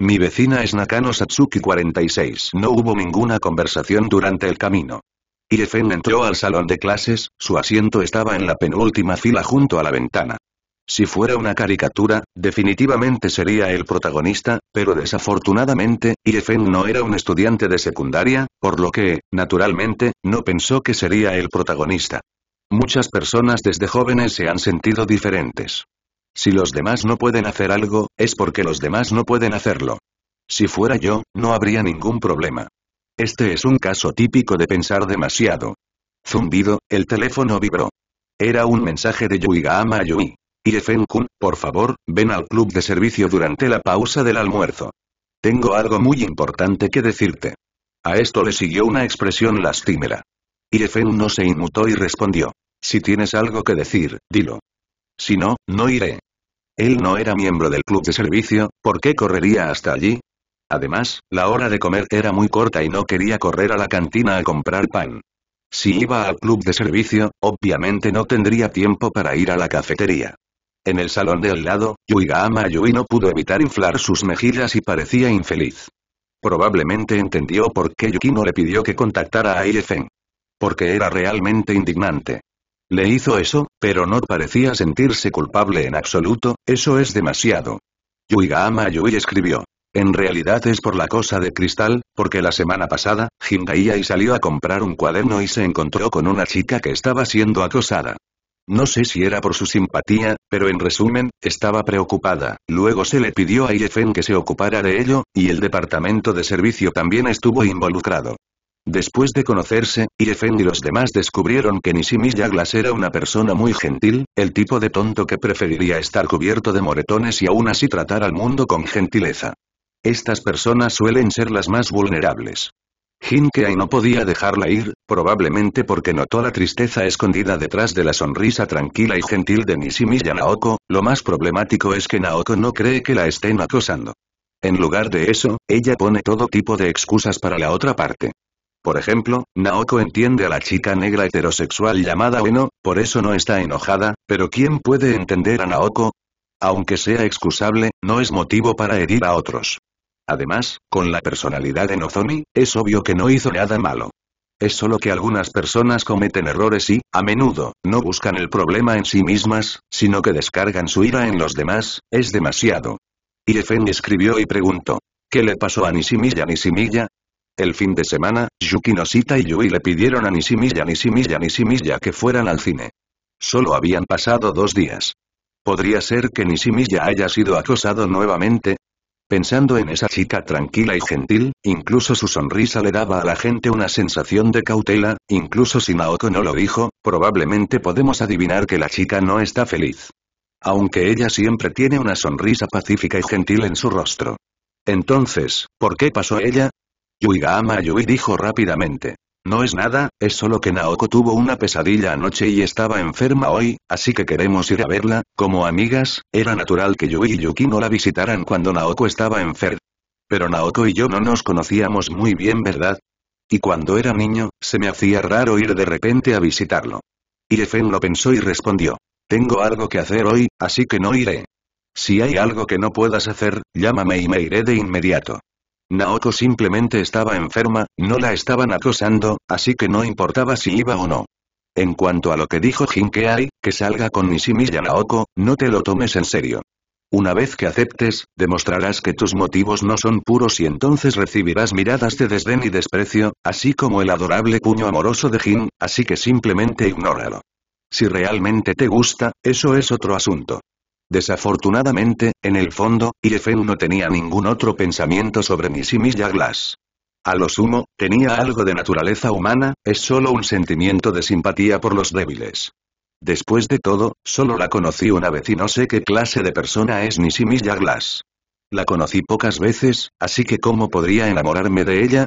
Mi vecina es Nakano Satsuki 46. No hubo ninguna conversación durante el camino. Irefen entró al salón de clases, su asiento estaba en la penúltima fila junto a la ventana. Si fuera una caricatura, definitivamente sería el protagonista, pero desafortunadamente, Irefen no era un estudiante de secundaria, por lo que, naturalmente, no pensó que sería el protagonista. Muchas personas desde jóvenes se han sentido diferentes. Si los demás no pueden hacer algo, es porque los demás no pueden hacerlo. Si fuera yo, no habría ningún problema. Este es un caso típico de pensar demasiado. Zumbido, el teléfono vibró. Era un mensaje de Yuigama a Yui. Irefen-kun, por favor, ven al club de servicio durante la pausa del almuerzo. Tengo algo muy importante que decirte. A esto le siguió una expresión lastimera. Irefen no se inmutó y respondió. Si tienes algo que decir, dilo. Si no, no iré. Él no era miembro del club de servicio, ¿por qué correría hasta allí? Además, la hora de comer era muy corta y no quería correr a la cantina a comprar pan. Si iba al club de servicio, obviamente no tendría tiempo para ir a la cafetería. En el salón de al lado, Yuigama Yui no pudo evitar inflar sus mejillas y parecía infeliz. Probablemente entendió por qué no le pidió que contactara a Irefeng. Porque era realmente indignante. Le hizo eso, pero no parecía sentirse culpable en absoluto, eso es demasiado. Yuigama Yui escribió. En realidad es por la cosa de cristal, porque la semana pasada, y salió a comprar un cuaderno y se encontró con una chica que estaba siendo acosada. No sé si era por su simpatía, pero en resumen, estaba preocupada. Luego se le pidió a Irefen que se ocupara de ello, y el departamento de servicio también estuvo involucrado. Después de conocerse, Irefen y los demás descubrieron que Nishimiya Glass era una persona muy gentil, el tipo de tonto que preferiría estar cubierto de moretones y aún así tratar al mundo con gentileza. Estas personas suelen ser las más vulnerables. Hinkei no podía dejarla ir, probablemente porque notó la tristeza escondida detrás de la sonrisa tranquila y gentil de Nishimiya Naoko, lo más problemático es que Naoko no cree que la estén acosando. En lugar de eso, ella pone todo tipo de excusas para la otra parte. Por ejemplo, Naoko entiende a la chica negra heterosexual llamada Ueno, por eso no está enojada, pero ¿quién puede entender a Naoko? Aunque sea excusable, no es motivo para herir a otros. Además, con la personalidad de Nozomi, es obvio que no hizo nada malo. Es solo que algunas personas cometen errores y, a menudo, no buscan el problema en sí mismas, sino que descargan su ira en los demás, es demasiado. Irefen escribió y preguntó. ¿Qué le pasó a Nishimiya Nishimiya? El fin de semana, Yuki Noshita y Yui le pidieron a Nishimiya Nishimiya Nishimiya que fueran al cine. Solo habían pasado dos días. ¿Podría ser que Nishimiya haya sido acosado nuevamente? Pensando en esa chica tranquila y gentil, incluso su sonrisa le daba a la gente una sensación de cautela, incluso si Naoko no lo dijo, probablemente podemos adivinar que la chica no está feliz. Aunque ella siempre tiene una sonrisa pacífica y gentil en su rostro. Entonces, ¿por qué pasó ella? Yuigama Yui dijo rápidamente. No es nada, es solo que Naoko tuvo una pesadilla anoche y estaba enferma hoy, así que queremos ir a verla, como amigas, era natural que Yui y Yuki no la visitaran cuando Naoko estaba enferma. Pero Naoko y yo no nos conocíamos muy bien, ¿verdad? Y cuando era niño, se me hacía raro ir de repente a visitarlo. Irefen lo pensó y respondió. Tengo algo que hacer hoy, así que no iré. Si hay algo que no puedas hacer, llámame y me iré de inmediato. Naoko simplemente estaba enferma, no la estaban acosando, así que no importaba si iba o no. En cuanto a lo que dijo Jinkeai, que salga con Nishimiya Naoko, no te lo tomes en serio. Una vez que aceptes, demostrarás que tus motivos no son puros y entonces recibirás miradas de desdén y desprecio, así como el adorable puño amoroso de Jin, así que simplemente ignóralo. Si realmente te gusta, eso es otro asunto. Desafortunadamente, en el fondo, Irefen no tenía ningún otro pensamiento sobre Nishimiya Glass. A lo sumo, tenía algo de naturaleza humana, es solo un sentimiento de simpatía por los débiles. Después de todo, solo la conocí una vez y no sé qué clase de persona es Nishimiya Glass. La conocí pocas veces, así que ¿cómo podría enamorarme de ella?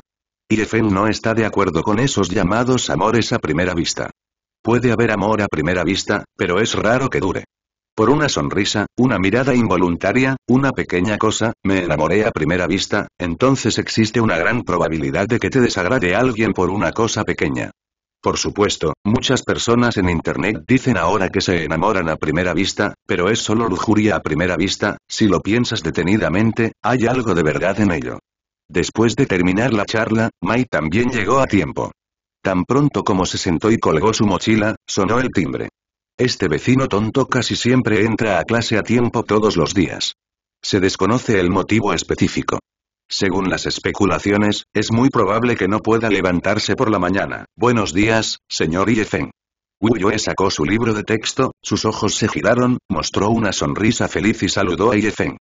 Irefen no está de acuerdo con esos llamados amores a primera vista. Puede haber amor a primera vista, pero es raro que dure. Por una sonrisa, una mirada involuntaria, una pequeña cosa, me enamoré a primera vista, entonces existe una gran probabilidad de que te desagrade alguien por una cosa pequeña. Por supuesto, muchas personas en Internet dicen ahora que se enamoran a primera vista, pero es solo lujuria a primera vista, si lo piensas detenidamente, hay algo de verdad en ello. Después de terminar la charla, Mai también llegó a tiempo. Tan pronto como se sentó y colgó su mochila, sonó el timbre. Este vecino tonto casi siempre entra a clase a tiempo todos los días. Se desconoce el motivo específico. Según las especulaciones, es muy probable que no pueda levantarse por la mañana. Buenos días, señor Yefeng. Wu Yue sacó su libro de texto, sus ojos se giraron, mostró una sonrisa feliz y saludó a Yefeng.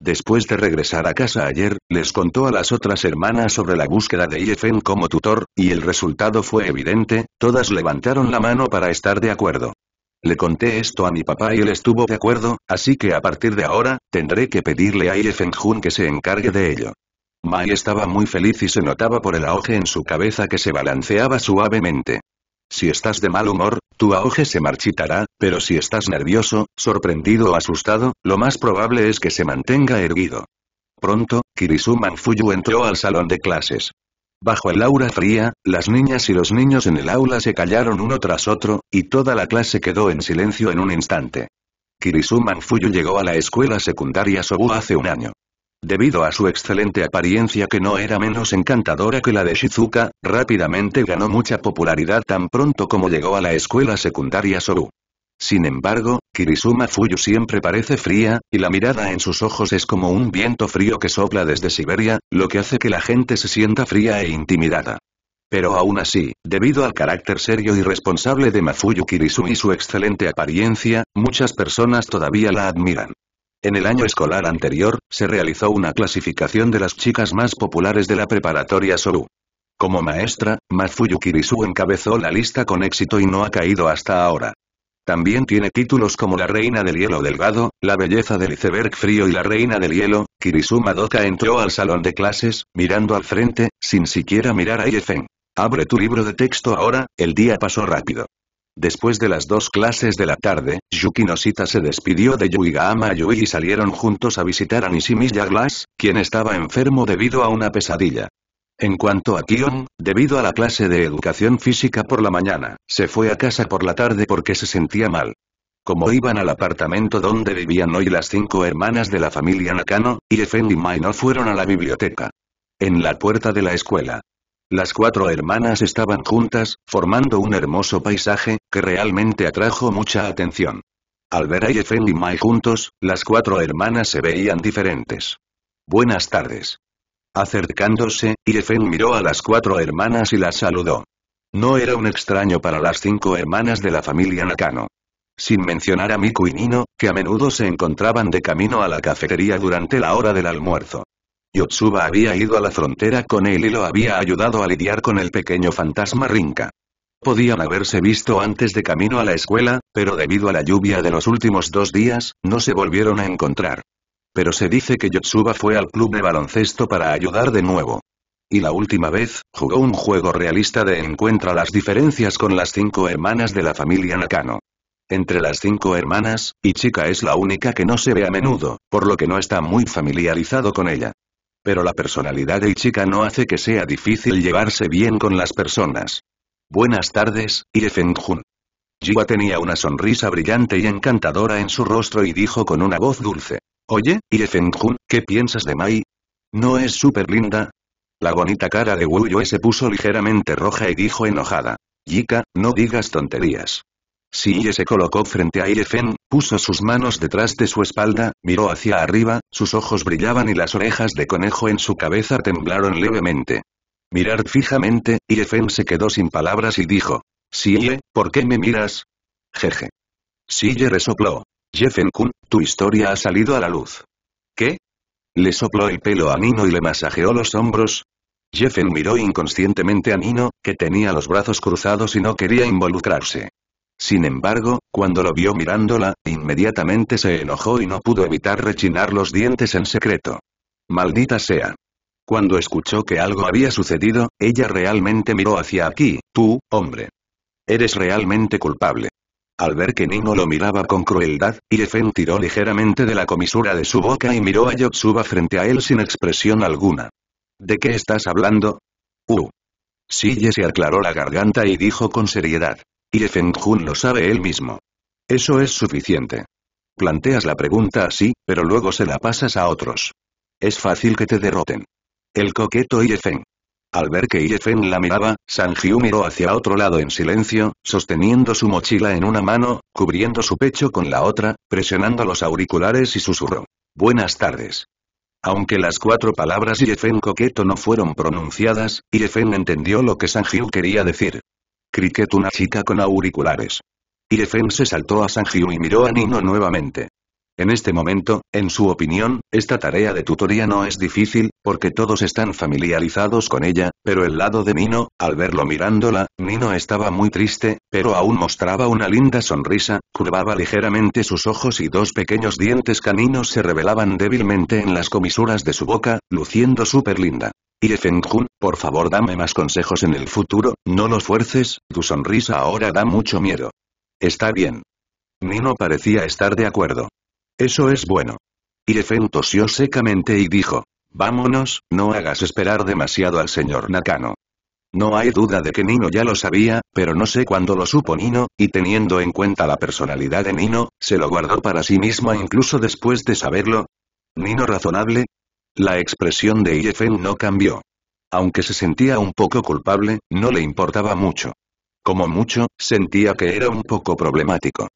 Después de regresar a casa ayer, les contó a las otras hermanas sobre la búsqueda de Yefeng como tutor, y el resultado fue evidente, todas levantaron la mano para estar de acuerdo. Le conté esto a mi papá y él estuvo de acuerdo, así que a partir de ahora, tendré que pedirle a Yefeng Jun que se encargue de ello. Mai estaba muy feliz y se notaba por el auge en su cabeza que se balanceaba suavemente. Si estás de mal humor, tu auge se marchitará, pero si estás nervioso, sorprendido o asustado, lo más probable es que se mantenga erguido. Pronto, Kirisu Manfuyu entró al salón de clases. Bajo el aura fría, las niñas y los niños en el aula se callaron uno tras otro, y toda la clase quedó en silencio en un instante. Kirisu Manfuyu llegó a la escuela secundaria Sobu hace un año. Debido a su excelente apariencia que no era menos encantadora que la de Shizuka, rápidamente ganó mucha popularidad tan pronto como llegó a la escuela secundaria Soru. Sin embargo, Kirisuma Fuyu siempre parece fría, y la mirada en sus ojos es como un viento frío que sopla desde Siberia, lo que hace que la gente se sienta fría e intimidada. Pero aún así, debido al carácter serio y responsable de Mafuyu Kirisu y su excelente apariencia, muchas personas todavía la admiran. En el año escolar anterior, se realizó una clasificación de las chicas más populares de la preparatoria Soru. Como maestra, Mafuyu Kirisu encabezó la lista con éxito y no ha caído hasta ahora. También tiene títulos como la reina del hielo delgado, la belleza del iceberg frío y la reina del hielo. Kirisu Madoka entró al salón de clases, mirando al frente, sin siquiera mirar a Yefeng. Abre tu libro de texto ahora, el día pasó rápido. Después de las dos clases de la tarde, Yuki Noshita se despidió de Yuigama Yui y salieron juntos a visitar a Nishimiya Glass, quien estaba enfermo debido a una pesadilla. En cuanto a Kion, debido a la clase de educación física por la mañana, se fue a casa por la tarde porque se sentía mal. Como iban al apartamento donde vivían hoy las cinco hermanas de la familia Nakano, Irefen y Mai no fueron a la biblioteca. En la puerta de la escuela, las cuatro hermanas estaban juntas, formando un hermoso paisaje, que realmente atrajo mucha atención. Al ver a Yefen y Mai juntos, las cuatro hermanas se veían diferentes. Buenas tardes. Acercándose, Yefen miró a las cuatro hermanas y las saludó. No era un extraño para las cinco hermanas de la familia Nakano. Sin mencionar a Miku y Nino, que a menudo se encontraban de camino a la cafetería durante la hora del almuerzo. Yotsuba había ido a la frontera con él y lo había ayudado a lidiar con el pequeño fantasma Rinka. Podían haberse visto antes de camino a la escuela, pero debido a la lluvia de los últimos dos días, no se volvieron a encontrar. Pero se dice que Yotsuba fue al club de baloncesto para ayudar de nuevo. Y la última vez, jugó un juego realista de encuentra las diferencias con las cinco hermanas de la familia Nakano. Entre las cinco hermanas, Ichika es la única que no se ve a menudo, por lo que no está muy familiarizado con ella. Pero la personalidad de Ichika no hace que sea difícil llevarse bien con las personas. Buenas tardes, Irefeng-jun. Jiwa tenía una sonrisa brillante y encantadora en su rostro y dijo con una voz dulce. Oye, Irefeng-jun, ¿qué piensas de Mai? ¿No es súper linda? La bonita cara de Wu Yue se puso ligeramente roja y dijo enojada. Yika, no digas tonterías. Si se colocó frente a Irefen, puso sus manos detrás de su espalda, miró hacia arriba, sus ojos brillaban y las orejas de conejo en su cabeza temblaron levemente. Mirar fijamente, Irefen se quedó sin palabras y dijo. Sie, ¿por qué me miras? Jeje. Sie resopló. Jeffen-kun, tu historia ha salido a la luz. ¿Qué? Le sopló el pelo a Nino y le masajeó los hombros. Jeffen miró inconscientemente a Nino, que tenía los brazos cruzados y no quería involucrarse. Sin embargo, cuando lo vio mirándola, inmediatamente se enojó y no pudo evitar rechinar los dientes en secreto. Maldita sea. Cuando escuchó que algo había sucedido, ella realmente miró hacia aquí, tú, hombre. Eres realmente culpable. Al ver que Nino lo miraba con crueldad, Irefen tiró ligeramente de la comisura de su boca y miró a Yotsuba frente a él sin expresión alguna. ¿De qué estás hablando? Uh. Siye se aclaró la garganta y dijo con seriedad. Y Jun lo sabe él mismo. Eso es suficiente. Planteas la pregunta así, pero luego se la pasas a otros. Es fácil que te derroten. El coqueto Irefeng. Al ver que Irefeng la miraba, Sanjiu miró hacia otro lado en silencio, sosteniendo su mochila en una mano, cubriendo su pecho con la otra, presionando los auriculares y susurró. Buenas tardes. Aunque las cuatro palabras Irefeng coqueto no fueron pronunciadas, Irefeng entendió lo que Sanjiu quería decir. Cricket una chica con auriculares. Irefen se saltó a Sanjiu y miró a Nino nuevamente. En este momento, en su opinión, esta tarea de tutoría no es difícil, porque todos están familiarizados con ella, pero el lado de Nino, al verlo mirándola, Nino estaba muy triste, pero aún mostraba una linda sonrisa, curvaba ligeramente sus ojos y dos pequeños dientes caninos se revelaban débilmente en las comisuras de su boca, luciendo súper linda. Irefenjun, por favor dame más consejos en el futuro, no los fuerces, tu sonrisa ahora da mucho miedo. Está bien. Nino parecía estar de acuerdo. Eso es bueno. Irefen tosió secamente y dijo, vámonos, no hagas esperar demasiado al señor Nakano. No hay duda de que Nino ya lo sabía, pero no sé cuándo lo supo Nino, y teniendo en cuenta la personalidad de Nino, se lo guardó para sí mismo incluso después de saberlo. ¿Nino razonable? La expresión de Irefen no cambió. Aunque se sentía un poco culpable, no le importaba mucho. Como mucho, sentía que era un poco problemático.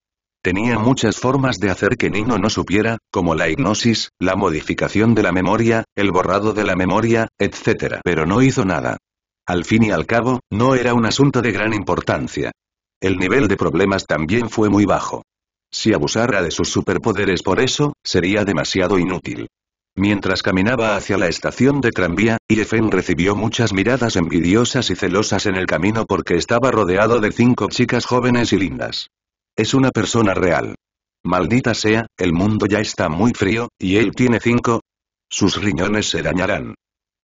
Tenía muchas formas de hacer que Nino no supiera, como la hipnosis, la modificación de la memoria, el borrado de la memoria, etc. Pero no hizo nada. Al fin y al cabo, no era un asunto de gran importancia. El nivel de problemas también fue muy bajo. Si abusara de sus superpoderes por eso, sería demasiado inútil. Mientras caminaba hacia la estación de tranvía, Irefen recibió muchas miradas envidiosas y celosas en el camino porque estaba rodeado de cinco chicas jóvenes y lindas. Es una persona real. Maldita sea, el mundo ya está muy frío, y él tiene cinco. Sus riñones se dañarán.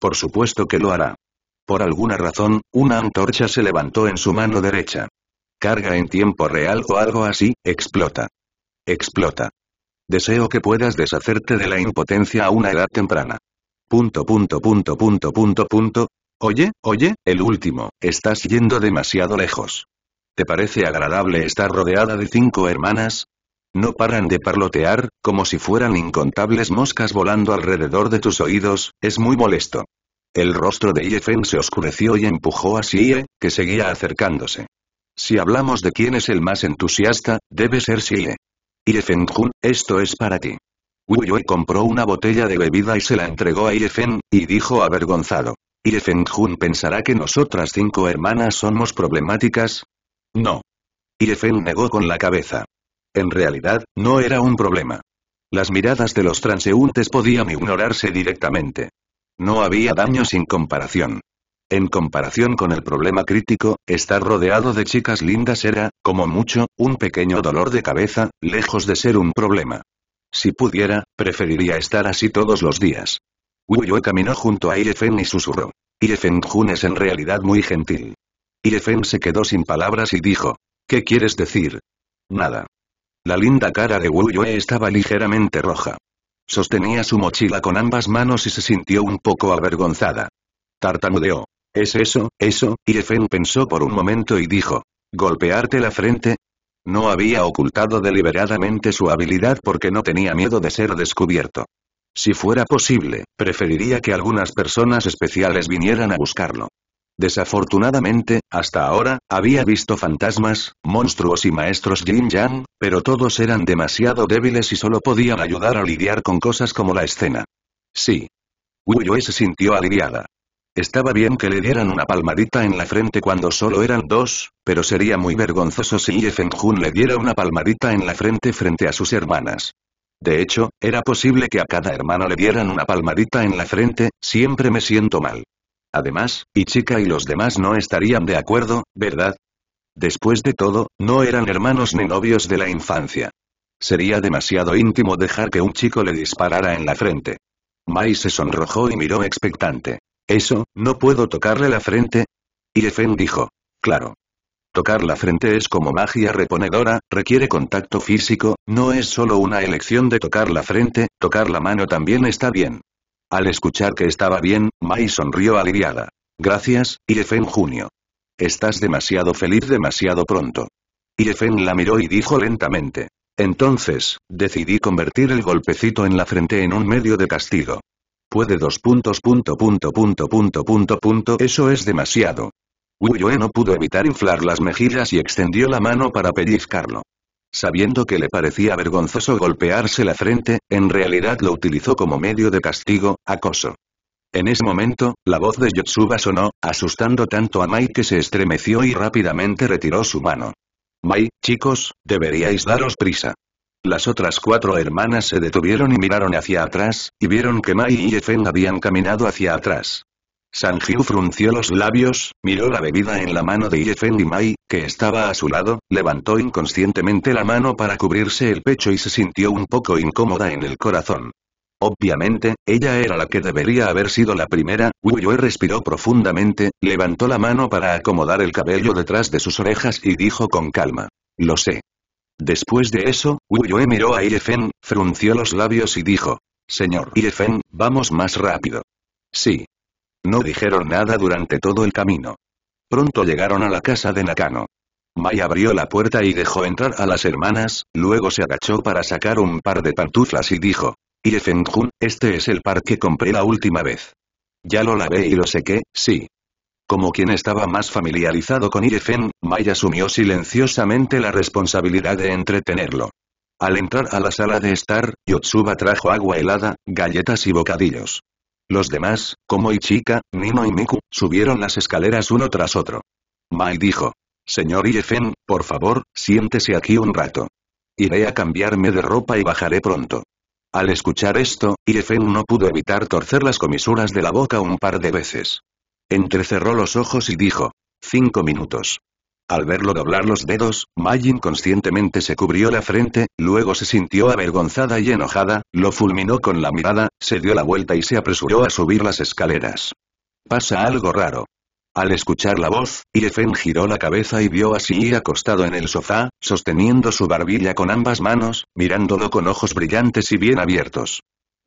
Por supuesto que lo hará. Por alguna razón, una antorcha se levantó en su mano derecha. Carga en tiempo real o algo así, explota. Explota. Deseo que puedas deshacerte de la impotencia a una edad temprana. Punto punto punto punto punto. Oye, oye, el último, estás yendo demasiado lejos. ¿Te parece agradable estar rodeada de cinco hermanas? No paran de parlotear, como si fueran incontables moscas volando alrededor de tus oídos, es muy molesto. El rostro de Yefen se oscureció y empujó a Sie, que seguía acercándose. Si hablamos de quién es el más entusiasta, debe ser Sie. Irefeng-jun, esto es para ti. Wu compró una botella de bebida y se la entregó a Irefen, y dijo avergonzado. Irefeng-jun pensará que nosotras cinco hermanas somos problemáticas. No. Irefen negó con la cabeza. En realidad, no era un problema. Las miradas de los transeúntes podían ignorarse directamente. No había daño sin comparación. En comparación con el problema crítico, estar rodeado de chicas lindas era, como mucho, un pequeño dolor de cabeza, lejos de ser un problema. Si pudiera, preferiría estar así todos los días. Wu Yue caminó junto a Irefen y susurró. Irefen Jun es en realidad muy gentil. Irefen se quedó sin palabras y dijo. ¿Qué quieres decir? Nada. La linda cara de Wu Yue estaba ligeramente roja. Sostenía su mochila con ambas manos y se sintió un poco avergonzada. Tartamudeó. ¿Es eso, eso? Irefen pensó por un momento y dijo. ¿Golpearte la frente? No había ocultado deliberadamente su habilidad porque no tenía miedo de ser descubierto. Si fuera posible, preferiría que algunas personas especiales vinieran a buscarlo. Desafortunadamente, hasta ahora, había visto fantasmas, monstruos y maestros Jin Yang, pero todos eran demasiado débiles y solo podían ayudar a lidiar con cosas como la escena. Sí. Yue se sintió aliviada. Estaba bien que le dieran una palmadita en la frente cuando solo eran dos, pero sería muy vergonzoso si Ye Jun le diera una palmadita en la frente frente a sus hermanas. De hecho, era posible que a cada hermano le dieran una palmadita en la frente, siempre me siento mal. Además, Ichika y los demás no estarían de acuerdo, ¿verdad? Después de todo, no eran hermanos ni novios de la infancia. Sería demasiado íntimo dejar que un chico le disparara en la frente. Mai se sonrojó y miró expectante. Eso, ¿no puedo tocarle la frente? Irefen dijo. Claro. Tocar la frente es como magia reponedora, requiere contacto físico, no es solo una elección de tocar la frente, tocar la mano también está bien. Al escuchar que estaba bien, Mai sonrió aliviada. Gracias, Irefen Junio. Estás demasiado feliz demasiado pronto. Irefen la miró y dijo lentamente. Entonces, decidí convertir el golpecito en la frente en un medio de castigo. Puede dos puntos punto punto punto punto punto punto eso es demasiado. Wu no pudo evitar inflar las mejillas y extendió la mano para pellizcarlo. Sabiendo que le parecía vergonzoso golpearse la frente, en realidad lo utilizó como medio de castigo, acoso. En ese momento, la voz de Yotsuba sonó, asustando tanto a Mai que se estremeció y rápidamente retiró su mano. Mai, chicos, deberíais daros prisa. Las otras cuatro hermanas se detuvieron y miraron hacia atrás, y vieron que Mai y Yefen habían caminado hacia atrás. Sanjiu frunció los labios, miró la bebida en la mano de Yefen y Mai, que estaba a su lado, levantó inconscientemente la mano para cubrirse el pecho y se sintió un poco incómoda en el corazón. Obviamente, ella era la que debería haber sido la primera, Wu respiró profundamente, levantó la mano para acomodar el cabello detrás de sus orejas y dijo con calma. Lo sé. Después de eso, Wu miró a Irefen, frunció los labios y dijo. Señor Irefen, vamos más rápido. Sí. No dijeron nada durante todo el camino. Pronto llegaron a la casa de Nakano. Mai abrió la puerta y dejó entrar a las hermanas, luego se agachó para sacar un par de pantuflas y dijo. Irefeng-jun, este es el par que compré la última vez. Ya lo lavé y lo sequé, sí. Como quien estaba más familiarizado con Irefen, Mai asumió silenciosamente la responsabilidad de entretenerlo. Al entrar a la sala de estar, Yotsuba trajo agua helada, galletas y bocadillos. Los demás, como Ichika, Nino y Miku, subieron las escaleras uno tras otro. Mai dijo. Señor Irefen, por favor, siéntese aquí un rato. Iré a cambiarme de ropa y bajaré pronto. Al escuchar esto, Irefen no pudo evitar torcer las comisuras de la boca un par de veces. Entrecerró los ojos y dijo. Cinco minutos. Al verlo doblar los dedos, Mai inconscientemente se cubrió la frente, luego se sintió avergonzada y enojada, lo fulminó con la mirada, se dio la vuelta y se apresuró a subir las escaleras. Pasa algo raro. Al escuchar la voz, Irefen giró la cabeza y vio a Shi acostado en el sofá, sosteniendo su barbilla con ambas manos, mirándolo con ojos brillantes y bien abiertos.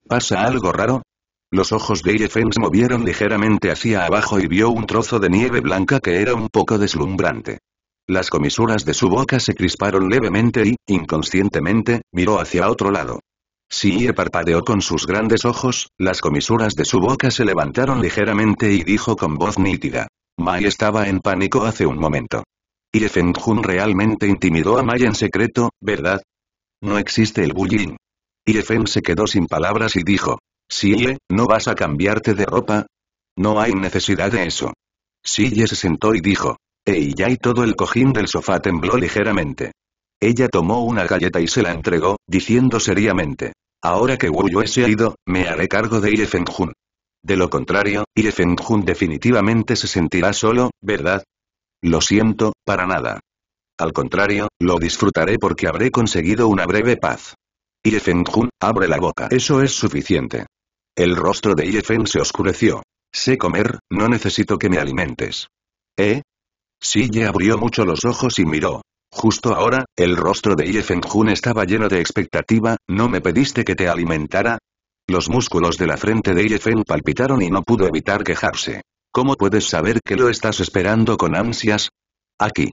¿Pasa algo raro? Los ojos de Irefen se movieron ligeramente hacia abajo y vio un trozo de nieve blanca que era un poco deslumbrante. Las comisuras de su boca se crisparon levemente y, inconscientemente, miró hacia otro lado. Si parpadeó con sus grandes ojos, las comisuras de su boca se levantaron ligeramente y dijo con voz nítida. Mai estaba en pánico hace un momento. Irefeng-jun realmente intimidó a Mai en secreto, ¿verdad? No existe el bullying. Irefeng se quedó sin palabras y dijo. Siye, ¿no vas a cambiarte de ropa? No hay necesidad de eso. Siye se sentó y dijo. Ey ya y todo el cojín del sofá tembló ligeramente. Ella tomó una galleta y se la entregó, diciendo seriamente. Ahora que Wu se ha ido, me haré cargo de Irefeng-jun. De lo contrario, Irefeng-jun definitivamente se sentirá solo, ¿verdad? Lo siento, para nada. Al contrario, lo disfrutaré porque habré conseguido una breve paz. Irefeng-jun, abre la boca. Eso es suficiente. El rostro de Irefen se oscureció. Sé comer, no necesito que me alimentes. ¿Eh? Sille abrió mucho los ojos y miró. Justo ahora, el rostro de Iefeng-jun estaba lleno de expectativa, ¿no me pediste que te alimentara? Los músculos de la frente de Iefeng palpitaron y no pudo evitar quejarse. ¿Cómo puedes saber que lo estás esperando con ansias? Aquí.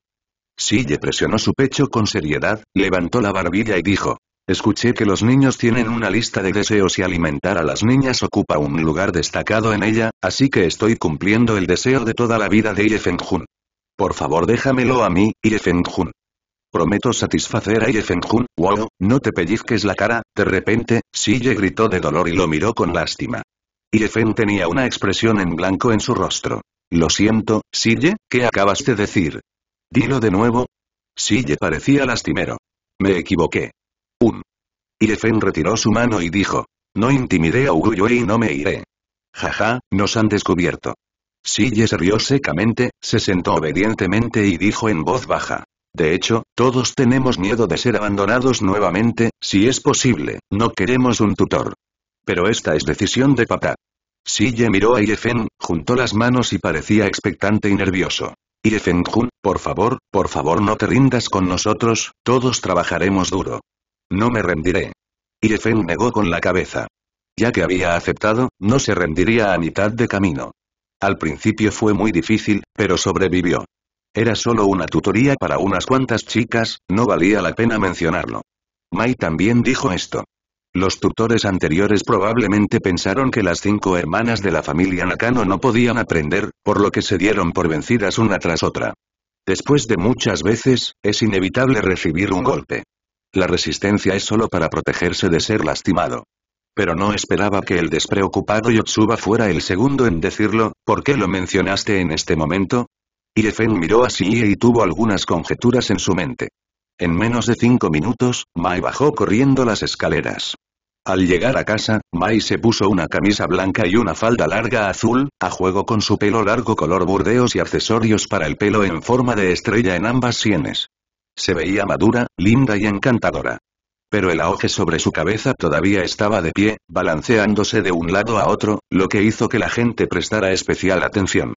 Sille presionó su pecho con seriedad, levantó la barbilla y dijo. Escuché que los niños tienen una lista de deseos y alimentar a las niñas ocupa un lugar destacado en ella, así que estoy cumpliendo el deseo de toda la vida de Iefeng-jun. Por favor déjamelo a mí, Iefeng-jun. Prometo satisfacer a Irefeng-jun, wow, no te pellizques la cara, de repente, Sille gritó de dolor y lo miró con lástima. Irefeng tenía una expresión en blanco en su rostro. Lo siento, Sille, ¿qué acabas de decir? Dilo de nuevo. Sille parecía lastimero. Me equivoqué. Un. Irefeng retiró su mano y dijo. No intimidé a Uyue y no me iré. Jaja, nos han descubierto. Sille se rió secamente, se sentó obedientemente y dijo en voz baja. De hecho, todos tenemos miedo de ser abandonados nuevamente, si es posible, no queremos un tutor. Pero esta es decisión de papá. Sille miró a Irefen, juntó las manos y parecía expectante y nervioso. Irefen-jun, por favor, por favor no te rindas con nosotros, todos trabajaremos duro. No me rendiré. Irefen negó con la cabeza. Ya que había aceptado, no se rendiría a mitad de camino. Al principio fue muy difícil, pero sobrevivió. Era solo una tutoría para unas cuantas chicas, no valía la pena mencionarlo. Mai también dijo esto. Los tutores anteriores probablemente pensaron que las cinco hermanas de la familia Nakano no podían aprender, por lo que se dieron por vencidas una tras otra. Después de muchas veces, es inevitable recibir un golpe. La resistencia es solo para protegerse de ser lastimado. Pero no esperaba que el despreocupado Yotsuba fuera el segundo en decirlo, ¿por qué lo mencionaste en este momento? Irefen miró a Shie y tuvo algunas conjeturas en su mente. En menos de cinco minutos, Mai bajó corriendo las escaleras. Al llegar a casa, Mai se puso una camisa blanca y una falda larga azul, a juego con su pelo largo color burdeos y accesorios para el pelo en forma de estrella en ambas sienes. Se veía madura, linda y encantadora. Pero el auge sobre su cabeza todavía estaba de pie, balanceándose de un lado a otro, lo que hizo que la gente prestara especial atención.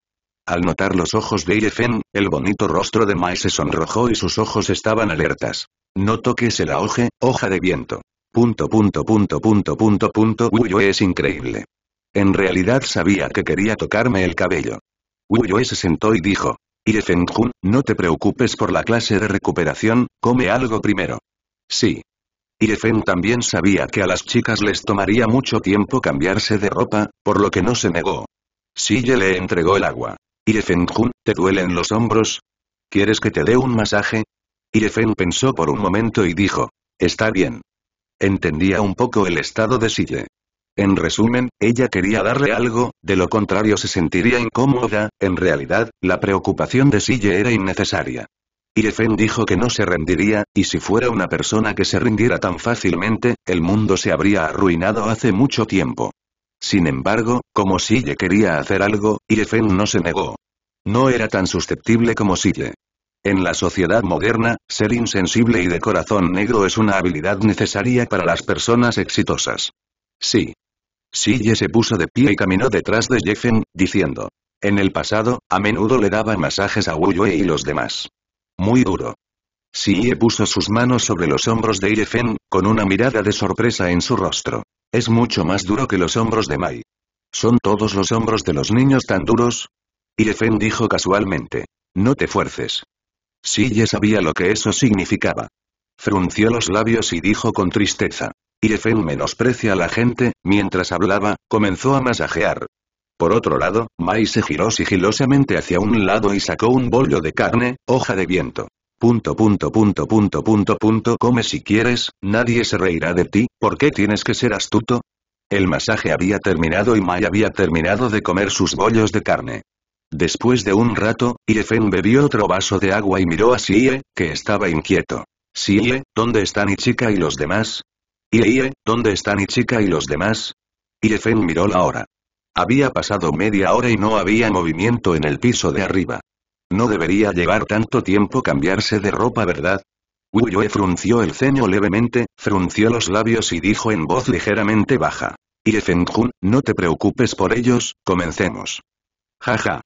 Al notar los ojos de Irefen, el bonito rostro de Mai se sonrojó y sus ojos estaban alertas. No toques el auge, hoja de viento. Punto punto punto punto punto es increíble. En realidad sabía que quería tocarme el cabello. Uyo se sentó y dijo. Irefen-jun, no te preocupes por la clase de recuperación, come algo primero. Sí. Irefen también sabía que a las chicas les tomaría mucho tiempo cambiarse de ropa, por lo que no se negó. Sille le entregó el agua. Irefen-jun, ¿te duelen los hombros? ¿Quieres que te dé un masaje? Irefen pensó por un momento y dijo. Está bien. Entendía un poco el estado de Sille. En resumen, ella quería darle algo, de lo contrario se sentiría incómoda, en realidad, la preocupación de Sille era innecesaria. Irefen dijo que no se rendiría, y si fuera una persona que se rindiera tan fácilmente, el mundo se habría arruinado hace mucho tiempo. Sin embargo, como Sille quería hacer algo, Irefen no se negó. No era tan susceptible como Sille. En la sociedad moderna, ser insensible y de corazón negro es una habilidad necesaria para las personas exitosas. Sí. Sille se puso de pie y caminó detrás de Jeffen, diciendo. En el pasado, a menudo le daba masajes a Wuyue y los demás. Muy duro. Sille puso sus manos sobre los hombros de Irefen, con una mirada de sorpresa en su rostro. Es mucho más duro que los hombros de Mai. ¿Son todos los hombros de los niños tan duros? Irefen dijo casualmente. No te fuerces. Sille sabía lo que eso significaba. Frunció los labios y dijo con tristeza. Irefen menosprecia a la gente, mientras hablaba, comenzó a masajear. Por otro lado, Mai se giró sigilosamente hacia un lado y sacó un bollo de carne, hoja de viento. Punto come si quieres, nadie se reirá de ti, ¿por qué tienes que ser astuto? El masaje había terminado y Mai había terminado de comer sus bollos de carne. Después de un rato, Irefen bebió otro vaso de agua y miró a Sie, que estaba inquieto. Sie, ¿dónde están Ichika y los demás? Ie, ¿dónde están Ichika y los demás? Irefen miró la hora. Había pasado media hora y no había movimiento en el piso de arriba. No debería llevar tanto tiempo cambiarse de ropa, ¿verdad? Wuyue frunció el ceño levemente, frunció los labios y dijo en voz ligeramente baja. Irefenjun, no te preocupes por ellos, comencemos. Jaja.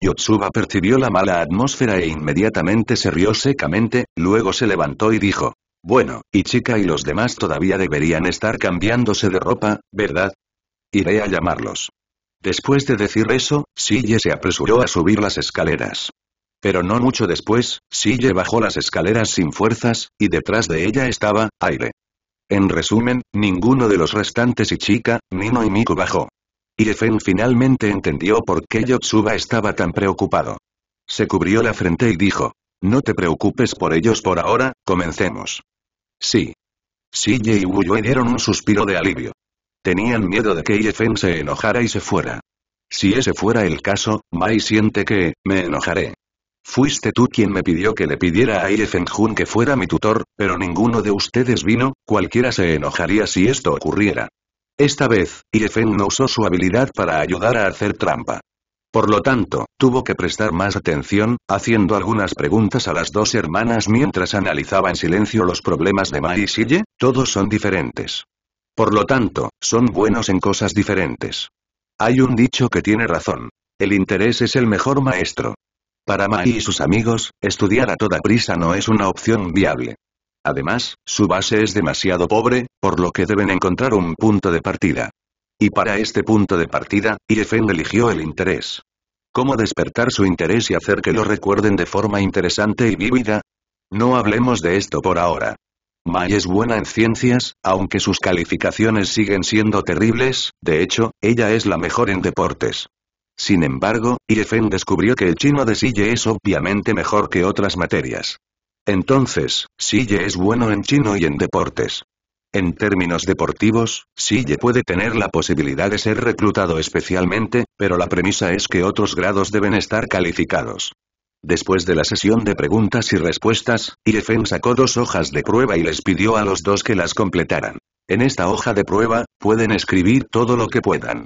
Yotsuba percibió la mala atmósfera e inmediatamente se rió secamente, luego se levantó y dijo. Bueno, y chica y los demás todavía deberían estar cambiándose de ropa, ¿verdad? Iré a llamarlos. Después de decir eso, Sille se apresuró a subir las escaleras. Pero no mucho después, Sille bajó las escaleras sin fuerzas, y detrás de ella estaba, aire. En resumen, ninguno de los restantes Ichika, Nino y Miku bajó. Irefen finalmente entendió por qué Yotsuba estaba tan preocupado. Se cubrió la frente y dijo. No te preocupes por ellos por ahora, comencemos. Sí. Sille y Wuyue dieron un suspiro de alivio. Tenían miedo de que Irefen se enojara y se fuera. Si ese fuera el caso, Mai siente que, me enojaré. Fuiste tú quien me pidió que le pidiera a Jun que fuera mi tutor, pero ninguno de ustedes vino, cualquiera se enojaría si esto ocurriera. Esta vez, Irefen no usó su habilidad para ayudar a hacer trampa. Por lo tanto, tuvo que prestar más atención, haciendo algunas preguntas a las dos hermanas mientras analizaba en silencio los problemas de Mai y Sille, todos son diferentes. Por lo tanto, son buenos en cosas diferentes. Hay un dicho que tiene razón. El interés es el mejor maestro. Para Mai y sus amigos, estudiar a toda prisa no es una opción viable. Además, su base es demasiado pobre, por lo que deben encontrar un punto de partida. Y para este punto de partida, Irefen eligió el interés. ¿Cómo despertar su interés y hacer que lo recuerden de forma interesante y vívida? No hablemos de esto por ahora. Mai es buena en ciencias, aunque sus calificaciones siguen siendo terribles, de hecho, ella es la mejor en deportes. Sin embargo, Irefen descubrió que el chino de Sille es obviamente mejor que otras materias. Entonces, Sille es bueno en chino y en deportes. En términos deportivos, Sille puede tener la posibilidad de ser reclutado especialmente, pero la premisa es que otros grados deben estar calificados. Después de la sesión de preguntas y respuestas, Irefen sacó dos hojas de prueba y les pidió a los dos que las completaran. En esta hoja de prueba, pueden escribir todo lo que puedan.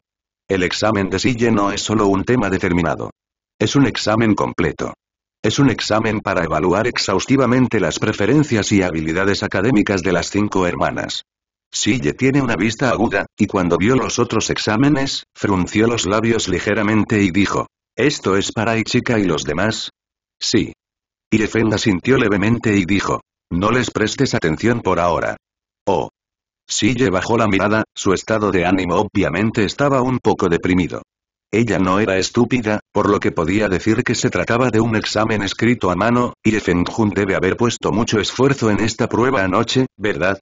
El examen de Sille no es solo un tema determinado. Es un examen completo. Es un examen para evaluar exhaustivamente las preferencias y habilidades académicas de las cinco hermanas. Sille tiene una vista aguda, y cuando vio los otros exámenes, frunció los labios ligeramente y dijo, ¿Esto es para Ichika y los demás? Sí. Irefen asintió levemente y dijo, no les prestes atención por ahora. Oh. Sille bajó la mirada, su estado de ánimo obviamente estaba un poco deprimido. Ella no era estúpida, por lo que podía decir que se trataba de un examen escrito a mano, y Fengjun debe haber puesto mucho esfuerzo en esta prueba anoche, ¿verdad?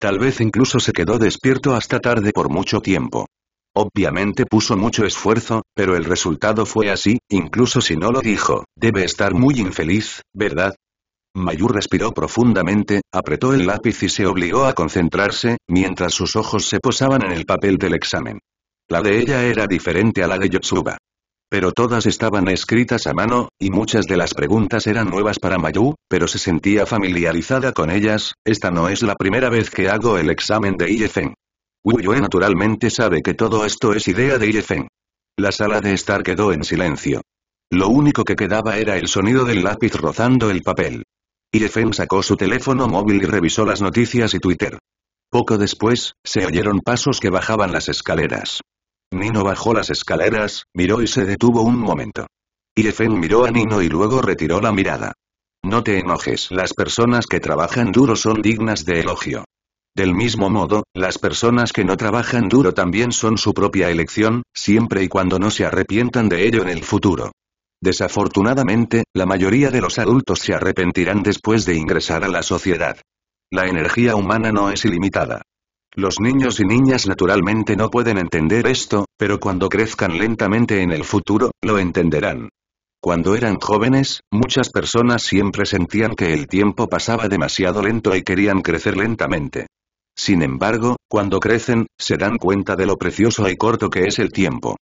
Tal vez incluso se quedó despierto hasta tarde por mucho tiempo. Obviamente puso mucho esfuerzo, pero el resultado fue así, incluso si no lo dijo, debe estar muy infeliz, ¿verdad? Mayur respiró profundamente, apretó el lápiz y se obligó a concentrarse, mientras sus ojos se posaban en el papel del examen. La de ella era diferente a la de Yotsuba. Pero todas estaban escritas a mano, y muchas de las preguntas eran nuevas para Mayu, pero se sentía familiarizada con ellas, esta no es la primera vez que hago el examen de IFN. Yue naturalmente sabe que todo esto es idea de IFN. La sala de estar quedó en silencio. Lo único que quedaba era el sonido del lápiz rozando el papel. Irefen sacó su teléfono móvil y revisó las noticias y Twitter. Poco después, se oyeron pasos que bajaban las escaleras. Nino bajó las escaleras, miró y se detuvo un momento. Irefen miró a Nino y luego retiró la mirada. No te enojes, las personas que trabajan duro son dignas de elogio. Del mismo modo, las personas que no trabajan duro también son su propia elección, siempre y cuando no se arrepientan de ello en el futuro. Desafortunadamente, la mayoría de los adultos se arrepentirán después de ingresar a la sociedad. La energía humana no es ilimitada. Los niños y niñas naturalmente no pueden entender esto, pero cuando crezcan lentamente en el futuro, lo entenderán. Cuando eran jóvenes, muchas personas siempre sentían que el tiempo pasaba demasiado lento y querían crecer lentamente. Sin embargo, cuando crecen, se dan cuenta de lo precioso y corto que es el tiempo.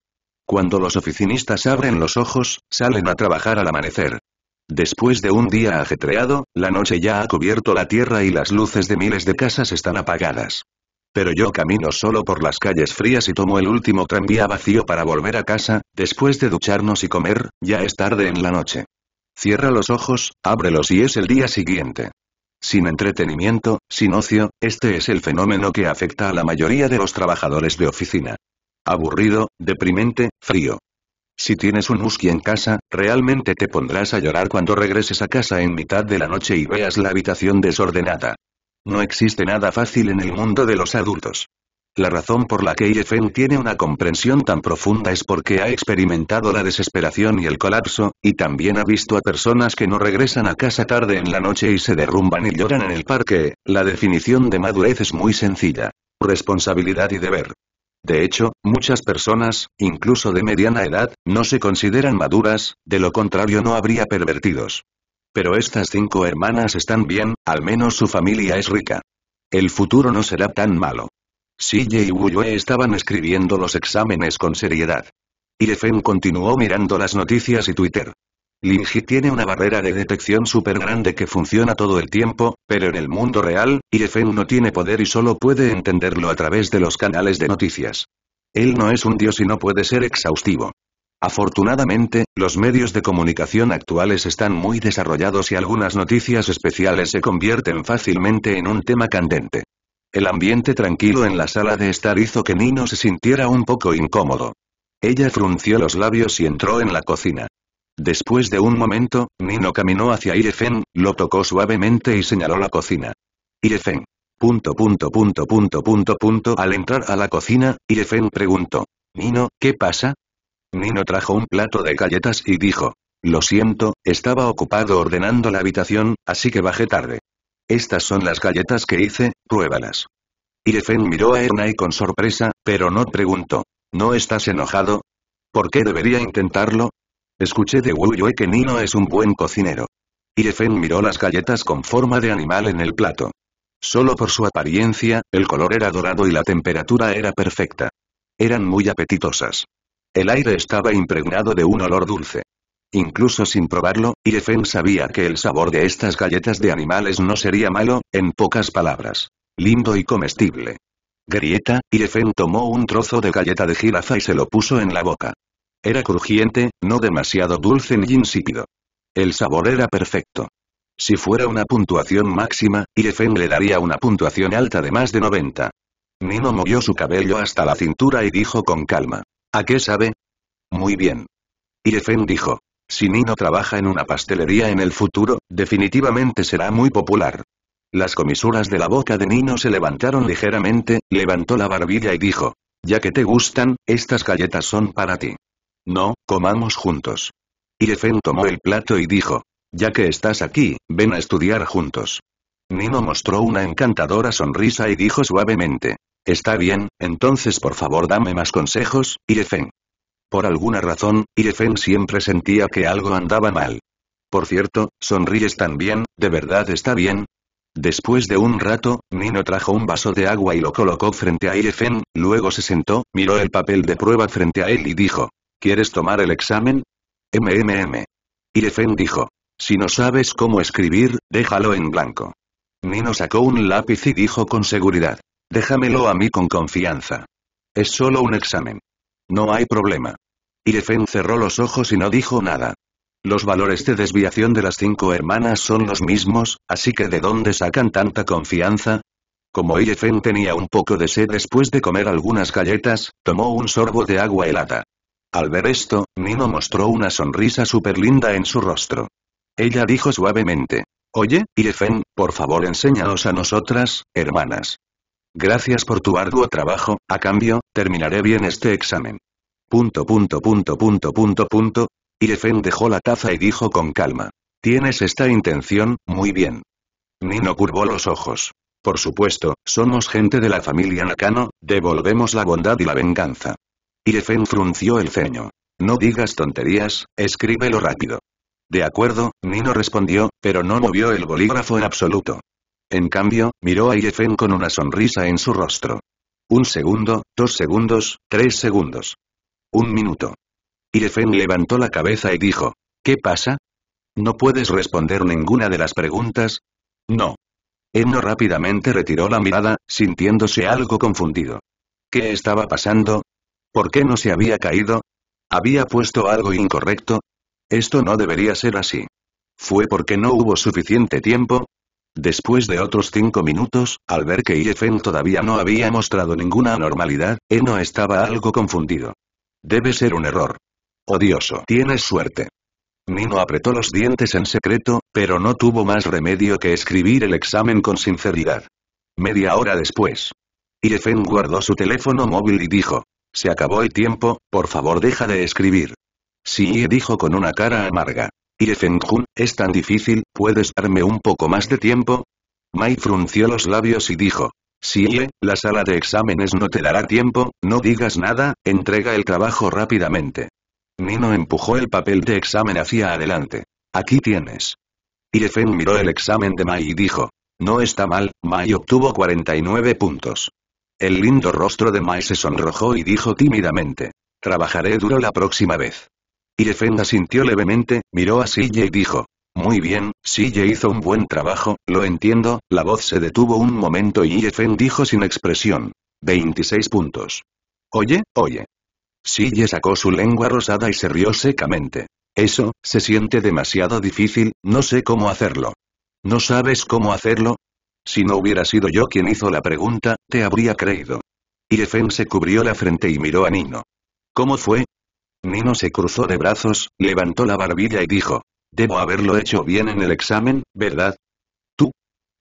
Cuando los oficinistas abren los ojos, salen a trabajar al amanecer. Después de un día ajetreado, la noche ya ha cubierto la tierra y las luces de miles de casas están apagadas. Pero yo camino solo por las calles frías y tomo el último tranvía vacío para volver a casa, después de ducharnos y comer, ya es tarde en la noche. Cierra los ojos, ábrelos y es el día siguiente. Sin entretenimiento, sin ocio, este es el fenómeno que afecta a la mayoría de los trabajadores de oficina. Aburrido, deprimente, frío. Si tienes un husky en casa, realmente te pondrás a llorar cuando regreses a casa en mitad de la noche y veas la habitación desordenada. No existe nada fácil en el mundo de los adultos. La razón por la que Irefen tiene una comprensión tan profunda es porque ha experimentado la desesperación y el colapso, y también ha visto a personas que no regresan a casa tarde en la noche y se derrumban y lloran en el parque. La definición de madurez es muy sencilla. Responsabilidad y deber. De hecho, muchas personas, incluso de mediana edad, no se consideran maduras, de lo contrario no habría pervertidos. Pero estas cinco hermanas están bien, al menos su familia es rica. El futuro no será tan malo. Sille y Wuyue estaban escribiendo los exámenes con seriedad. Irefen continuó mirando las noticias y Twitter. Linji tiene una barrera de detección súper grande que funciona todo el tiempo, pero en el mundo real, Irefen no tiene poder y solo puede entenderlo a través de los canales de noticias. Él no es un dios y no puede ser exhaustivo. Afortunadamente, los medios de comunicación actuales están muy desarrollados y algunas noticias especiales se convierten fácilmente en un tema candente. El ambiente tranquilo en la sala de estar hizo que Nino se sintiera un poco incómodo. Ella frunció los labios y entró en la cocina. Después de un momento, Nino caminó hacia Irefen, lo tocó suavemente y señaló la cocina. Irefen. Punto punto punto punto. Al entrar a la cocina, Irefen preguntó. Nino, ¿qué pasa? Nino trajo un plato de galletas y dijo. Lo siento, estaba ocupado ordenando la habitación, así que bajé tarde. Estas son las galletas que hice, pruébalas. Irefen miró a Ernai con sorpresa, pero no preguntó. ¿No estás enojado? ¿Por qué debería intentarlo? Escuché de Wu Yue que Nino es un buen cocinero. Irefen miró las galletas con forma de animal en el plato. Solo por su apariencia, el color era dorado y la temperatura era perfecta. Eran muy apetitosas. El aire estaba impregnado de un olor dulce. Incluso sin probarlo, Irefen sabía que el sabor de estas galletas de animales no sería malo, en pocas palabras. Lindo y comestible. Grieta, Irefen tomó un trozo de galleta de jirafa y se lo puso en la boca. Era crujiente, no demasiado dulce ni insípido. El sabor era perfecto. Si fuera una puntuación máxima, Irefen le daría una puntuación alta de más de 90. Nino movió su cabello hasta la cintura y dijo con calma. ¿A qué sabe? Muy bien. Irefen dijo. Si Nino trabaja en una pastelería en el futuro, definitivamente será muy popular. Las comisuras de la boca de Nino se levantaron ligeramente, levantó la barbilla y dijo. Ya que te gustan, estas galletas son para ti. No, comamos juntos. Irefen tomó el plato y dijo. Ya que estás aquí, ven a estudiar juntos. Nino mostró una encantadora sonrisa y dijo suavemente. Está bien, entonces por favor dame más consejos, Irefen. Por alguna razón, Irefen siempre sentía que algo andaba mal. Por cierto, sonríes también, ¿de verdad está bien? Después de un rato, Nino trajo un vaso de agua y lo colocó frente a Irefen, luego se sentó, miró el papel de prueba frente a él y dijo. ¿Quieres tomar el examen? MMM. Irefen dijo. Si no sabes cómo escribir, déjalo en blanco. Nino sacó un lápiz y dijo con seguridad. Déjamelo a mí con confianza. Es solo un examen. No hay problema. Irefen cerró los ojos y no dijo nada. Los valores de desviación de las cinco hermanas son los mismos, así que ¿de dónde sacan tanta confianza? Como Irefen tenía un poco de sed después de comer algunas galletas, tomó un sorbo de agua helada. Al ver esto, Nino mostró una sonrisa súper linda en su rostro. Ella dijo suavemente. Oye, Irefen, por favor enséñanos a nosotras, hermanas. Gracias por tu arduo trabajo, a cambio, terminaré bien este examen. Punto punto punto punto punto. Irefen dejó la taza y dijo con calma. ¿Tienes esta intención? Muy bien. Nino curvó los ojos. Por supuesto, somos gente de la familia Nakano, devolvemos la bondad y la venganza. Irefen frunció el ceño. No digas tonterías, escríbelo rápido. De acuerdo, Nino respondió, pero no movió el bolígrafo en absoluto. En cambio, miró a Irefen con una sonrisa en su rostro. Un segundo, dos segundos, tres segundos. Un minuto. Irefen levantó la cabeza y dijo, ¿qué pasa? ¿No puedes responder ninguna de las preguntas? No. Enno rápidamente retiró la mirada, sintiéndose algo confundido. ¿Qué estaba pasando? ¿Por qué no se había caído? ¿Había puesto algo incorrecto? Esto no debería ser así. ¿Fue porque no hubo suficiente tiempo? Después de otros cinco minutos, al ver que Irefen todavía no había mostrado ninguna anormalidad, Eno estaba algo confundido. Debe ser un error. Odioso. Tienes suerte. Nino apretó los dientes en secreto, pero no tuvo más remedio que escribir el examen con sinceridad. Media hora después. Irefen guardó su teléfono móvil y dijo. Se acabó el tiempo, por favor deja de escribir. Sí, dijo con una cara amarga. Irefenjun, es tan difícil, ¿puedes darme un poco más de tiempo? Mai frunció los labios y dijo. Sí, la sala de exámenes no te dará tiempo, no digas nada, entrega el trabajo rápidamente. Nino empujó el papel de examen hacia adelante. Aquí tienes. Irefen miró el examen de Mai y dijo. No está mal, Mai obtuvo 49 puntos. El lindo rostro de Mai se sonrojó y dijo tímidamente. Trabajaré duro la próxima vez. Irefen asintió levemente, miró a Sille y dijo. Muy bien, Sille hizo un buen trabajo, lo entiendo, la voz se detuvo un momento y Irefen dijo sin expresión. 26 puntos. Oye, oye. Sille sacó su lengua rosada y se rió secamente. Eso, se siente demasiado difícil, no sé cómo hacerlo. ¿No sabes cómo hacerlo? Si no hubiera sido yo quien hizo la pregunta, te habría creído. Irefen se cubrió la frente y miró a Nino. ¿Cómo fue? Nino se cruzó de brazos, levantó la barbilla y dijo. Debo haberlo hecho bien en el examen, ¿verdad? ¿Tú?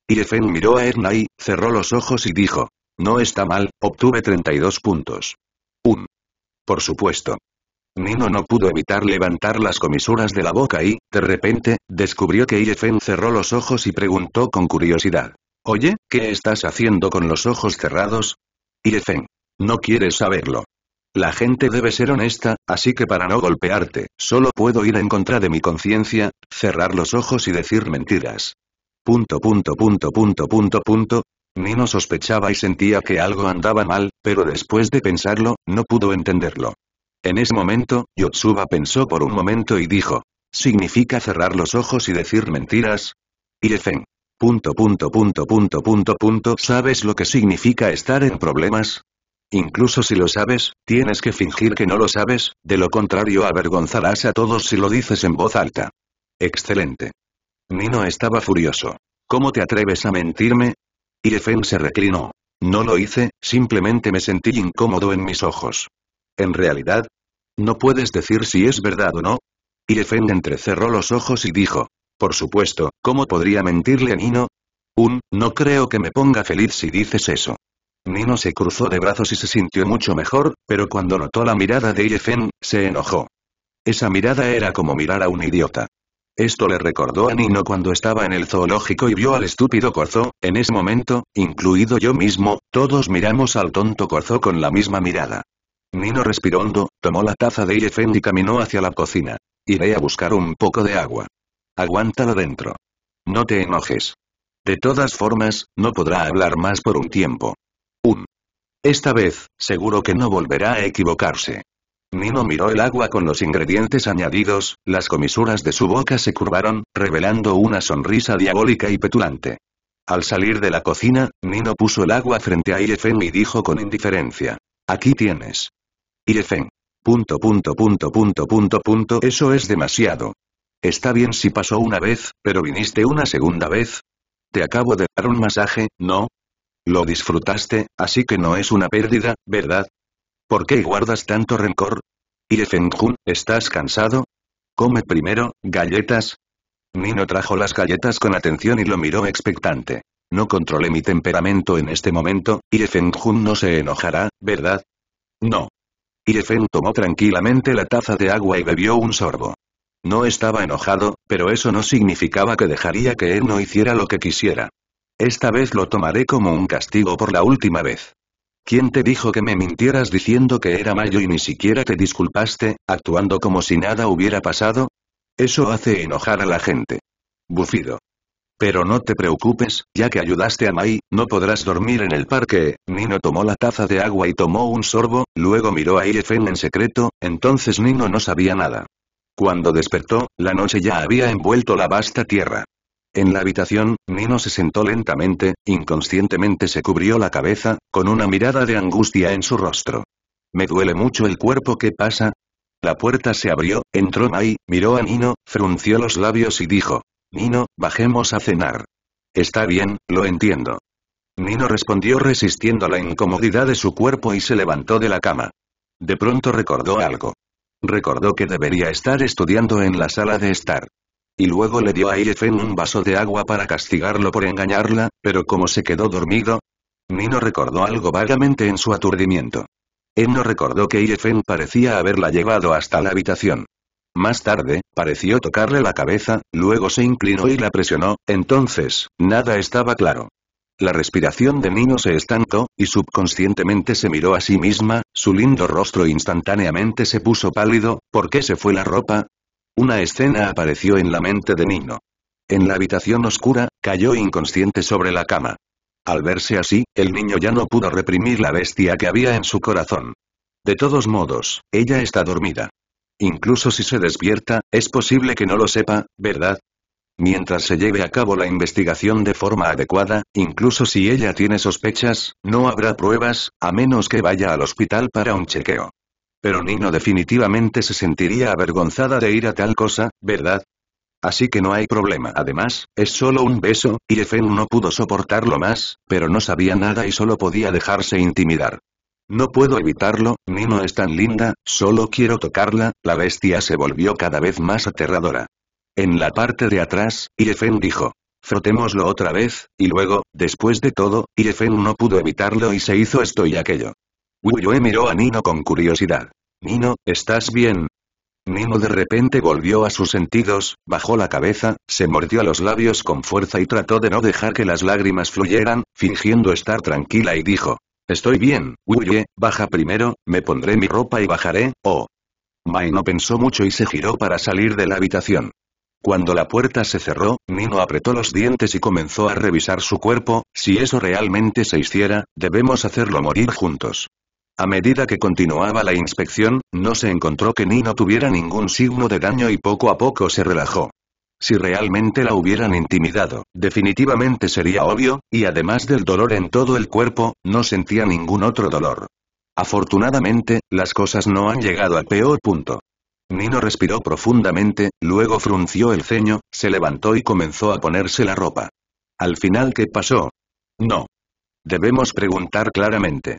Irefen miró a Ernai, cerró los ojos y dijo. No está mal, obtuve 32 puntos. Un. Por supuesto. Nino no pudo evitar levantar las comisuras de la boca y, de repente, descubrió que Irefen cerró los ojos y preguntó con curiosidad. Oye, ¿qué estás haciendo con los ojos cerrados? Irefen. No quieres saberlo. La gente debe ser honesta, así que para no golpearte, solo puedo ir en contra de mi conciencia, cerrar los ojos y decir mentiras. Punto punto punto punto punto punto. Nino sospechaba y sentía que algo andaba mal, pero después de pensarlo, no pudo entenderlo. En ese momento, Yotsuba pensó por un momento y dijo. ¿Significa cerrar los ojos y decir mentiras? Punto punto punto punto punto punto. ¿Sabes lo que significa estar en problemas? Incluso si lo sabes, tienes que fingir que no lo sabes, de lo contrario avergonzarás a todos si lo dices en voz alta. Excelente. Nino estaba furioso. ¿Cómo te atreves a mentirme? Irefen se reclinó. No lo hice, simplemente me sentí incómodo en mis ojos. En realidad, ¿no puedes decir si es verdad o no? Irefen entrecerró los ojos y dijo. Por supuesto, ¿cómo podría mentirle a Nino? Un, no creo que me ponga feliz si dices eso. Nino se cruzó de brazos y se sintió mucho mejor, pero cuando notó la mirada de Irefen, se enojó. Esa mirada era como mirar a un idiota. Esto le recordó a Nino cuando estaba en el zoológico y vio al estúpido Corzo, en ese momento, incluido yo mismo, todos miramos al tonto Corzo con la misma mirada. Nino respiró hondo, tomó la taza de Irefen y caminó hacia la cocina. Iré a buscar un poco de agua. Aguántalo dentro. No te enojes. De todas formas, no podrá hablar más por un tiempo. Un. Esta vez, seguro que no volverá a equivocarse. Nino miró el agua con los ingredientes añadidos, las comisuras de su boca se curvaron, revelando una sonrisa diabólica y petulante. Al salir de la cocina, Nino puso el agua frente a Irefen y dijo con indiferencia. Aquí tienes. Irefen. Punto punto punto punto punto punto. Eso es demasiado. Está bien si pasó una vez, pero viniste una segunda vez. Te acabo de dar un masaje, ¿no? Lo disfrutaste, así que no es una pérdida, ¿verdad? ¿Por qué guardas tanto rencor? Irefenjun, ¿estás cansado? Come primero, galletas. Nino trajo las galletas con atención y lo miró expectante. No controlé mi temperamento en este momento, Irefenjun no se enojará, ¿verdad? No. Irefen tomó tranquilamente la taza de agua y bebió un sorbo. No estaba enojado, pero eso no significaba que dejaría que él no hiciera lo que quisiera. Esta vez lo tomaré como un castigo por la última vez. ¿Quién te dijo que me mintieras diciendo que era mayo y ni siquiera te disculpaste, actuando como si nada hubiera pasado? Eso hace enojar a la gente. Bufido. Pero no te preocupes, ya que ayudaste a Mai, no podrás dormir en el parque. Nino tomó la taza de agua y tomó un sorbo, luego miró a Irefen en secreto, entonces Nino no sabía nada. Cuando despertó, la noche ya había envuelto la vasta tierra. En la habitación, Nino se sentó lentamente, inconscientemente se cubrió la cabeza, con una mirada de angustia en su rostro. Me duele mucho el cuerpo, ¿qué pasa? La puerta se abrió, entró Mai, miró a Nino, frunció los labios y dijo. Nino, bajemos a cenar. Está bien, lo entiendo. Nino respondió resistiendo la incomodidad de su cuerpo y se levantó de la cama. De pronto recordó algo. Recordó que debería estar estudiando en la sala de estar. Y luego le dio a Irefen un vaso de agua para castigarlo por engañarla, pero como se quedó dormido. Nino recordó algo vagamente en su aturdimiento. Él no recordó que Irefen parecía haberla llevado hasta la habitación. Más tarde, pareció tocarle la cabeza, luego se inclinó y la presionó, entonces, nada estaba claro. La respiración de Nino se estancó, y subconscientemente se miró a sí misma, su lindo rostro instantáneamente se puso pálido, ¿por qué se fue la ropa? Una escena apareció en la mente de Nino. En la habitación oscura, cayó inconsciente sobre la cama. Al verse así, el niño ya no pudo reprimir la bestia que había en su corazón. De todos modos, ella está dormida. Incluso si se despierta, es posible que no lo sepa, ¿verdad? Mientras se lleve a cabo la investigación de forma adecuada, incluso si ella tiene sospechas, no habrá pruebas, a menos que vaya al hospital para un chequeo. Pero Nino definitivamente se sentiría avergonzada de ir a tal cosa, ¿verdad? Así que no hay problema. Además, es solo un beso, y no pudo soportarlo más, pero no sabía nada y solo podía dejarse intimidar. No puedo evitarlo, Nino es tan linda, solo quiero tocarla, la bestia se volvió cada vez más aterradora. En la parte de atrás, Irefen dijo. Frotémoslo otra vez, y luego, después de todo, Irefen no pudo evitarlo y se hizo esto y aquello. Wuyue miró a Nino con curiosidad. Nino, ¿estás bien? Nino de repente volvió a sus sentidos, bajó la cabeza, se mordió los labios con fuerza y trató de no dejar que las lágrimas fluyeran, fingiendo estar tranquila y dijo. Estoy bien, huye, baja primero, me pondré mi ropa y bajaré, oh. Mai no pensó mucho y se giró para salir de la habitación. Cuando la puerta se cerró, Nino apretó los dientes y comenzó a revisar su cuerpo, si eso realmente se hiciera, debemos hacerlo morir juntos. A medida que continuaba la inspección, no se encontró que Nino tuviera ningún signo de daño y poco a poco se relajó. Si realmente la hubieran intimidado, definitivamente sería obvio, y además del dolor en todo el cuerpo, no sentía ningún otro dolor. Afortunadamente, las cosas no han llegado al peor punto. Nino respiró profundamente, luego frunció el ceño, se levantó y comenzó a ponerse la ropa. Al final, ¿qué pasó? No. Debemos preguntar claramente.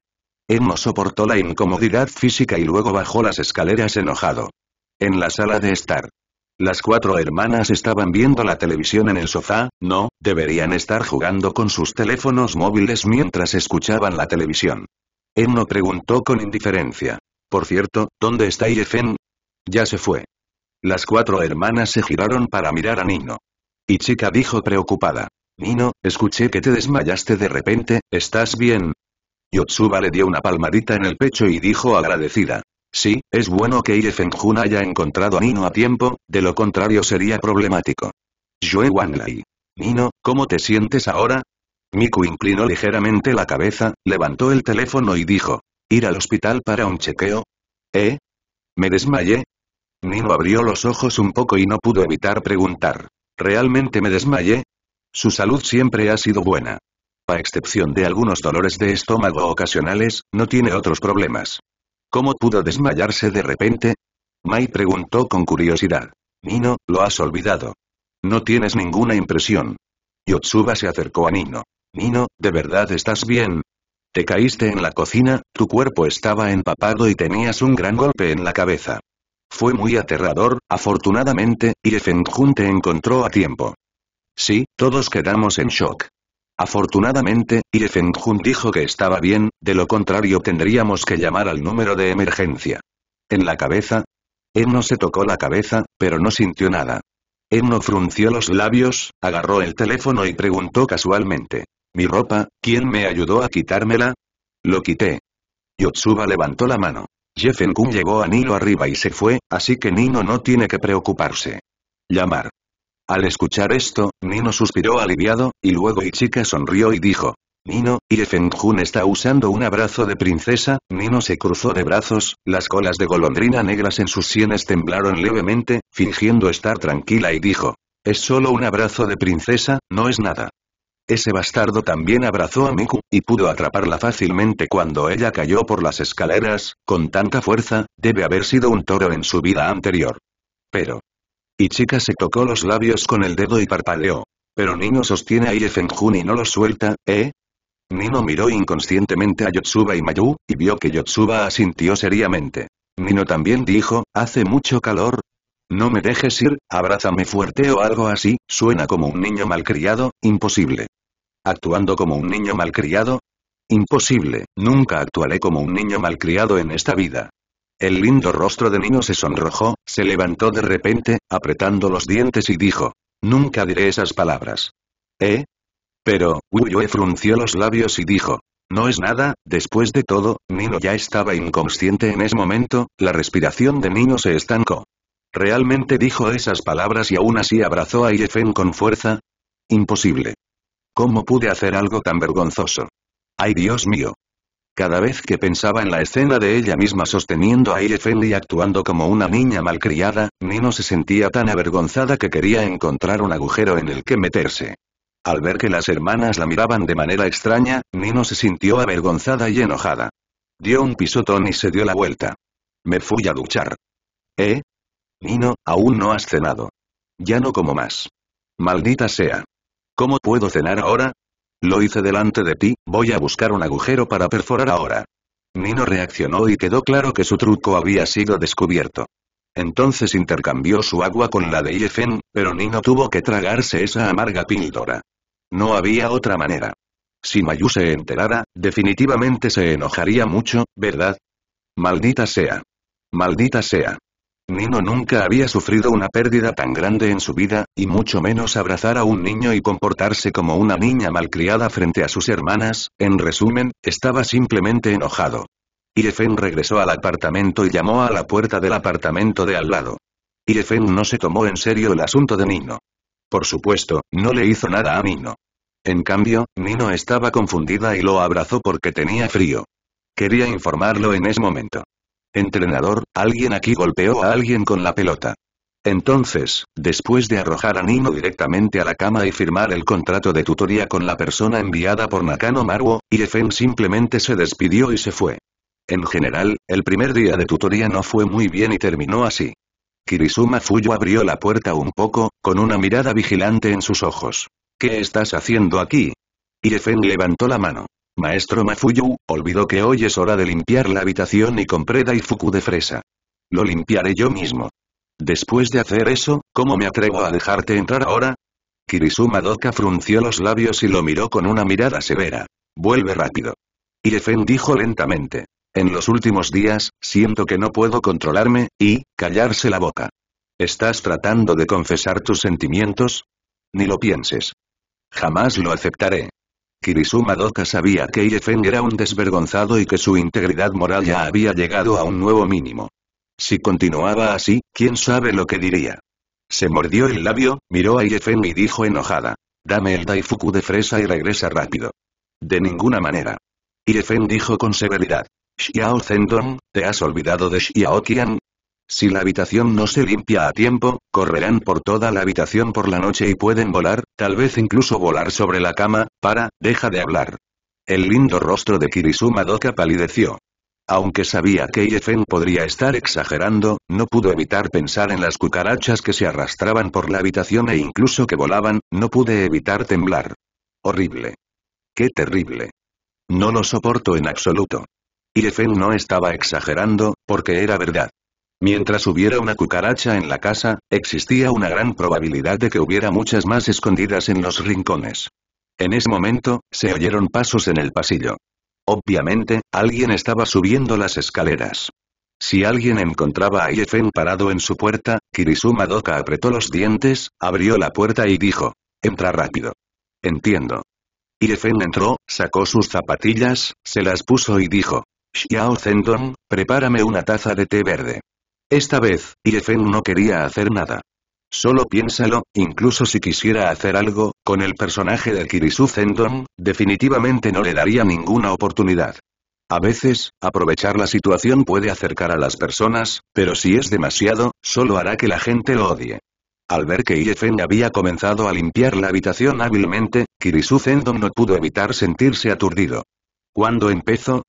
No soportó la incomodidad física y luego bajó las escaleras enojado. En la sala de estar. Las cuatro hermanas estaban viendo la televisión en el sofá, no, deberían estar jugando con sus teléfonos móviles mientras escuchaban la televisión. no preguntó con indiferencia. Por cierto, ¿dónde está Yefen? Ya se fue. Las cuatro hermanas se giraron para mirar a Nino. Y chica dijo preocupada. Nino, escuché que te desmayaste de repente, ¿estás bien? Yotsuba le dio una palmadita en el pecho y dijo agradecida. Sí, es bueno que Fengjun haya encontrado a Nino a tiempo, de lo contrario sería problemático. Joe Wanlei. Nino, ¿cómo te sientes ahora? Miku inclinó ligeramente la cabeza, levantó el teléfono y dijo. ¿Ir al hospital para un chequeo? ¿Eh? ¿Me desmayé? Nino abrió los ojos un poco y no pudo evitar preguntar. ¿Realmente me desmayé? Su salud siempre ha sido buena. A excepción de algunos dolores de estómago ocasionales, no tiene otros problemas. ¿Cómo pudo desmayarse de repente? Mai preguntó con curiosidad. Nino, lo has olvidado. No tienes ninguna impresión. Yotsuba se acercó a Nino. Nino, ¿de verdad estás bien? Te caíste en la cocina, tu cuerpo estaba empapado y tenías un gran golpe en la cabeza. Fue muy aterrador, afortunadamente, y Fengjun te encontró a tiempo. Sí, todos quedamos en shock. Afortunadamente, Ye Fengjun dijo que estaba bien, de lo contrario tendríamos que llamar al número de emergencia. ¿En la cabeza? no se tocó la cabeza, pero no sintió nada. no frunció los labios, agarró el teléfono y preguntó casualmente. ¿Mi ropa, quién me ayudó a quitármela? Lo quité. Yotsuba levantó la mano. Jeffenkun llegó a Nino arriba y se fue, así que Nino no tiene que preocuparse. Llamar. Al escuchar esto, Nino suspiró aliviado, y luego Ichika sonrió y dijo. Nino, Fengjun está usando un abrazo de princesa, Nino se cruzó de brazos, las colas de golondrina negras en sus sienes temblaron levemente, fingiendo estar tranquila y dijo. Es solo un abrazo de princesa, no es nada. Ese bastardo también abrazó a Miku, y pudo atraparla fácilmente cuando ella cayó por las escaleras, con tanta fuerza, debe haber sido un toro en su vida anterior. Pero, Ichika se tocó los labios con el dedo y parpadeó. Pero Nino sostiene a Irefenjun y no lo suelta, ¿eh? Nino miró inconscientemente a Yotsuba y Mayu, y vio que Yotsuba asintió seriamente. Nino también dijo, ¿hace mucho calor? No me dejes ir, abrázame fuerte o algo así, suena como un niño malcriado, imposible. ¿Actuando como un niño malcriado? Imposible, nunca actuaré como un niño malcriado en esta vida. El lindo rostro de Nino se sonrojó, se levantó de repente, apretando los dientes y dijo. Nunca diré esas palabras. ¿Eh? Pero, Wuyue frunció los labios y dijo. No es nada, después de todo, Nino ya estaba inconsciente en ese momento, la respiración de Nino se estancó. ¿Realmente dijo esas palabras y aún así abrazó a Yefen con fuerza? Imposible. ¿Cómo pude hacer algo tan vergonzoso? ¡Ay Dios mío! Cada vez que pensaba en la escena de ella misma sosteniendo a Irefen y actuando como una niña malcriada, Nino se sentía tan avergonzada que quería encontrar un agujero en el que meterse. Al ver que las hermanas la miraban de manera extraña, Nino se sintió avergonzada y enojada. Dio un pisotón y se dio la vuelta. Me fui a duchar. ¿Eh? Nino, aún no has cenado. Ya no como más. Maldita sea. ¿Cómo puedo cenar ahora? Lo hice delante de ti, voy a buscar un agujero para perforar ahora. Nino reaccionó y quedó claro que su truco había sido descubierto. Entonces intercambió su agua con la de Yefen, pero Nino tuvo que tragarse esa amarga píldora. No había otra manera. Si Mayu se enterara, definitivamente se enojaría mucho, ¿verdad? Maldita sea. Maldita sea. Nino nunca había sufrido una pérdida tan grande en su vida, y mucho menos abrazar a un niño y comportarse como una niña malcriada frente a sus hermanas, en resumen, estaba simplemente enojado. Irefen regresó al apartamento y llamó a la puerta del apartamento de al lado. Irefen no se tomó en serio el asunto de Nino. Por supuesto, no le hizo nada a Nino. En cambio, Nino estaba confundida y lo abrazó porque tenía frío. Quería informarlo en ese momento. Entrenador, alguien aquí golpeó a alguien con la pelota. Entonces, después de arrojar a Nino directamente a la cama y firmar el contrato de tutoría con la persona enviada por Nakano Maruo, Irefen simplemente se despidió y se fue. En general, el primer día de tutoría no fue muy bien y terminó así. Kirisuma Fuyo abrió la puerta un poco, con una mirada vigilante en sus ojos. ¿Qué estás haciendo aquí? Irefen levantó la mano. Maestro Mafuyu, olvidó que hoy es hora de limpiar la habitación y compré Daifuku de fresa. Lo limpiaré yo mismo. Después de hacer eso, ¿cómo me atrevo a dejarte entrar ahora? Kirisuma Doka frunció los labios y lo miró con una mirada severa. Vuelve rápido. Irefen dijo lentamente. En los últimos días, siento que no puedo controlarme, y, callarse la boca. ¿Estás tratando de confesar tus sentimientos? Ni lo pienses. Jamás lo aceptaré. Kirisuma Doka sabía que Iefeng era un desvergonzado y que su integridad moral ya había llegado a un nuevo mínimo. Si continuaba así, quién sabe lo que diría. Se mordió el labio, miró a Iefeng y dijo enojada. Dame el Daifuku de fresa y regresa rápido. De ninguna manera. Iefeng dijo con severidad. Xiao Zendong, ¿te has olvidado de Xiao? Si la habitación no se limpia a tiempo, correrán por toda la habitación por la noche y pueden volar, tal vez incluso volar sobre la cama, para, deja de hablar. El lindo rostro de Kirisuma Doka palideció. Aunque sabía que Yefen podría estar exagerando, no pudo evitar pensar en las cucarachas que se arrastraban por la habitación e incluso que volaban, no pude evitar temblar. Horrible. Qué terrible. No lo soporto en absoluto. Yefen no estaba exagerando, porque era verdad. Mientras hubiera una cucaracha en la casa, existía una gran probabilidad de que hubiera muchas más escondidas en los rincones. En ese momento, se oyeron pasos en el pasillo. Obviamente, alguien estaba subiendo las escaleras. Si alguien encontraba a Yefen parado en su puerta, Kirisuma Doka apretó los dientes, abrió la puerta y dijo. Entra rápido. Entiendo. Yefen entró, sacó sus zapatillas, se las puso y dijo. Xiao Zendong, prepárame una taza de té verde. Esta vez, Irefen no quería hacer nada. Solo piénsalo, incluso si quisiera hacer algo, con el personaje de Kirisu Zendong, definitivamente no le daría ninguna oportunidad. A veces, aprovechar la situación puede acercar a las personas, pero si es demasiado, solo hará que la gente lo odie. Al ver que Irefen había comenzado a limpiar la habitación hábilmente, Kirisu Zendong no pudo evitar sentirse aturdido. ¿Cuándo empezó?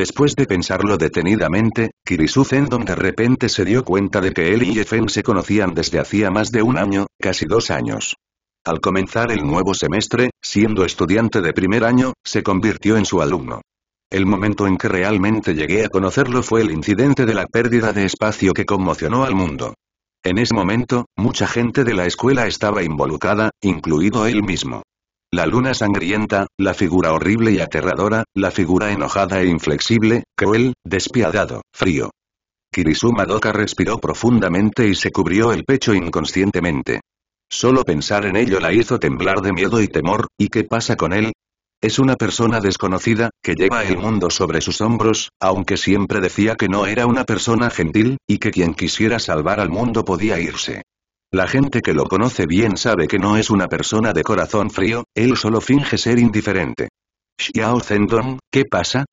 Después de pensarlo detenidamente, Kirisu Zendong de repente se dio cuenta de que él y Yefen se conocían desde hacía más de un año, casi dos años. Al comenzar el nuevo semestre, siendo estudiante de primer año, se convirtió en su alumno. El momento en que realmente llegué a conocerlo fue el incidente de la pérdida de espacio que conmocionó al mundo. En ese momento, mucha gente de la escuela estaba involucrada, incluido él mismo. La luna sangrienta, la figura horrible y aterradora, la figura enojada e inflexible, cruel, despiadado, frío. Kirisuma Doka respiró profundamente y se cubrió el pecho inconscientemente. Solo pensar en ello la hizo temblar de miedo y temor, ¿y qué pasa con él? Es una persona desconocida, que lleva el mundo sobre sus hombros, aunque siempre decía que no era una persona gentil, y que quien quisiera salvar al mundo podía irse. La gente que lo conoce bien sabe que no es una persona de corazón frío, él solo finge ser indiferente. Xiao Zendong, ¿qué pasa?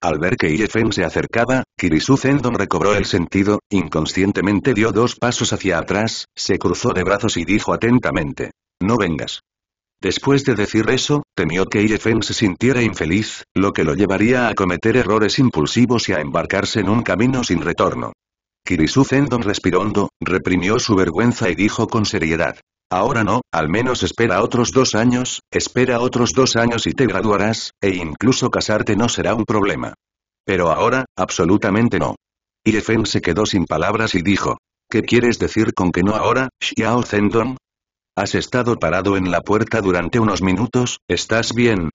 Al ver que Yefen se acercaba, Kirisu Zendong recobró el sentido, inconscientemente dio dos pasos hacia atrás, se cruzó de brazos y dijo atentamente. No vengas. Después de decir eso, temió que Yefen se sintiera infeliz, lo que lo llevaría a cometer errores impulsivos y a embarcarse en un camino sin retorno. Kirisu Zendong respiró reprimió su vergüenza y dijo con seriedad. Ahora no, al menos espera otros dos años, espera otros dos años y te graduarás, e incluso casarte no será un problema. Pero ahora, absolutamente no. Irefen se quedó sin palabras y dijo. ¿Qué quieres decir con que no ahora, Xiao Zendong? Has estado parado en la puerta durante unos minutos, ¿estás bien?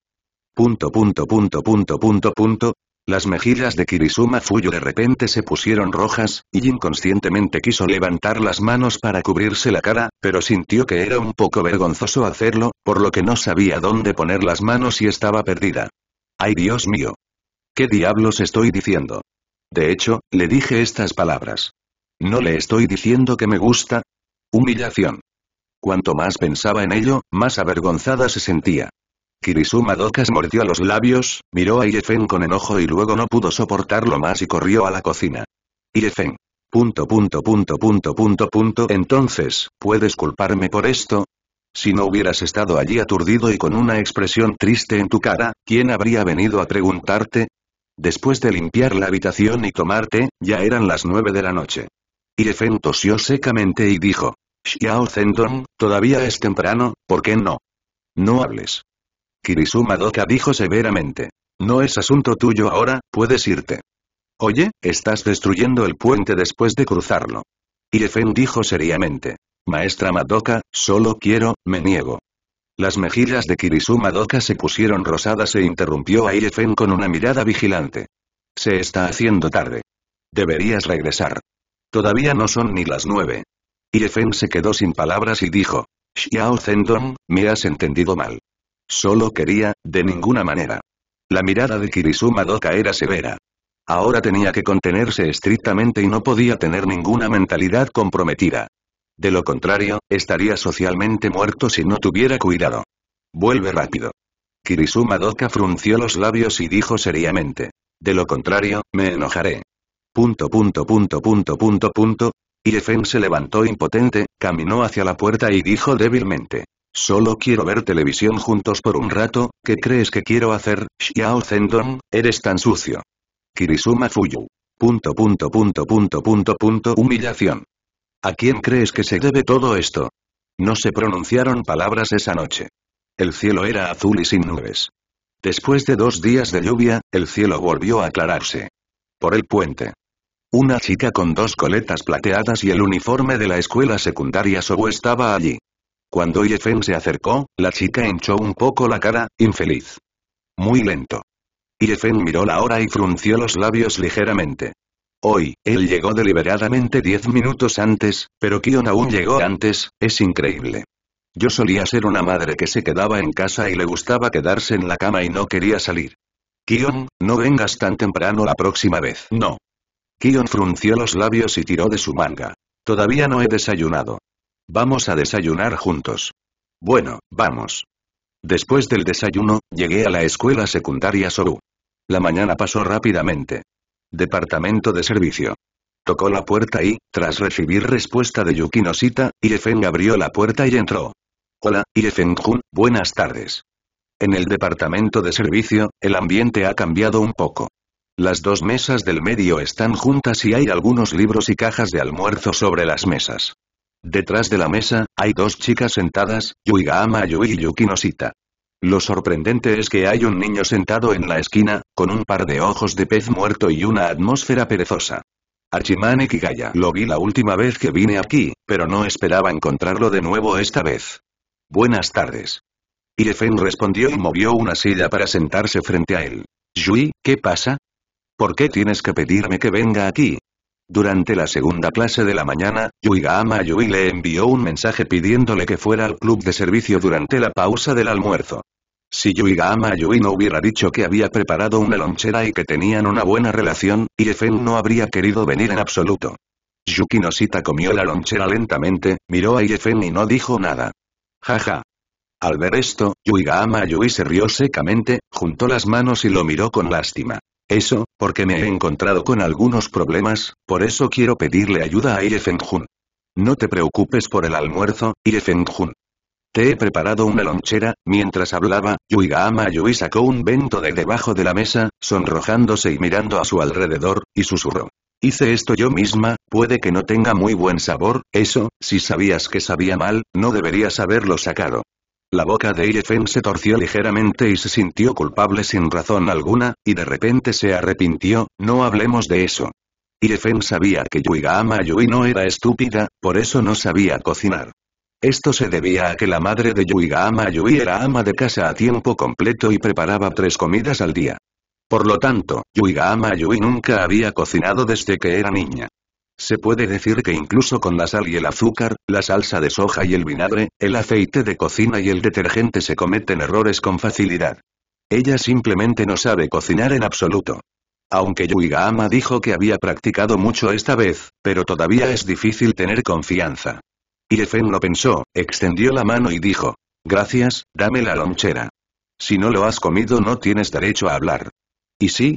Punto punto punto punto punto punto. Las mejillas de Kirisuma Fuyu de repente se pusieron rojas, y inconscientemente quiso levantar las manos para cubrirse la cara, pero sintió que era un poco vergonzoso hacerlo, por lo que no sabía dónde poner las manos y estaba perdida. ¡Ay Dios mío! ¿Qué diablos estoy diciendo? De hecho, le dije estas palabras. ¿No le estoy diciendo que me gusta? Humillación. Cuanto más pensaba en ello, más avergonzada se sentía. Kirisuma Dokas mordió los labios, miró a Irefen con enojo y luego no pudo soportarlo más y corrió a la cocina. Irefen. Punto punto entonces, ¿puedes culparme por esto? Si no hubieras estado allí aturdido y con una expresión triste en tu cara, ¿quién habría venido a preguntarte? Después de limpiar la habitación y tomarte, ya eran las nueve de la noche. Irefen tosió secamente y dijo. Xiao Zendong, todavía es temprano, ¿por qué no? No hables. Kirisuma Doka dijo severamente. No es asunto tuyo ahora, puedes irte. Oye, estás destruyendo el puente después de cruzarlo. Irefen dijo seriamente. Maestra Madoka, solo quiero, me niego. Las mejillas de Kirisuma Doka se pusieron rosadas e interrumpió a Irefen con una mirada vigilante. Se está haciendo tarde. Deberías regresar. Todavía no son ni las nueve. Irefen se quedó sin palabras y dijo. Xiao Zendong, me has entendido mal. Solo quería, de ninguna manera. La mirada de Kirisuma Doka era severa. Ahora tenía que contenerse estrictamente y no podía tener ninguna mentalidad comprometida. De lo contrario, estaría socialmente muerto si no tuviera cuidado. Vuelve rápido. Kirisuma Doka frunció los labios y dijo seriamente. De lo contrario, me enojaré. Punto punto punto punto punto punto. Se levantó impotente, caminó hacia la puerta y dijo débilmente. Solo quiero ver televisión juntos por un rato, ¿qué crees que quiero hacer, Xiao Zendong? Eres tan sucio. Kirisuma Fuyu. Punto humillación. ¿A quién crees que se debe todo esto? No se pronunciaron palabras esa noche. El cielo era azul y sin nubes. Después de dos días de lluvia, el cielo volvió a aclararse. Por el puente. Una chica con dos coletas plateadas y el uniforme de la escuela secundaria Sobo estaba allí. Cuando Yefen se acercó, la chica hinchó un poco la cara, infeliz. Muy lento. Yefen miró la hora y frunció los labios ligeramente. Hoy, él llegó deliberadamente diez minutos antes, pero Kion aún llegó antes, es increíble. Yo solía ser una madre que se quedaba en casa y le gustaba quedarse en la cama y no quería salir. Kion, no vengas tan temprano la próxima vez. No. Kion frunció los labios y tiró de su manga. Todavía no he desayunado. Vamos a desayunar juntos. Bueno, vamos. Después del desayuno, llegué a la escuela secundaria Soru. La mañana pasó rápidamente. Departamento de servicio. Tocó la puerta y, tras recibir respuesta de Yuki Noshita, Irefeng abrió la puerta y entró. Hola, Irefeng-jun, buenas tardes. En el departamento de servicio, el ambiente ha cambiado un poco. Las dos mesas del medio están juntas y hay algunos libros y cajas de almuerzo sobre las mesas. Detrás de la mesa, hay dos chicas sentadas, Yuigama Yui y Yuki Noshita. Lo sorprendente es que hay un niño sentado en la esquina, con un par de ojos de pez muerto y una atmósfera perezosa. Archimane Kigaya. Lo vi la última vez que vine aquí, pero no esperaba encontrarlo de nuevo esta vez. Buenas tardes. Irefen respondió y movió una silla para sentarse frente a él. Yui, ¿qué pasa? ¿Por qué tienes que pedirme que venga aquí? Durante la segunda clase de la mañana, Yuigama Yui le envió un mensaje pidiéndole que fuera al club de servicio durante la pausa del almuerzo. Si Yuigama Yui no hubiera dicho que había preparado una lonchera y que tenían una buena relación, Irefen no habría querido venir en absoluto. Yuki Noshita comió la lonchera lentamente, miró a Irefen y no dijo nada. Jaja. Al ver esto, Yuigama Yui se rió secamente, juntó las manos y lo miró con lástima. Eso, porque me he encontrado con algunos problemas, por eso quiero pedirle ayuda a Irefeng-jun. No te preocupes por el almuerzo, Irefeng-jun. Te he preparado una lonchera, mientras hablaba, Yuigama Yui sacó un vento de debajo de la mesa, sonrojándose y mirando a su alrededor, y susurró. Hice esto yo misma, puede que no tenga muy buen sabor, eso, si sabías que sabía mal, no deberías haberlo sacado. La boca de Irefen se torció ligeramente y se sintió culpable sin razón alguna, y de repente se arrepintió, no hablemos de eso. Irefen sabía que Yuigama Yui no era estúpida, por eso no sabía cocinar. Esto se debía a que la madre de Yuigama Yui era ama de casa a tiempo completo y preparaba tres comidas al día. Por lo tanto, Yuigama Yui nunca había cocinado desde que era niña. Se puede decir que incluso con la sal y el azúcar, la salsa de soja y el vinagre, el aceite de cocina y el detergente se cometen errores con facilidad. Ella simplemente no sabe cocinar en absoluto. Aunque Yuigama dijo que había practicado mucho esta vez, pero todavía es difícil tener confianza. Irefen lo pensó, extendió la mano y dijo. Gracias, dame la lonchera. Si no lo has comido no tienes derecho a hablar. ¿Y sí?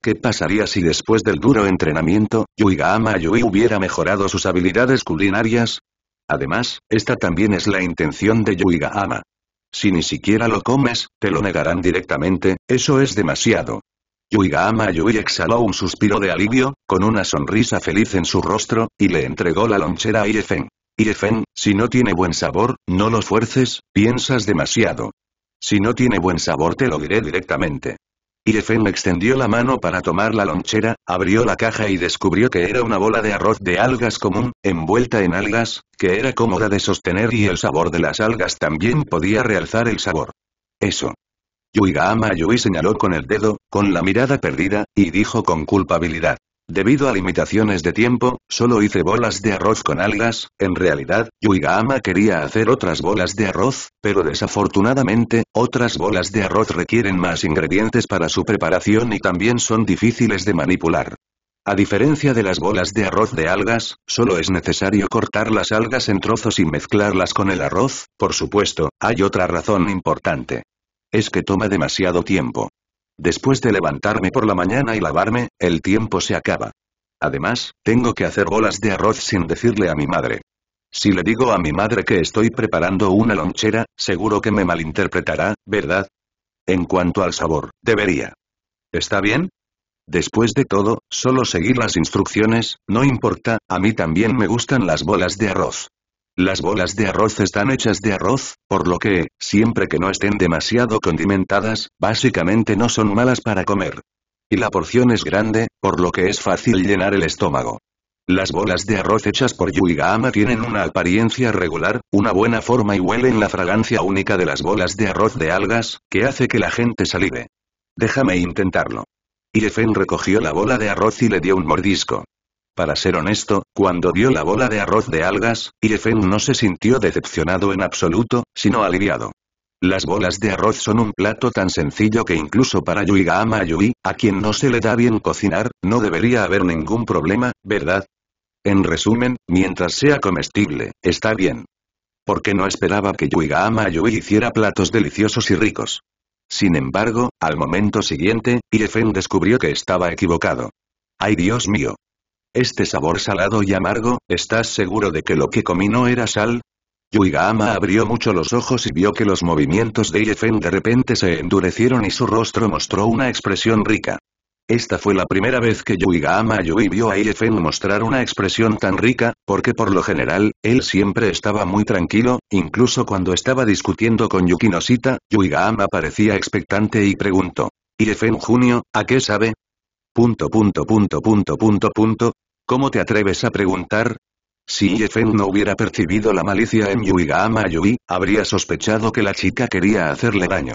¿Qué pasaría si después del duro entrenamiento, Yuigama Yui hubiera mejorado sus habilidades culinarias? Además, esta también es la intención de Yuigama. Si ni siquiera lo comes, te lo negarán directamente, eso es demasiado. Yuigama Yui exhaló un suspiro de alivio, con una sonrisa feliz en su rostro, y le entregó la lonchera a Irefen. Irefen, si no tiene buen sabor, no lo fuerces, piensas demasiado. Si no tiene buen sabor te lo diré directamente. Irefen extendió la mano para tomar la lonchera, abrió la caja y descubrió que era una bola de arroz de algas común, envuelta en algas, que era cómoda de sostener y el sabor de las algas también podía realzar el sabor. Eso. Yuigama Yui señaló con el dedo, con la mirada perdida, y dijo con culpabilidad. Debido a limitaciones de tiempo, solo hice bolas de arroz con algas, en realidad, Yuigama quería hacer otras bolas de arroz, pero desafortunadamente, otras bolas de arroz requieren más ingredientes para su preparación y también son difíciles de manipular. A diferencia de las bolas de arroz de algas, solo es necesario cortar las algas en trozos y mezclarlas con el arroz, por supuesto, hay otra razón importante. Es que toma demasiado tiempo. Después de levantarme por la mañana y lavarme, el tiempo se acaba. Además, tengo que hacer bolas de arroz sin decirle a mi madre. Si le digo a mi madre que estoy preparando una lonchera, seguro que me malinterpretará, ¿verdad? En cuanto al sabor, debería. ¿Está bien? Después de todo, solo seguir las instrucciones, no importa, a mí también me gustan las bolas de arroz. Las bolas de arroz están hechas de arroz, por lo que, siempre que no estén demasiado condimentadas, básicamente no son malas para comer. Y la porción es grande, por lo que es fácil llenar el estómago. Las bolas de arroz hechas por Yuigama tienen una apariencia regular, una buena forma y huelen la fragancia única de las bolas de arroz de algas, que hace que la gente salive. Déjame intentarlo. Irefen recogió la bola de arroz y le dio un mordisco. Para ser honesto, cuando vio la bola de arroz de algas, Irefen no se sintió decepcionado en absoluto, sino aliviado. Las bolas de arroz son un plato tan sencillo que incluso para Yuigama Yui, a quien no se le da bien cocinar, no debería haber ningún problema, ¿verdad? En resumen, mientras sea comestible, está bien. Porque no esperaba que Yuigama Yui hiciera platos deliciosos y ricos. Sin embargo, al momento siguiente, Irefen descubrió que estaba equivocado. ¡Ay Dios mío! Este sabor salado y amargo, ¿estás seguro de que lo que comí no era sal? Yuigama abrió mucho los ojos y vio que los movimientos de Irefen de repente se endurecieron y su rostro mostró una expresión rica. Esta fue la primera vez que Yuigama Yui vio a Irefen mostrar una expresión tan rica, porque por lo general, él siempre estaba muy tranquilo, incluso cuando estaba discutiendo con Yukinosita, Yuigama parecía expectante y preguntó. Irefen Junio, ¿a qué sabe? Punto punto punto punto punto punto. ¿Cómo te atreves a preguntar? Si Yefen no hubiera percibido la malicia en Yuigama Yui, habría sospechado que la chica quería hacerle daño.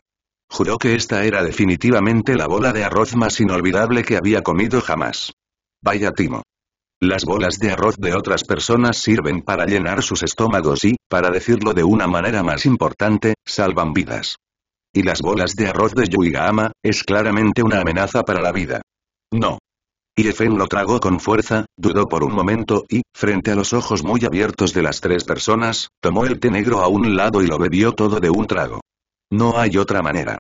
Juró que esta era definitivamente la bola de arroz más inolvidable que había comido jamás. Vaya timo. Las bolas de arroz de otras personas sirven para llenar sus estómagos y, para decirlo de una manera más importante, salvan vidas. Y las bolas de arroz de Yuigama, es claramente una amenaza para la vida. No. Irefen lo tragó con fuerza, dudó por un momento y, frente a los ojos muy abiertos de las tres personas, tomó el té negro a un lado y lo bebió todo de un trago. No hay otra manera.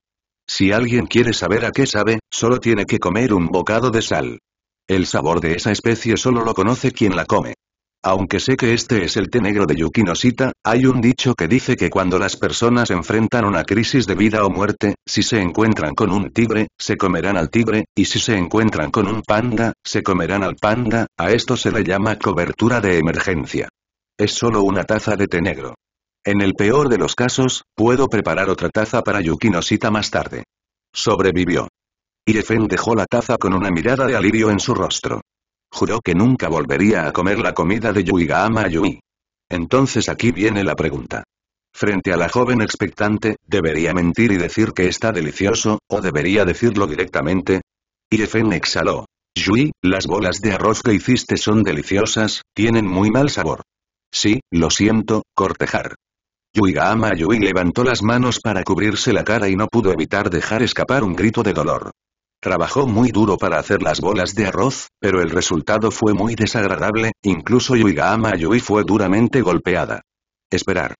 Si alguien quiere saber a qué sabe, solo tiene que comer un bocado de sal. El sabor de esa especie solo lo conoce quien la come. Aunque sé que este es el té negro de Yukinosita, hay un dicho que dice que cuando las personas enfrentan una crisis de vida o muerte, si se encuentran con un tigre, se comerán al tigre, y si se encuentran con un panda, se comerán al panda, a esto se le llama cobertura de emergencia. Es solo una taza de té negro. En el peor de los casos, puedo preparar otra taza para Yukinosita más tarde. Sobrevivió. Irefen dejó la taza con una mirada de alivio en su rostro. Juró que nunca volvería a comer la comida de Yuigama Yui. Entonces aquí viene la pregunta. Frente a la joven expectante, ¿debería mentir y decir que está delicioso, o debería decirlo directamente? Irefen exhaló. Yui, las bolas de arroz que hiciste son deliciosas, tienen muy mal sabor. Sí, lo siento, cortejar. Yuigama Yui levantó las manos para cubrirse la cara y no pudo evitar dejar escapar un grito de dolor. Trabajó muy duro para hacer las bolas de arroz, pero el resultado fue muy desagradable, incluso Yuigama Yui fue duramente golpeada. Esperar.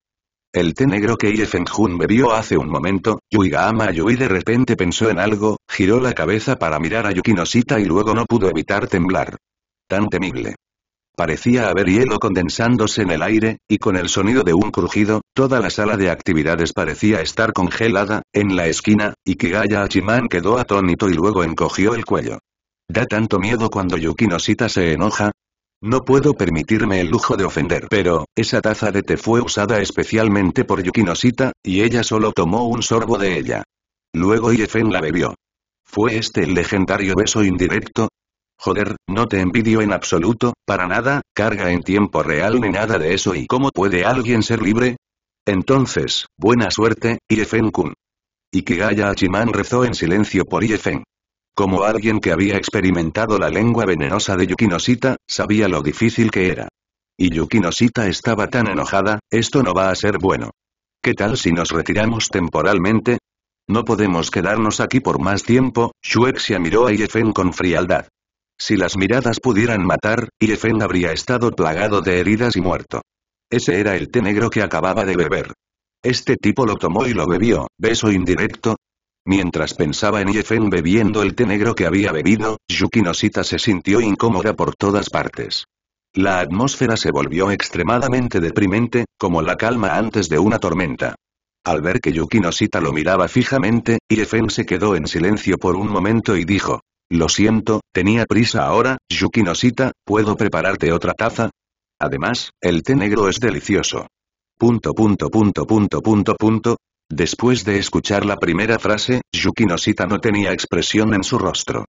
El té negro que Ye Jun bebió hace un momento, Yuigama Yui de repente pensó en algo, giró la cabeza para mirar a Yukinosita y luego no pudo evitar temblar. Tan temible. Parecía haber hielo condensándose en el aire, y con el sonido de un crujido, toda la sala de actividades parecía estar congelada, en la esquina, y Kigaya Hachiman quedó atónito y luego encogió el cuello. Da tanto miedo cuando Yukinosita se enoja, no puedo permitirme el lujo de ofender. Pero, esa taza de té fue usada especialmente por Yukinosita, y ella solo tomó un sorbo de ella. Luego Yefen la bebió. ¿Fue este el legendario beso indirecto? Joder, no te envidio en absoluto, para nada, carga en tiempo real ni nada de eso y ¿cómo puede alguien ser libre? Entonces, buena suerte, Yefen-kun. Ikigaya Hachiman rezó en silencio por Yefen. Como alguien que había experimentado la lengua venenosa de Yukinosita, sabía lo difícil que era. Y Yukinosita estaba tan enojada, esto no va a ser bueno. ¿Qué tal si nos retiramos temporalmente? No podemos quedarnos aquí por más tiempo, Shuexia miró a Yefen con frialdad. Si las miradas pudieran matar, Yefen habría estado plagado de heridas y muerto. Ese era el té negro que acababa de beber. Este tipo lo tomó y lo bebió, beso indirecto, Mientras pensaba en Yefen bebiendo el té negro que había bebido, Yukinosita se sintió incómoda por todas partes. La atmósfera se volvió extremadamente deprimente, como la calma antes de una tormenta. Al ver que Yukinosita lo miraba fijamente, Yefen se quedó en silencio por un momento y dijo, Lo siento, tenía prisa ahora, Yukinosita, ¿puedo prepararte otra taza? Además, el té negro es delicioso. Punto punto Después de escuchar la primera frase, Yuki Noshita no tenía expresión en su rostro.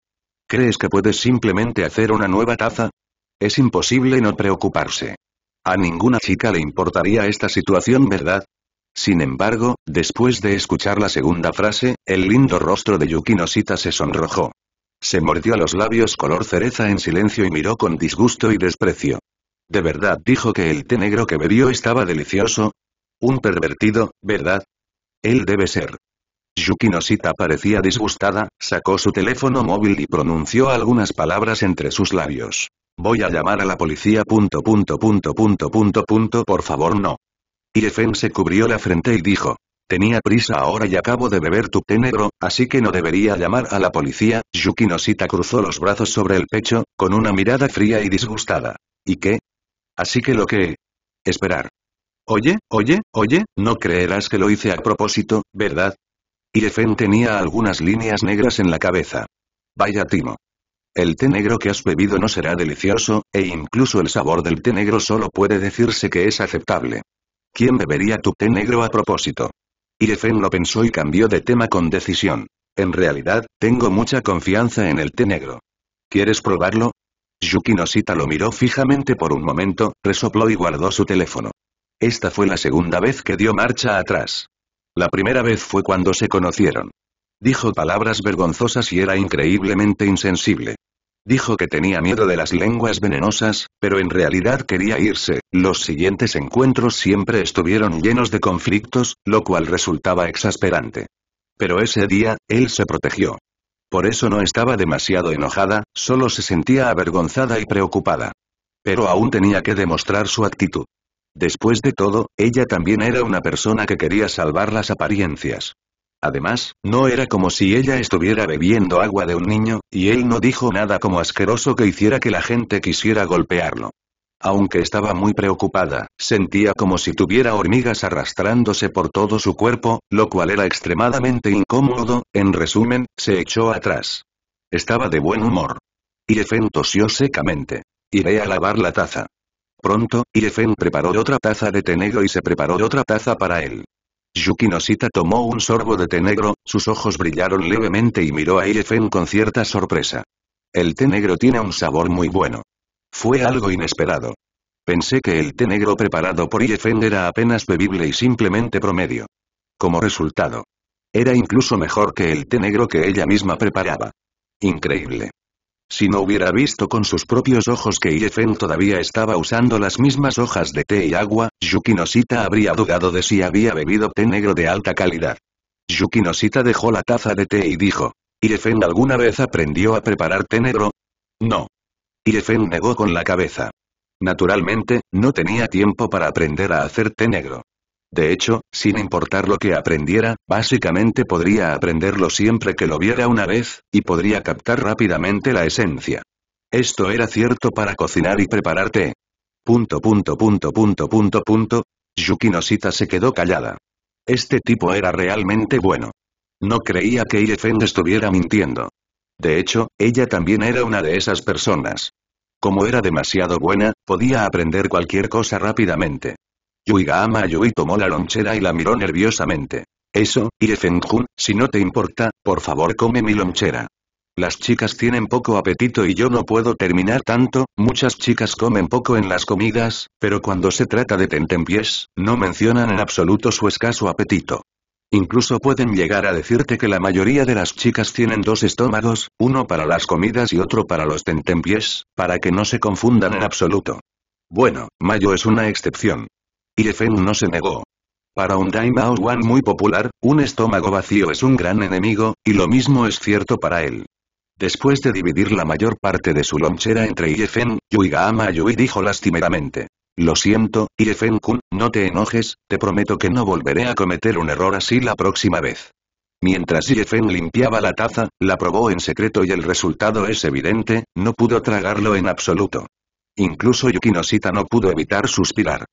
¿Crees que puedes simplemente hacer una nueva taza? Es imposible no preocuparse. A ninguna chica le importaría esta situación, ¿verdad? Sin embargo, después de escuchar la segunda frase, el lindo rostro de Yuki Noshita se sonrojó. Se mordió los labios color cereza en silencio y miró con disgusto y desprecio. ¿De verdad dijo que el té negro que bebió estaba delicioso? Un pervertido, ¿verdad? Él debe ser. Yuki Noshita parecía disgustada, sacó su teléfono móvil y pronunció algunas palabras entre sus labios. Voy a llamar a la policía. Punto, punto, por favor no. Irefen se cubrió la frente y dijo. Tenía prisa ahora y acabo de beber tu té negro, así que no debería llamar a la policía. Yuki Noshita cruzó los brazos sobre el pecho, con una mirada fría y disgustada. ¿Y qué? Así que lo que... Esperar. Oye, oye, oye, no creerás que lo hice a propósito, ¿verdad? Irefen tenía algunas líneas negras en la cabeza. Vaya timo. El té negro que has bebido no será delicioso, e incluso el sabor del té negro solo puede decirse que es aceptable. ¿Quién bebería tu té negro a propósito? Irefen lo pensó y cambió de tema con decisión. En realidad, tengo mucha confianza en el té negro. ¿Quieres probarlo? Yuki Noshita lo miró fijamente por un momento, resopló y guardó su teléfono. Esta fue la segunda vez que dio marcha atrás. La primera vez fue cuando se conocieron. Dijo palabras vergonzosas y era increíblemente insensible. Dijo que tenía miedo de las lenguas venenosas, pero en realidad quería irse. Los siguientes encuentros siempre estuvieron llenos de conflictos, lo cual resultaba exasperante. Pero ese día, él se protegió. Por eso no estaba demasiado enojada, solo se sentía avergonzada y preocupada. Pero aún tenía que demostrar su actitud. Después de todo, ella también era una persona que quería salvar las apariencias. Además, no era como si ella estuviera bebiendo agua de un niño, y él no dijo nada como asqueroso que hiciera que la gente quisiera golpearlo. Aunque estaba muy preocupada, sentía como si tuviera hormigas arrastrándose por todo su cuerpo, lo cual era extremadamente incómodo, en resumen, se echó atrás. Estaba de buen humor. Irefen tosió secamente. Iré a lavar la taza. Pronto, Irefen preparó otra taza de té negro y se preparó otra taza para él. Yuki Noshita tomó un sorbo de té negro, sus ojos brillaron levemente y miró a Irefen con cierta sorpresa. El té negro tiene un sabor muy bueno. Fue algo inesperado. Pensé que el té negro preparado por Iefeng era apenas bebible y simplemente promedio. Como resultado, era incluso mejor que el té negro que ella misma preparaba. Increíble. Si no hubiera visto con sus propios ojos que Iefeng todavía estaba usando las mismas hojas de té y agua, Yuki Noshita habría dudado de si había bebido té negro de alta calidad. Yuki Noshita dejó la taza de té y dijo, ¿Iefeng alguna vez aprendió a preparar té negro? No. Iefeng negó con la cabeza. Naturalmente, no tenía tiempo para aprender a hacer té negro. De hecho, sin importar lo que aprendiera, básicamente podría aprenderlo siempre que lo viera una vez, y podría captar rápidamente la esencia. Esto era cierto para cocinar y preparar té. Punto punto punto punto punto punto. Yuki Noshita se quedó callada. Este tipo era realmente bueno. No creía que Iefeng estuviera mintiendo. De hecho, ella también era una de esas personas. Como era demasiado buena, podía aprender cualquier cosa rápidamente. Yuiga Yui tomó la lonchera y la miró nerviosamente. Eso, Irefeng-jun, si no te importa, por favor come mi lonchera. Las chicas tienen poco apetito y yo no puedo terminar tanto, muchas chicas comen poco en las comidas, pero cuando se trata de tentempiés, no mencionan en absoluto su escaso apetito. Incluso pueden llegar a decirte que la mayoría de las chicas tienen dos estómagos, uno para las comidas y otro para los tentempiés, para que no se confundan en absoluto. Bueno, Mayo es una excepción. Irefen no se negó. Para un Daimao One muy popular, un estómago vacío es un gran enemigo, y lo mismo es cierto para él. Después de dividir la mayor parte de su lonchera entre Irefen, Yuiga Yui dijo lastimeramente. Lo siento, Irefen-kun, no te enojes, te prometo que no volveré a cometer un error así la próxima vez. Mientras Irefen limpiaba la taza, la probó en secreto y el resultado es evidente, no pudo tragarlo en absoluto. Incluso Yukinosita no pudo evitar suspirar.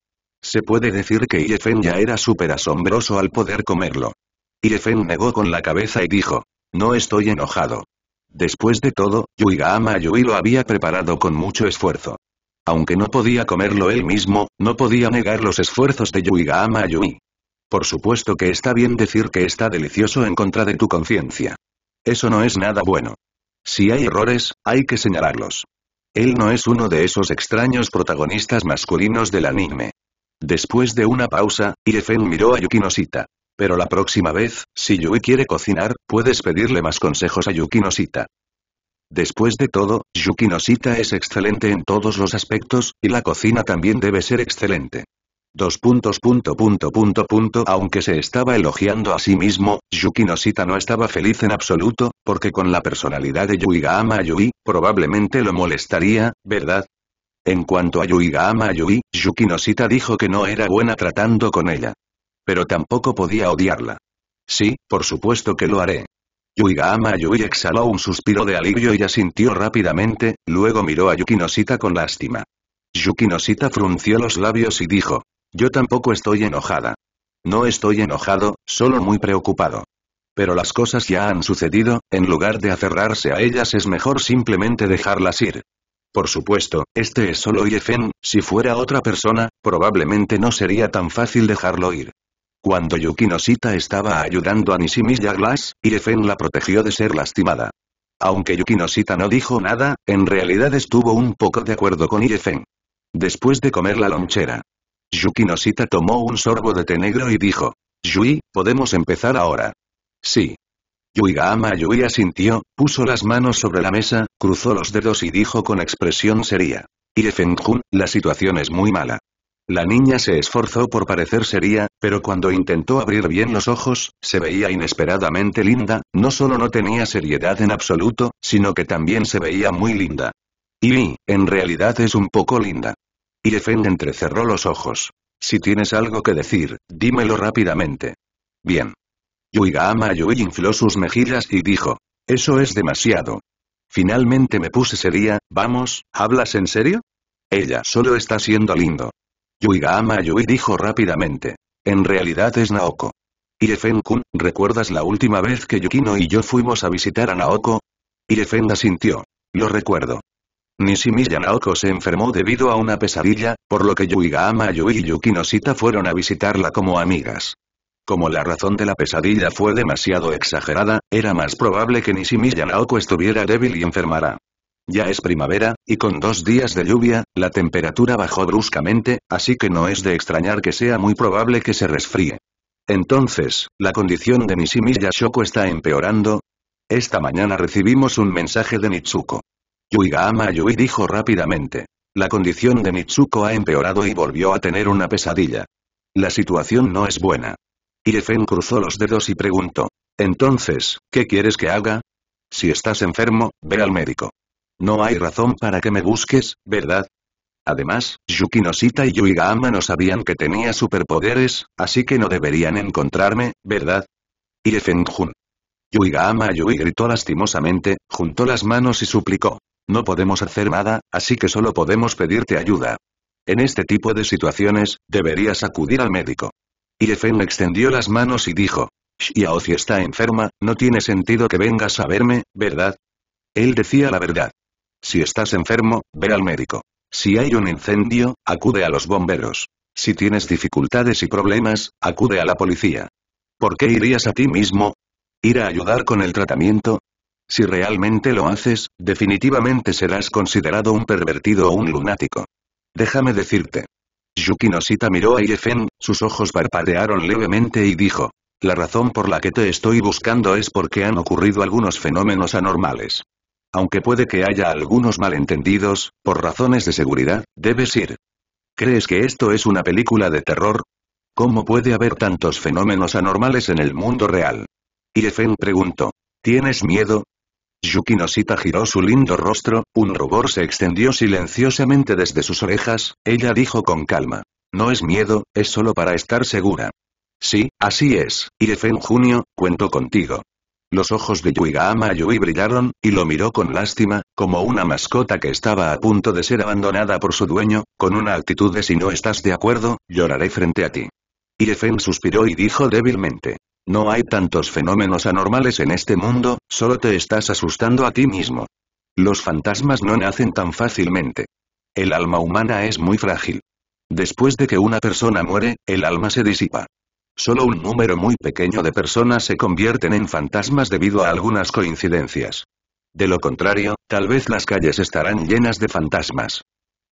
Se puede decir que Irefen ya era súper asombroso al poder comerlo. Irefen negó con la cabeza y dijo. No estoy enojado. Después de todo, Yuigama Yui lo había preparado con mucho esfuerzo. Aunque no podía comerlo él mismo, no podía negar los esfuerzos de Yuigama Yui. Por supuesto que está bien decir que está delicioso en contra de tu conciencia. Eso no es nada bueno. Si hay errores, hay que señalarlos. Él no es uno de esos extraños protagonistas masculinos del anime. Después de una pausa, Irefen miró a Yukinosita. Pero la próxima vez, si Yui quiere cocinar, puedes pedirle más consejos a Yukinosita. Después de todo, Yukinosita es excelente en todos los aspectos, y la cocina también debe ser excelente. Dos puntos punto punto punto punto Aunque se estaba elogiando a sí mismo, Yukinosita no estaba feliz en absoluto, porque con la personalidad de Yuiga Yui, probablemente lo molestaría, ¿verdad? En cuanto a Yuiga ama Yui, Yuki Noshita dijo que no era buena tratando con ella. Pero tampoco podía odiarla. Sí, por supuesto que lo haré. Yuiga ama Yui exhaló un suspiro de alivio y asintió rápidamente, luego miró a Yuki Noshita con lástima. Yuki Noshita frunció los labios y dijo. Yo tampoco estoy enojada. No estoy enojado, solo muy preocupado. Pero las cosas ya han sucedido, en lugar de aferrarse a ellas es mejor simplemente dejarlas ir. Por supuesto, este es solo Yefen, si fuera otra persona, probablemente no sería tan fácil dejarlo ir. Cuando Yukinosita estaba ayudando a Nishimiya Glass, Irefen la protegió de ser lastimada. Aunque Yukinosita no dijo nada, en realidad estuvo un poco de acuerdo con Irefen. Después de comer la lonchera, Yukinosita tomó un sorbo de té negro y dijo, Yui, podemos empezar ahora. Sí. Yuigama Yui asintió, puso las manos sobre la mesa, cruzó los dedos y dijo con expresión seria. Irefeng-jun, la situación es muy mala. La niña se esforzó por parecer seria, pero cuando intentó abrir bien los ojos, se veía inesperadamente linda, no solo no tenía seriedad en absoluto, sino que también se veía muy linda. Y, en realidad es un poco linda. Irefeng entrecerró los ojos. Si tienes algo que decir, dímelo rápidamente. Bien. Yuigama Yui infló sus mejillas y dijo. Eso es demasiado. Finalmente me puse seria, vamos, ¿hablas en serio? Ella solo está siendo lindo. Yuigama Yui dijo rápidamente. En realidad es Naoko. Irefen-kun, ¿recuerdas la última vez que Yukino y yo fuimos a visitar a Naoko? Irefen asintió. Lo recuerdo. Nishimiya Naoko se enfermó debido a una pesadilla, por lo que Yuigama Yui y Yukino Sita fueron a visitarla como amigas. Como la razón de la pesadilla fue demasiado exagerada, era más probable que Nishimiya Naoko estuviera débil y enfermara. Ya es primavera, y con dos días de lluvia, la temperatura bajó bruscamente, así que no es de extrañar que sea muy probable que se resfríe. Entonces, ¿la condición de Nishimi Yashoko está empeorando? Esta mañana recibimos un mensaje de Nitsuko. Yuigama Yui dijo rápidamente. La condición de Nitsuko ha empeorado y volvió a tener una pesadilla. La situación no es buena. Irefen cruzó los dedos y preguntó. Entonces, ¿qué quieres que haga? Si estás enfermo, ve al médico. No hay razón para que me busques, ¿verdad? Además, Yuki Noshita y Yuigama no sabían que tenía superpoderes, así que no deberían encontrarme, ¿verdad? Irefeng-jun. Yuigama Yui gritó lastimosamente, juntó las manos y suplicó. No podemos hacer nada, así que solo podemos pedirte ayuda. En este tipo de situaciones, deberías acudir al médico. Irefen extendió las manos y dijo. Xiaozi está enferma, no tiene sentido que vengas a verme, ¿verdad? Él decía la verdad. Si estás enfermo, ve al médico. Si hay un incendio, acude a los bomberos. Si tienes dificultades y problemas, acude a la policía. ¿Por qué irías a ti mismo? ¿Ir a ayudar con el tratamiento? Si realmente lo haces, definitivamente serás considerado un pervertido o un lunático. Déjame decirte. Yuki Noshita miró a Irefen, sus ojos parpadearon levemente y dijo. La razón por la que te estoy buscando es porque han ocurrido algunos fenómenos anormales. Aunque puede que haya algunos malentendidos, por razones de seguridad, debes ir. ¿Crees que esto es una película de terror? ¿Cómo puede haber tantos fenómenos anormales en el mundo real? Irefen preguntó. ¿Tienes miedo? Yuki Noshita giró su lindo rostro, un rubor se extendió silenciosamente desde sus orejas, ella dijo con calma. No es miedo, es solo para estar segura. Sí, así es, Irefen Junio, cuento contigo. Los ojos de Yuigama Yui brillaron, y lo miró con lástima, como una mascota que estaba a punto de ser abandonada por su dueño, con una actitud de si no estás de acuerdo, lloraré frente a ti. Irefen suspiró y dijo débilmente. No hay tantos fenómenos anormales en este mundo, solo te estás asustando a ti mismo. Los fantasmas no nacen tan fácilmente. El alma humana es muy frágil. Después de que una persona muere, el alma se disipa. Solo un número muy pequeño de personas se convierten en fantasmas debido a algunas coincidencias. De lo contrario, tal vez las calles estarán llenas de fantasmas.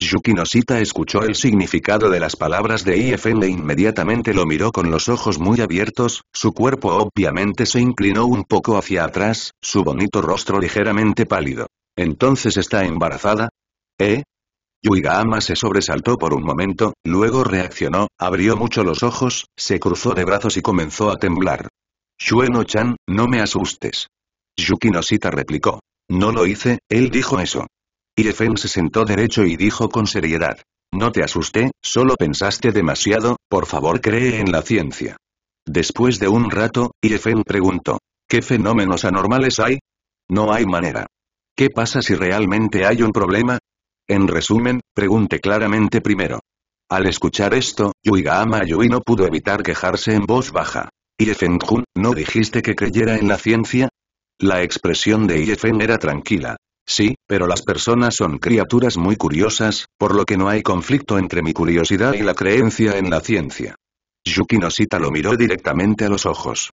Yuki Noshita escuchó el significado de las palabras de IFN e inmediatamente lo miró con los ojos muy abiertos, su cuerpo obviamente se inclinó un poco hacia atrás, su bonito rostro ligeramente pálido. ¿Entonces está embarazada? ¿Eh? Yuigama se sobresaltó por un momento, luego reaccionó, abrió mucho los ojos, se cruzó de brazos y comenzó a temblar. Shueno-chan, no me asustes. Yuki Noshita replicó. No lo hice, él dijo eso. Irefen se sentó derecho y dijo con seriedad. No te asusté, solo pensaste demasiado, por favor cree en la ciencia. Después de un rato, Irefen preguntó. ¿Qué fenómenos anormales hay? No hay manera. ¿Qué pasa si realmente hay un problema? En resumen, pregunte claramente primero. Al escuchar esto, Yuigama Yui no pudo evitar quejarse en voz baja. Irefeng-jun, ¿no dijiste que creyera en la ciencia? La expresión de Irefeng era tranquila. Sí, pero las personas son criaturas muy curiosas, por lo que no hay conflicto entre mi curiosidad y la creencia en la ciencia. Yuki Noshita lo miró directamente a los ojos.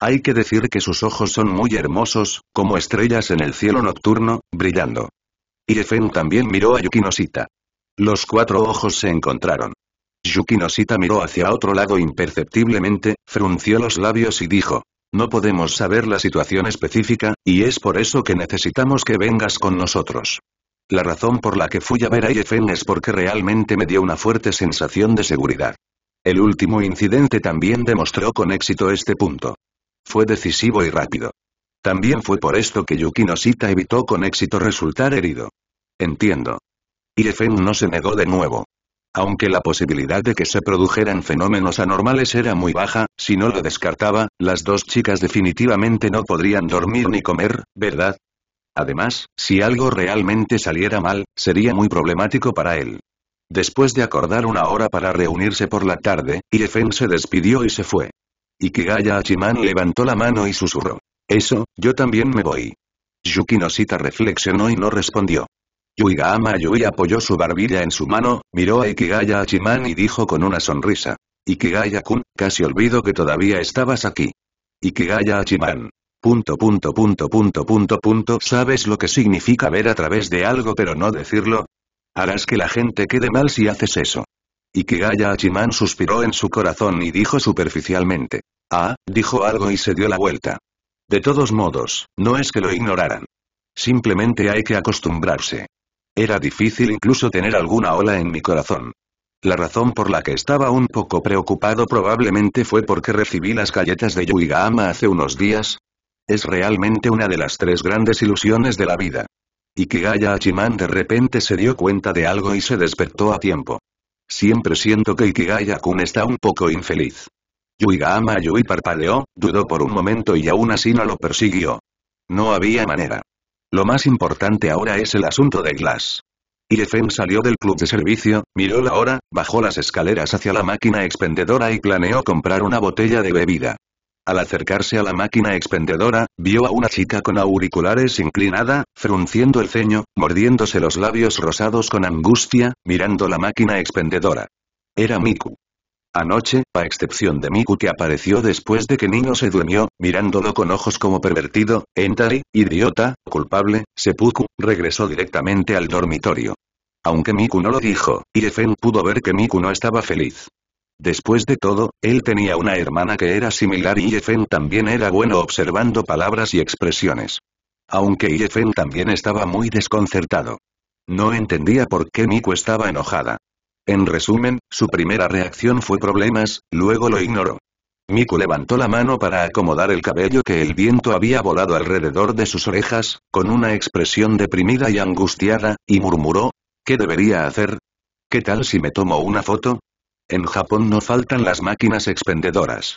Hay que decir que sus ojos son muy hermosos, como estrellas en el cielo nocturno, brillando. Irefen también miró a Yukinosita. Los cuatro ojos se encontraron. Yukinosita miró hacia otro lado imperceptiblemente, frunció los labios y dijo. No podemos saber la situación específica, y es por eso que necesitamos que vengas con nosotros. La razón por la que fui a ver a Irefen es porque realmente me dio una fuerte sensación de seguridad. El último incidente también demostró con éxito este punto. Fue decisivo y rápido. También fue por esto que Yuki Noshita evitó con éxito resultar herido. Entiendo. Irefen no se negó de nuevo. Aunque la posibilidad de que se produjeran fenómenos anormales era muy baja, si no lo descartaba, las dos chicas definitivamente no podrían dormir ni comer, ¿verdad? Además, si algo realmente saliera mal, sería muy problemático para él. Después de acordar una hora para reunirse por la tarde, Irefen se despidió y se fue. Ikigaya Hachiman levantó la mano y susurró. Eso, yo también me voy. Yuki Noshita reflexionó y no respondió. Yuigama Yui apoyó su barbilla en su mano, miró a Ikigaya Hachiman y dijo con una sonrisa. Ikigaya-kun, casi olvido que todavía estabas aquí. Ikigaya Hachiman. Punto punto punto punto punto punto ¿Sabes lo que significa ver a través de algo pero no decirlo? Harás que la gente quede mal si haces eso. Ikigaya Hachiman suspiró en su corazón y dijo superficialmente. Ah, dijo algo y se dio la vuelta. De todos modos, no es que lo ignoraran. Simplemente hay que acostumbrarse. Era difícil incluso tener alguna ola en mi corazón. La razón por la que estaba un poco preocupado probablemente fue porque recibí las galletas de Yuigama hace unos días, es realmente una de las tres grandes ilusiones de la vida. Ikigaya Hachiman de repente se dio cuenta de algo y se despertó a tiempo. Siempre siento que Ikigaya-kun está un poco infeliz. Yuigama Yui parpadeó, dudó por un momento y aún así no lo persiguió. No había manera. Lo más importante ahora es el asunto de Glass. Irefen salió del club de servicio, miró la hora, bajó las escaleras hacia la máquina expendedora y planeó comprar una botella de bebida. Al acercarse a la máquina expendedora, vio a una chica con auriculares inclinada, frunciendo el ceño, mordiéndose los labios rosados con angustia, mirando la máquina expendedora. Era Miku. Anoche, a excepción de Miku que apareció después de que Niño se durmió, mirándolo con ojos como pervertido, Entari, idiota, culpable, Seppuku, regresó directamente al dormitorio. Aunque Miku no lo dijo, Irefen pudo ver que Miku no estaba feliz. Después de todo, él tenía una hermana que era similar y Yefen también era bueno observando palabras y expresiones. Aunque Yefen también estaba muy desconcertado. No entendía por qué Miku estaba enojada. En resumen, su primera reacción fue problemas, luego lo ignoró. Miku levantó la mano para acomodar el cabello que el viento había volado alrededor de sus orejas, con una expresión deprimida y angustiada, y murmuró, ¿qué debería hacer? ¿Qué tal si me tomo una foto? En Japón no faltan las máquinas expendedoras.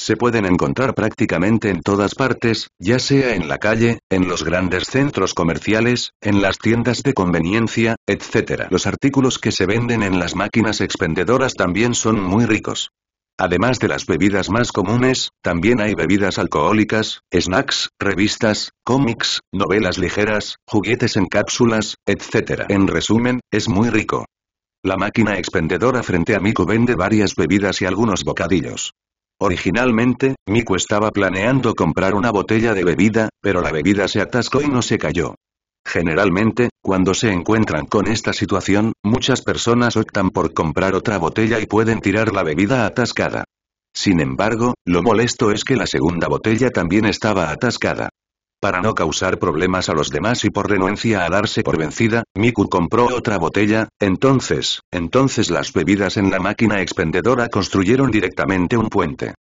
Se pueden encontrar prácticamente en todas partes, ya sea en la calle, en los grandes centros comerciales, en las tiendas de conveniencia, etc. Los artículos que se venden en las máquinas expendedoras también son muy ricos. Además de las bebidas más comunes, también hay bebidas alcohólicas, snacks, revistas, cómics, novelas ligeras, juguetes en cápsulas, etc. En resumen, es muy rico. La máquina expendedora frente a Miku vende varias bebidas y algunos bocadillos. Originalmente, Miku estaba planeando comprar una botella de bebida, pero la bebida se atascó y no se cayó. Generalmente, cuando se encuentran con esta situación, muchas personas optan por comprar otra botella y pueden tirar la bebida atascada. Sin embargo, lo molesto es que la segunda botella también estaba atascada. Para no causar problemas a los demás y por renuencia a darse por vencida, Miku compró otra botella, entonces, entonces las bebidas en la máquina expendedora construyeron directamente un puente.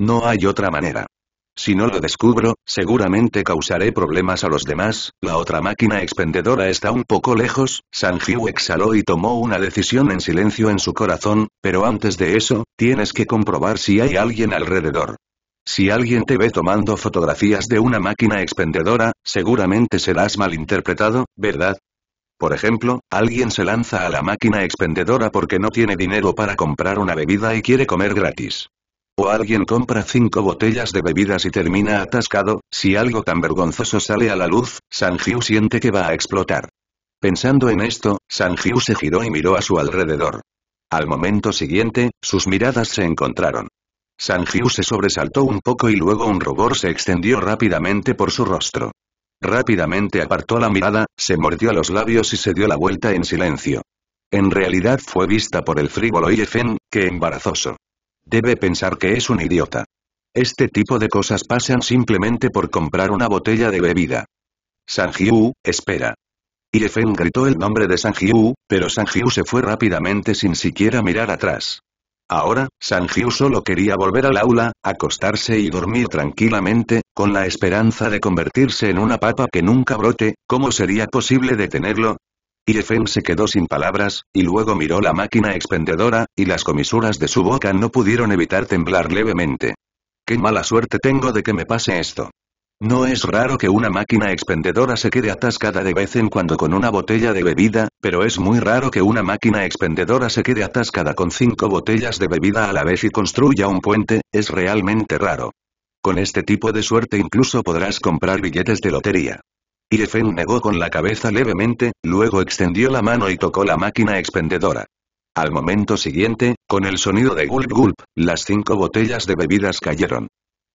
No hay otra manera. Si no lo descubro, seguramente causaré problemas a los demás, la otra máquina expendedora está un poco lejos, Sanjiu exhaló y tomó una decisión en silencio en su corazón, pero antes de eso, tienes que comprobar si hay alguien alrededor. Si alguien te ve tomando fotografías de una máquina expendedora, seguramente serás malinterpretado, ¿verdad? Por ejemplo, alguien se lanza a la máquina expendedora porque no tiene dinero para comprar una bebida y quiere comer gratis. O alguien compra cinco botellas de bebidas y termina atascado, si algo tan vergonzoso sale a la luz, Sanjiu siente que va a explotar. Pensando en esto, Sanjiu se giró y miró a su alrededor. Al momento siguiente, sus miradas se encontraron. Sanjiu se sobresaltó un poco y luego un rubor se extendió rápidamente por su rostro. Rápidamente apartó la mirada, se mordió los labios y se dio la vuelta en silencio. En realidad fue vista por el frívolo Yefen, que embarazoso. Debe pensar que es un idiota. Este tipo de cosas pasan simplemente por comprar una botella de bebida. Sanjiu, espera. Yefen gritó el nombre de Sanjiu, pero Sanjiu se fue rápidamente sin siquiera mirar atrás. Ahora, Sanjiu solo quería volver al aula, acostarse y dormir tranquilamente, con la esperanza de convertirse en una papa que nunca brote, ¿cómo sería posible detenerlo? Irefen se quedó sin palabras, y luego miró la máquina expendedora, y las comisuras de su boca no pudieron evitar temblar levemente. Qué mala suerte tengo de que me pase esto. No es raro que una máquina expendedora se quede atascada de vez en cuando con una botella de bebida, pero es muy raro que una máquina expendedora se quede atascada con cinco botellas de bebida a la vez y construya un puente, es realmente raro. Con este tipo de suerte incluso podrás comprar billetes de lotería. Irefen negó con la cabeza levemente, luego extendió la mano y tocó la máquina expendedora. Al momento siguiente, con el sonido de gulp gulp, las cinco botellas de bebidas cayeron.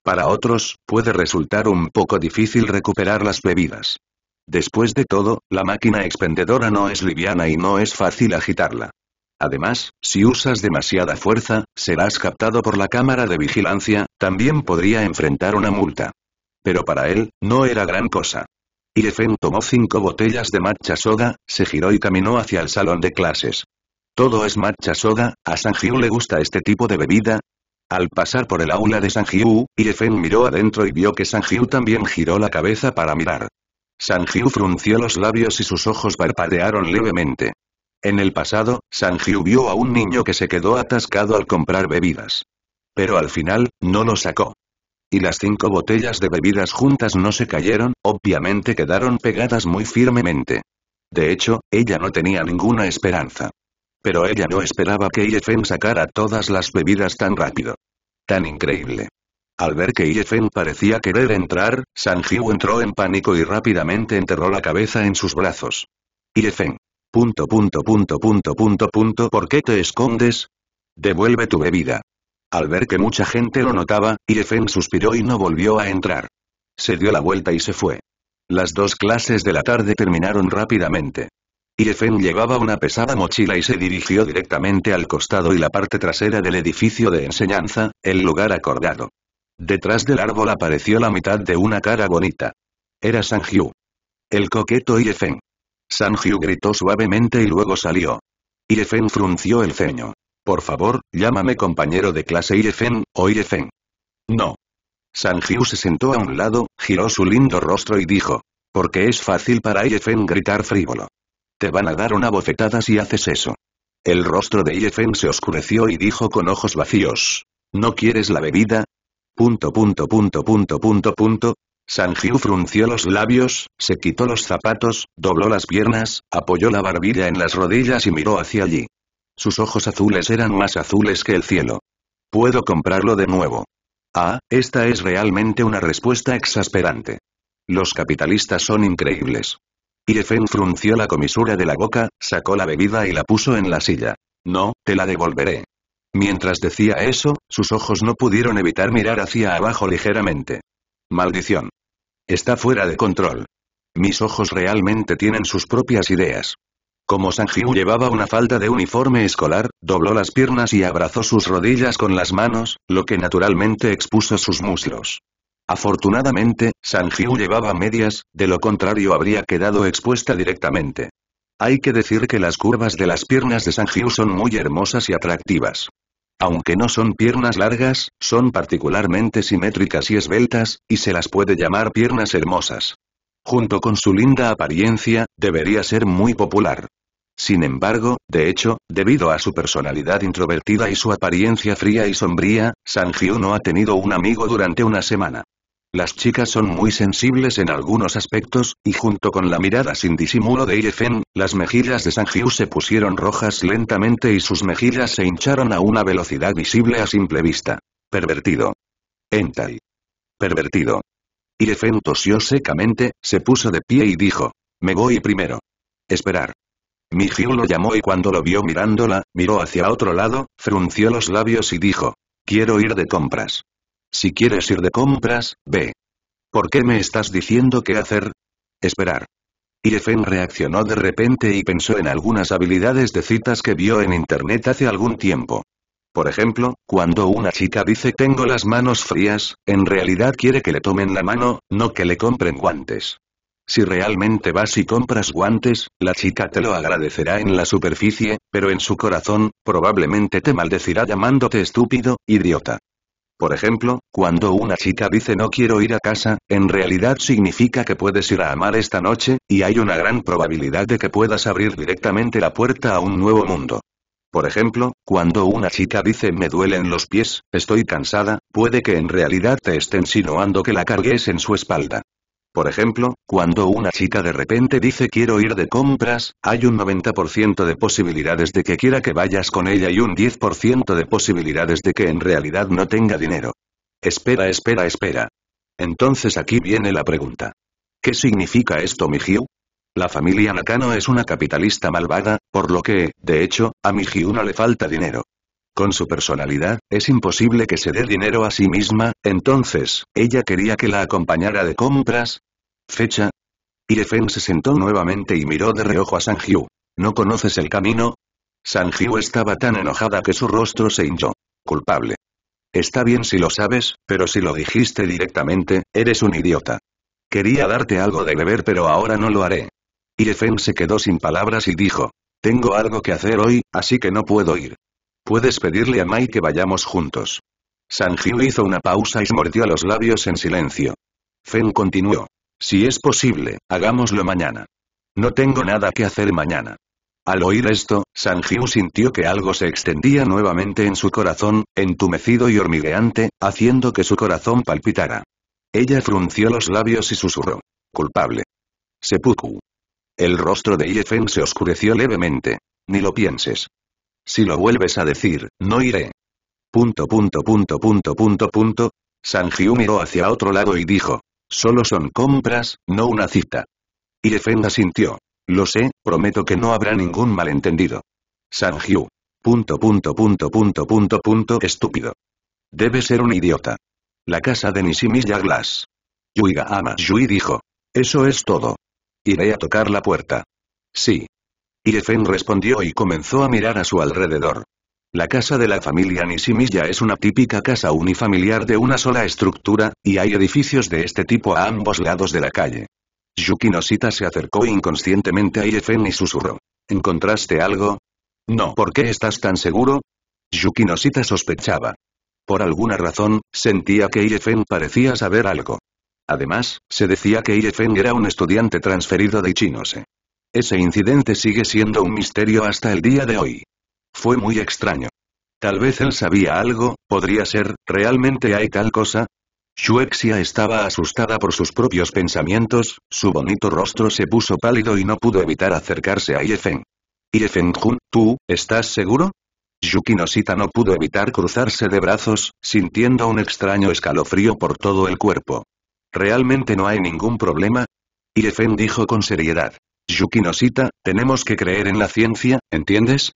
Para otros, puede resultar un poco difícil recuperar las bebidas. Después de todo, la máquina expendedora no es liviana y no es fácil agitarla. Además, si usas demasiada fuerza, serás captado por la cámara de vigilancia, también podría enfrentar una multa. Pero para él, no era gran cosa. Irefen tomó cinco botellas de matcha soda, se giró y caminó hacia el salón de clases. Todo es matcha soda, ¿a Sanjiu le gusta este tipo de bebida? Al pasar por el aula de Sanjiu, Irefen miró adentro y vio que Sanjiu también giró la cabeza para mirar. Sanjiu frunció los labios y sus ojos parpadearon levemente. En el pasado, Sanjiu vio a un niño que se quedó atascado al comprar bebidas. Pero al final, no lo sacó. Y las cinco botellas de bebidas juntas no se cayeron, obviamente quedaron pegadas muy firmemente. De hecho, ella no tenía ninguna esperanza. Pero ella no esperaba que Yefen sacara todas las bebidas tan rápido. Tan increíble. Al ver que Yefen parecía querer entrar, Sanjiu entró en pánico y rápidamente enterró la cabeza en sus brazos. Yefen. Punto punto punto punto punto punto ¿Por qué te escondes? Devuelve tu bebida. Al ver que mucha gente lo notaba, Irefen suspiró y no volvió a entrar. Se dio la vuelta y se fue. Las dos clases de la tarde terminaron rápidamente. Irefen llevaba una pesada mochila y se dirigió directamente al costado y la parte trasera del edificio de enseñanza, el lugar acordado. Detrás del árbol apareció la mitad de una cara bonita. Era Sanjiu. El coqueto Irefen. Sanjiu gritó suavemente y luego salió. Irefen frunció el ceño. Por favor, llámame compañero de clase Irefen, o Irefen. No. Sanjiu se sentó a un lado, giró su lindo rostro y dijo. Porque es fácil para Irefen gritar frívolo. Te van a dar una bofetada si haces eso. El rostro de Irefen se oscureció y dijo con ojos vacíos. ¿No quieres la bebida? Punto punto punto punto punto. Sanjiu frunció los labios, se quitó los zapatos, dobló las piernas, apoyó la barbilla en las rodillas y miró hacia allí. Sus ojos azules eran más azules que el cielo. Puedo comprarlo de nuevo. Ah, esta es realmente una respuesta exasperante. Los capitalistas son increíbles. Irefen frunció la comisura de la boca, sacó la bebida y la puso en la silla. No, te la devolveré. Mientras decía eso, sus ojos no pudieron evitar mirar hacia abajo ligeramente. Maldición. Está fuera de control. Mis ojos realmente tienen sus propias ideas. Como Sanjiu llevaba una falda de uniforme escolar, dobló las piernas y abrazó sus rodillas con las manos, lo que naturalmente expuso sus muslos. Afortunadamente, Sanjiu llevaba medias, de lo contrario habría quedado expuesta directamente. Hay que decir que las curvas de las piernas de Sanjiu son muy hermosas y atractivas. Aunque no son piernas largas, son particularmente simétricas y esbeltas, y se las puede llamar piernas hermosas. Junto con su linda apariencia, debería ser muy popular. Sin embargo, de hecho, debido a su personalidad introvertida y su apariencia fría y sombría, Sanjiu no ha tenido un amigo durante una semana. Las chicas son muy sensibles en algunos aspectos, y junto con la mirada sin disimulo de Irefen, las mejillas de Sanjiu se pusieron rojas lentamente y sus mejillas se hincharon a una velocidad visible a simple vista. Pervertido. Entai. Pervertido. Irefen tosió secamente, se puso de pie y dijo. Me voy primero. Esperar. Mijiu lo llamó y cuando lo vio mirándola, miró hacia otro lado, frunció los labios y dijo. Quiero ir de compras. Si quieres ir de compras, ve. ¿Por qué me estás diciendo qué hacer? Esperar. Irefen reaccionó de repente y pensó en algunas habilidades de citas que vio en internet hace algún tiempo. Por ejemplo, cuando una chica dice tengo las manos frías, en realidad quiere que le tomen la mano, no que le compren guantes. Si realmente vas y compras guantes, la chica te lo agradecerá en la superficie, pero en su corazón, probablemente te maldecirá llamándote estúpido, idiota. Por ejemplo, cuando una chica dice no quiero ir a casa, en realidad significa que puedes ir a amar esta noche, y hay una gran probabilidad de que puedas abrir directamente la puerta a un nuevo mundo. Por ejemplo, cuando una chica dice me duelen los pies, estoy cansada, puede que en realidad te esté insinuando que la cargues en su espalda. Por ejemplo, cuando una chica de repente dice quiero ir de compras, hay un 90% de posibilidades de que quiera que vayas con ella y un 10% de posibilidades de que en realidad no tenga dinero. Espera, espera, espera. Entonces aquí viene la pregunta. ¿Qué significa esto, Mijiu? La familia Nakano es una capitalista malvada, por lo que, de hecho, a Mijiu no le falta dinero. Con su personalidad, es imposible que se dé dinero a sí misma, entonces, ¿ella quería que la acompañara de compras? Fecha. Irefen se sentó nuevamente y miró de reojo a Sanjiu. ¿No conoces el camino? Sanjiu estaba tan enojada que su rostro se hinchó. Culpable. Está bien si lo sabes, pero si lo dijiste directamente, eres un idiota. Quería darte algo de beber pero ahora no lo haré. Irefen se quedó sin palabras y dijo. Tengo algo que hacer hoy, así que no puedo ir. Puedes pedirle a Mai que vayamos juntos. Sanjiu hizo una pausa y mordió los labios en silencio. Fen continuó. Si es posible, hagámoslo mañana. No tengo nada que hacer mañana. Al oír esto, Sanjiu sintió que algo se extendía nuevamente en su corazón, entumecido y hormigueante, haciendo que su corazón palpitara. Ella frunció los labios y susurró. Culpable. Seppuku. El rostro de Yefen se oscureció levemente. Ni lo pienses. Si lo vuelves a decir, no iré. Punto punto punto punto punto punto. Sanjiu miró hacia otro lado y dijo. Solo son compras, no una cita. Irefen asintió. Lo sé, prometo que no habrá ningún malentendido. Sanjiu. Punto punto estúpido. Debe ser un idiota. La casa de Nishimiya Glass. Yuiga ama Yui dijo. Eso es todo. Iré a tocar la puerta. Sí. Irefen respondió y comenzó a mirar a su alrededor. La casa de la familia Nishimiya es una típica casa unifamiliar de una sola estructura, y hay edificios de este tipo a ambos lados de la calle. Yuki Noshita se acercó inconscientemente a Irefen y susurró. ¿Encontraste algo? No. ¿Por qué estás tan seguro? Yuki Noshita sospechaba. Por alguna razón, sentía que Irefen parecía saber algo. Además, se decía que Irefen era un estudiante transferido de Ichinose. Ese incidente sigue siendo un misterio hasta el día de hoy. Fue muy extraño. Tal vez él sabía algo, podría ser, ¿realmente hay tal cosa? Shuexia estaba asustada por sus propios pensamientos, su bonito rostro se puso pálido y no pudo evitar acercarse a Yefen. Yefen-jun, ¿tú, estás seguro? Yuki Noshita no pudo evitar cruzarse de brazos, sintiendo un extraño escalofrío por todo el cuerpo. ¿Realmente no hay ningún problema? Irefen dijo con seriedad. Yuki Noshita, tenemos que creer en la ciencia, ¿entiendes?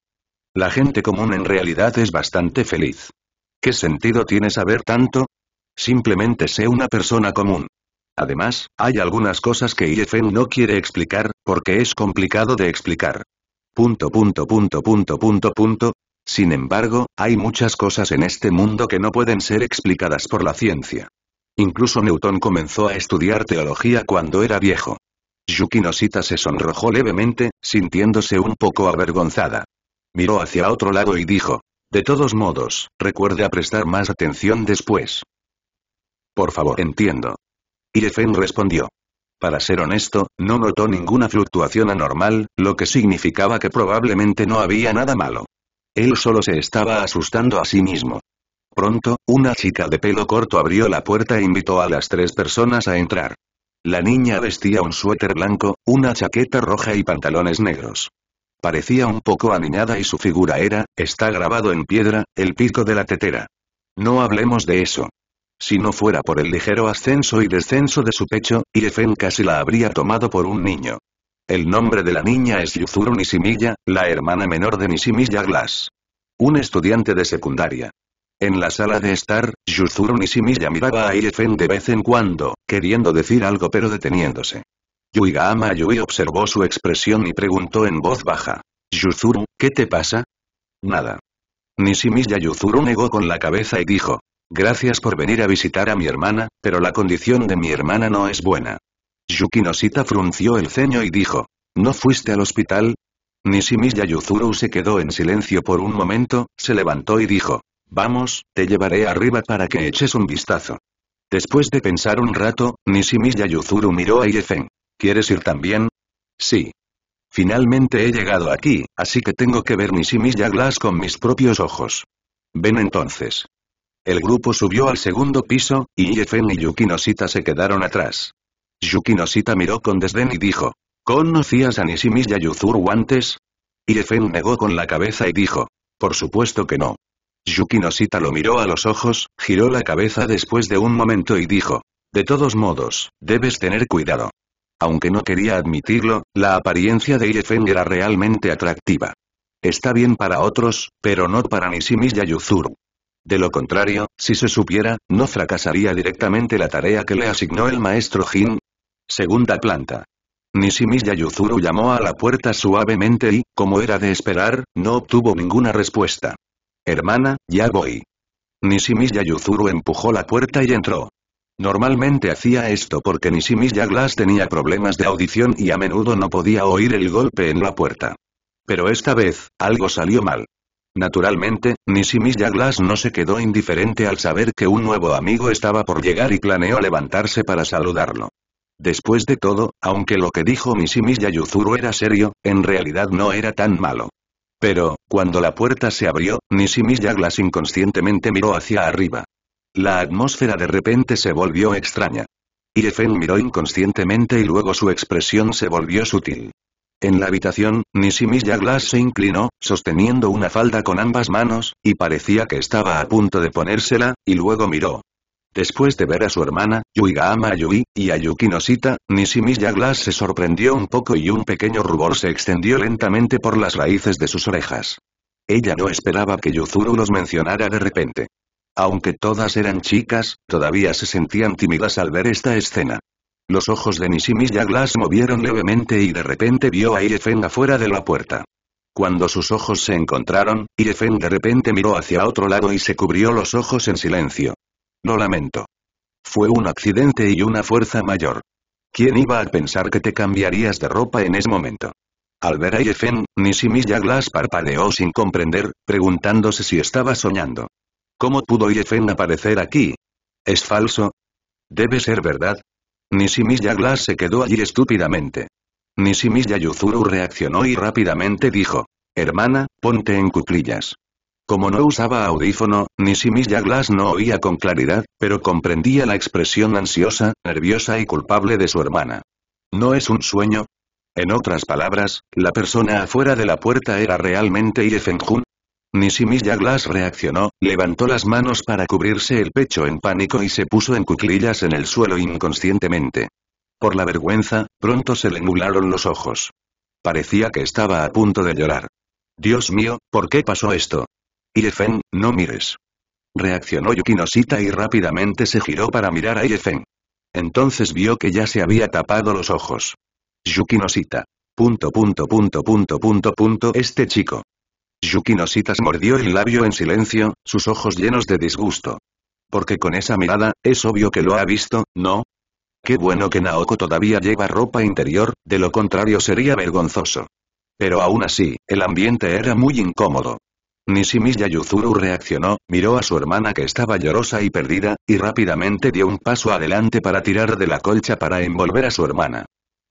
La gente común en realidad es bastante feliz. ¿Qué sentido tiene saber tanto? Simplemente sé una persona común. Además, hay algunas cosas que Irefen no quiere explicar, porque es complicado de explicar. Punto punto punto punto punto punto. Sin embargo, hay muchas cosas en este mundo que no pueden ser explicadas por la ciencia. Incluso Newton comenzó a estudiar teología cuando era viejo. Yuki Noshita se sonrojó levemente, sintiéndose un poco avergonzada. Miró hacia otro lado y dijo. De todos modos, recuerde a prestar más atención después. Por favor, entiendo. Irefen respondió. Para ser honesto, no notó ninguna fluctuación anormal, lo que significaba que probablemente no había nada malo. Él solo se estaba asustando a sí mismo. Pronto, una chica de pelo corto abrió la puerta e invitó a las tres personas a entrar. La niña vestía un suéter blanco, una chaqueta roja y pantalones negros. Parecía un poco aniñada y su figura era, está grabado en piedra, el pico de la tetera. No hablemos de eso. Si no fuera por el ligero ascenso y descenso de su pecho, Irefen casi la habría tomado por un niño. El nombre de la niña es Yuzuru Nishimiya, la hermana menor de Nishimiya Glass. Un estudiante de secundaria. En la sala de estar, Yuzuru Nishimiya miraba a Irefen de vez en cuando, queriendo decir algo pero deteniéndose. Yuigama Yui observó su expresión y preguntó en voz baja. Yuzuru, ¿qué te pasa? Nada. Nishimiya Yuzuru negó con la cabeza y dijo. Gracias por venir a visitar a mi hermana, pero la condición de mi hermana no es buena. Yuki Noshita frunció el ceño y dijo. ¿No fuiste al hospital? Nishimiya Yuzuru se quedó en silencio por un momento, se levantó y dijo. Vamos, te llevaré arriba para que eches un vistazo. Después de pensar un rato, Nishimiya Yuzuru miró a Irefen. ¿Quieres ir también? Sí. Finalmente he llegado aquí, así que tengo que ver Nishimiya Glass con mis propios ojos. Ven entonces. El grupo subió al segundo piso, y Irefen y Yuki Noshita se quedaron atrás. Yuki Noshita miró con desdén y dijo. ¿Conocías a Nishimiya Yuzuru antes? Irefen negó con la cabeza y dijo. Por supuesto que no. Yuki Noshita lo miró a los ojos, giró la cabeza después de un momento y dijo. De todos modos, debes tener cuidado. Aunque no quería admitirlo, la apariencia de Irefen era realmente atractiva. Está bien para otros, pero no para Nishimiya Yuzuru. De lo contrario, si se supiera, no fracasaría directamente la tarea que le asignó el maestro Jin. Segunda planta. Nishimiya Yuzuru llamó a la puerta suavemente y, como era de esperar, no obtuvo ninguna respuesta. Hermana, ya voy. Nishimiya Yuzuru empujó la puerta y entró. Normalmente hacía esto porque Nishimiya Glass tenía problemas de audición y a menudo no podía oír el golpe en la puerta. Pero esta vez, algo salió mal. Naturalmente, Nishimiya Glass no se quedó indiferente al saber que un nuevo amigo estaba por llegar y planeó levantarse para saludarlo. Después de todo, aunque lo que dijo Nishimiya Yuzuru era serio, en realidad no era tan malo. Pero, cuando la puerta se abrió, Nishimiya Glass inconscientemente miró hacia arriba. La atmósfera de repente se volvió extraña. Irefen miró inconscientemente y luego su expresión se volvió sutil. En la habitación, Nishimiya Glass se inclinó, sosteniendo una falda con ambas manos, y parecía que estaba a punto de ponérsela, y luego miró. Después de ver a su hermana, Yuigama Yui, y a Yukinoshita, Nishimiya Glass se sorprendió un poco y un pequeño rubor se extendió lentamente por las raíces de sus orejas. Ella no esperaba que Yuzuru los mencionara de repente. Aunque todas eran chicas, todavía se sentían tímidas al ver esta escena. Los ojos de Nishimiya Glass movieron levemente y de repente vio a Irefen afuera de la puerta. Cuando sus ojos se encontraron, Irefen de repente miró hacia otro lado y se cubrió los ojos en silencio. Lo lamento. Fue un accidente y una fuerza mayor. ¿Quién iba a pensar que te cambiarías de ropa en ese momento? Al ver a Irefen, Nishimiya Glass parpadeó sin comprender, preguntándose si estaba soñando. ¿Cómo pudo Irefen aparecer aquí? ¿Es falso? Debe ser verdad, Nishimiya Glass se quedó allí estúpidamente. Nishimiya Yuzuru reaccionó y rápidamente dijo. Hermana, ponte en cuclillas. Como no usaba audífono, Nishimiya Glass no oía con claridad, pero comprendía la expresión ansiosa, nerviosa y culpable de su hermana. ¿No es un sueño? En otras palabras, la persona afuera de la puerta era realmente Irefenjun, Nishimiya Glass reaccionó, levantó las manos para cubrirse el pecho en pánico y se puso en cuclillas en el suelo inconscientemente. Por la vergüenza, pronto se le nublaron los ojos. Parecía que estaba a punto de llorar. Dios mío, ¿por qué pasó esto? Irefen, no mires. Reaccionó Yukinoshita y rápidamente se giró para mirar a Irefen. Entonces vio que ya se había tapado los ojos. Yukinosita. Punto punto punto punto punto punto este chico. Yuki Nositas mordió el labio en silencio, sus ojos llenos de disgusto. Porque con esa mirada, es obvio que lo ha visto, ¿no? Qué bueno que Naoko todavía lleva ropa interior, de lo contrario sería vergonzoso. Pero aún así, el ambiente era muy incómodo. Nishimiya Yuzuru reaccionó, miró a su hermana que estaba llorosa y perdida, y rápidamente dio un paso adelante para tirar de la colcha para envolver a su hermana.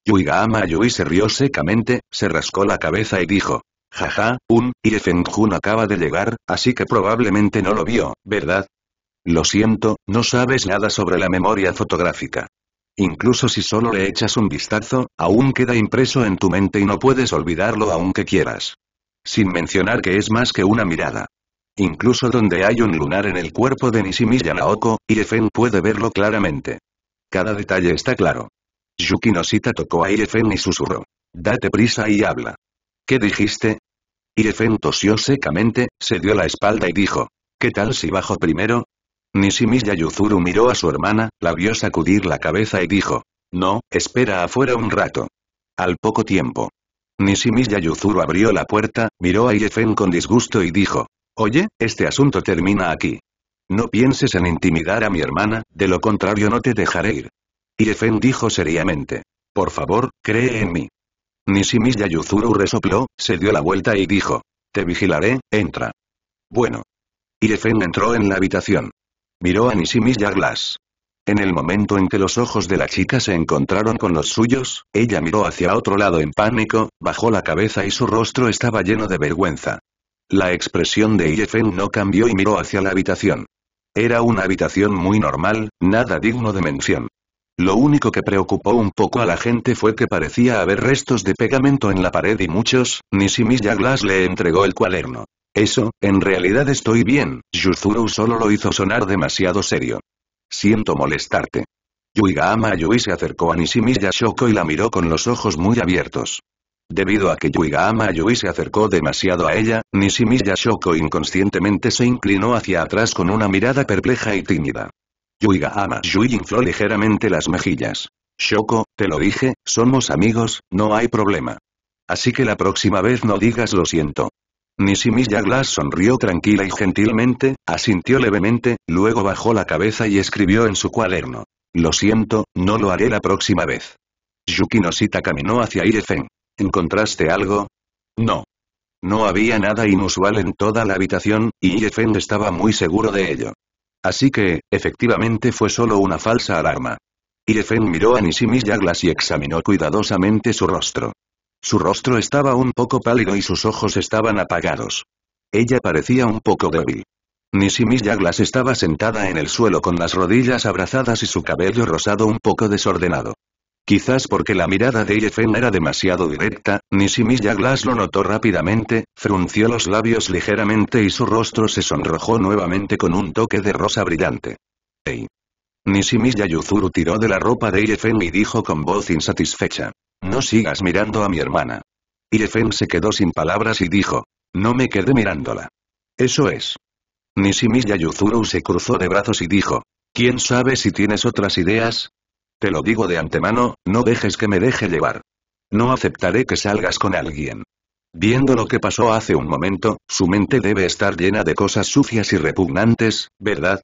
Yuigama Yui se rió secamente, se rascó la cabeza y dijo, Jaja, un, Irefenjun acaba de llegar, así que probablemente no lo vio, ¿verdad? Lo siento, no sabes nada sobre la memoria fotográfica. Incluso si solo le echas un vistazo, aún queda impreso en tu mente y no puedes olvidarlo aunque quieras. Sin mencionar que es más que una mirada. Incluso donde hay un lunar en el cuerpo de Nishimiya Naoko, Irefen puede verlo claramente. Cada detalle está claro. Yuki Noshita tocó a Irefen y susurró. Date prisa y habla. ¿Qué dijiste? Irefen tosió secamente, se dio la espalda y dijo. ¿Qué tal si bajo primero? Nishimiya Yuzuru miró a su hermana, la vio sacudir la cabeza y dijo. No, espera afuera un rato. Al poco tiempo. Nishimiya Yuzuru abrió la puerta, miró a Irefen con disgusto y dijo. Oye, este asunto termina aquí. No pienses en intimidar a mi hermana, de lo contrario no te dejaré ir. Irefen dijo seriamente. Por favor, cree en mí. Nishimiya Yuzuru resopló, se dio la vuelta y dijo. Te vigilaré, entra. Bueno. Irefen entró en la habitación. Miró a Nishimiya Glass. En el momento en que los ojos de la chica se encontraron con los suyos, ella miró hacia otro lado en pánico, bajó la cabeza y su rostro estaba lleno de vergüenza. La expresión de Irefen no cambió y miró hacia la habitación. Era una habitación muy normal, nada digno de mención. Lo único que preocupó un poco a la gente fue que parecía haber restos de pegamento en la pared y muchos, Nishimiya Glass le entregó el cuaderno. Eso, en realidad estoy bien, Yuzuru solo lo hizo sonar demasiado serio. Siento molestarte. Yuigama Yui se acercó a Nishimiya Shoko y la miró con los ojos muy abiertos. Debido a que Yuiga ama a Yui se acercó demasiado a ella, Nishimiya Shoko inconscientemente se inclinó hacia atrás con una mirada perpleja y tímida. Yuiga ama Yui infló ligeramente las mejillas. Shoko, te lo dije, somos amigos, no hay problema. Así que la próxima vez no digas lo siento. Nishimiya Glass sonrió tranquila y gentilmente, asintió levemente, luego bajó la cabeza y escribió en su cuaderno. Lo siento, no lo haré la próxima vez. Yuki Noshita caminó hacia Irefen. ¿Encontraste algo? No. No había nada inusual en toda la habitación, y Irefen estaba muy seguro de ello. Así que, efectivamente fue solo una falsa alarma. Irefen miró a Nishimiya Glass y examinó cuidadosamente su rostro. Su rostro estaba un poco pálido y sus ojos estaban apagados. Ella parecía un poco débil. Nishimiya Glass estaba sentada en el suelo con las rodillas abrazadas y su cabello rosado un poco desordenado. Quizás porque la mirada de Irefen era demasiado directa, Nishimiya Glass lo notó rápidamente, frunció los labios ligeramente y su rostro se sonrojó nuevamente con un toque de rosa brillante. ¡Ey! Nishimiya Yuzuru tiró de la ropa de Irefen y dijo con voz insatisfecha. No sigas mirando a mi hermana. Irefen se quedó sin palabras y dijo. No me quedé mirándola. Eso es. Nishimiya Yuzuru se cruzó de brazos y dijo. ¿Quién sabe si tienes otras ideas? Te lo digo de antemano, no dejes que me deje llevar. No aceptaré que salgas con alguien. Viendo lo que pasó hace un momento, su mente debe estar llena de cosas sucias y repugnantes, ¿verdad?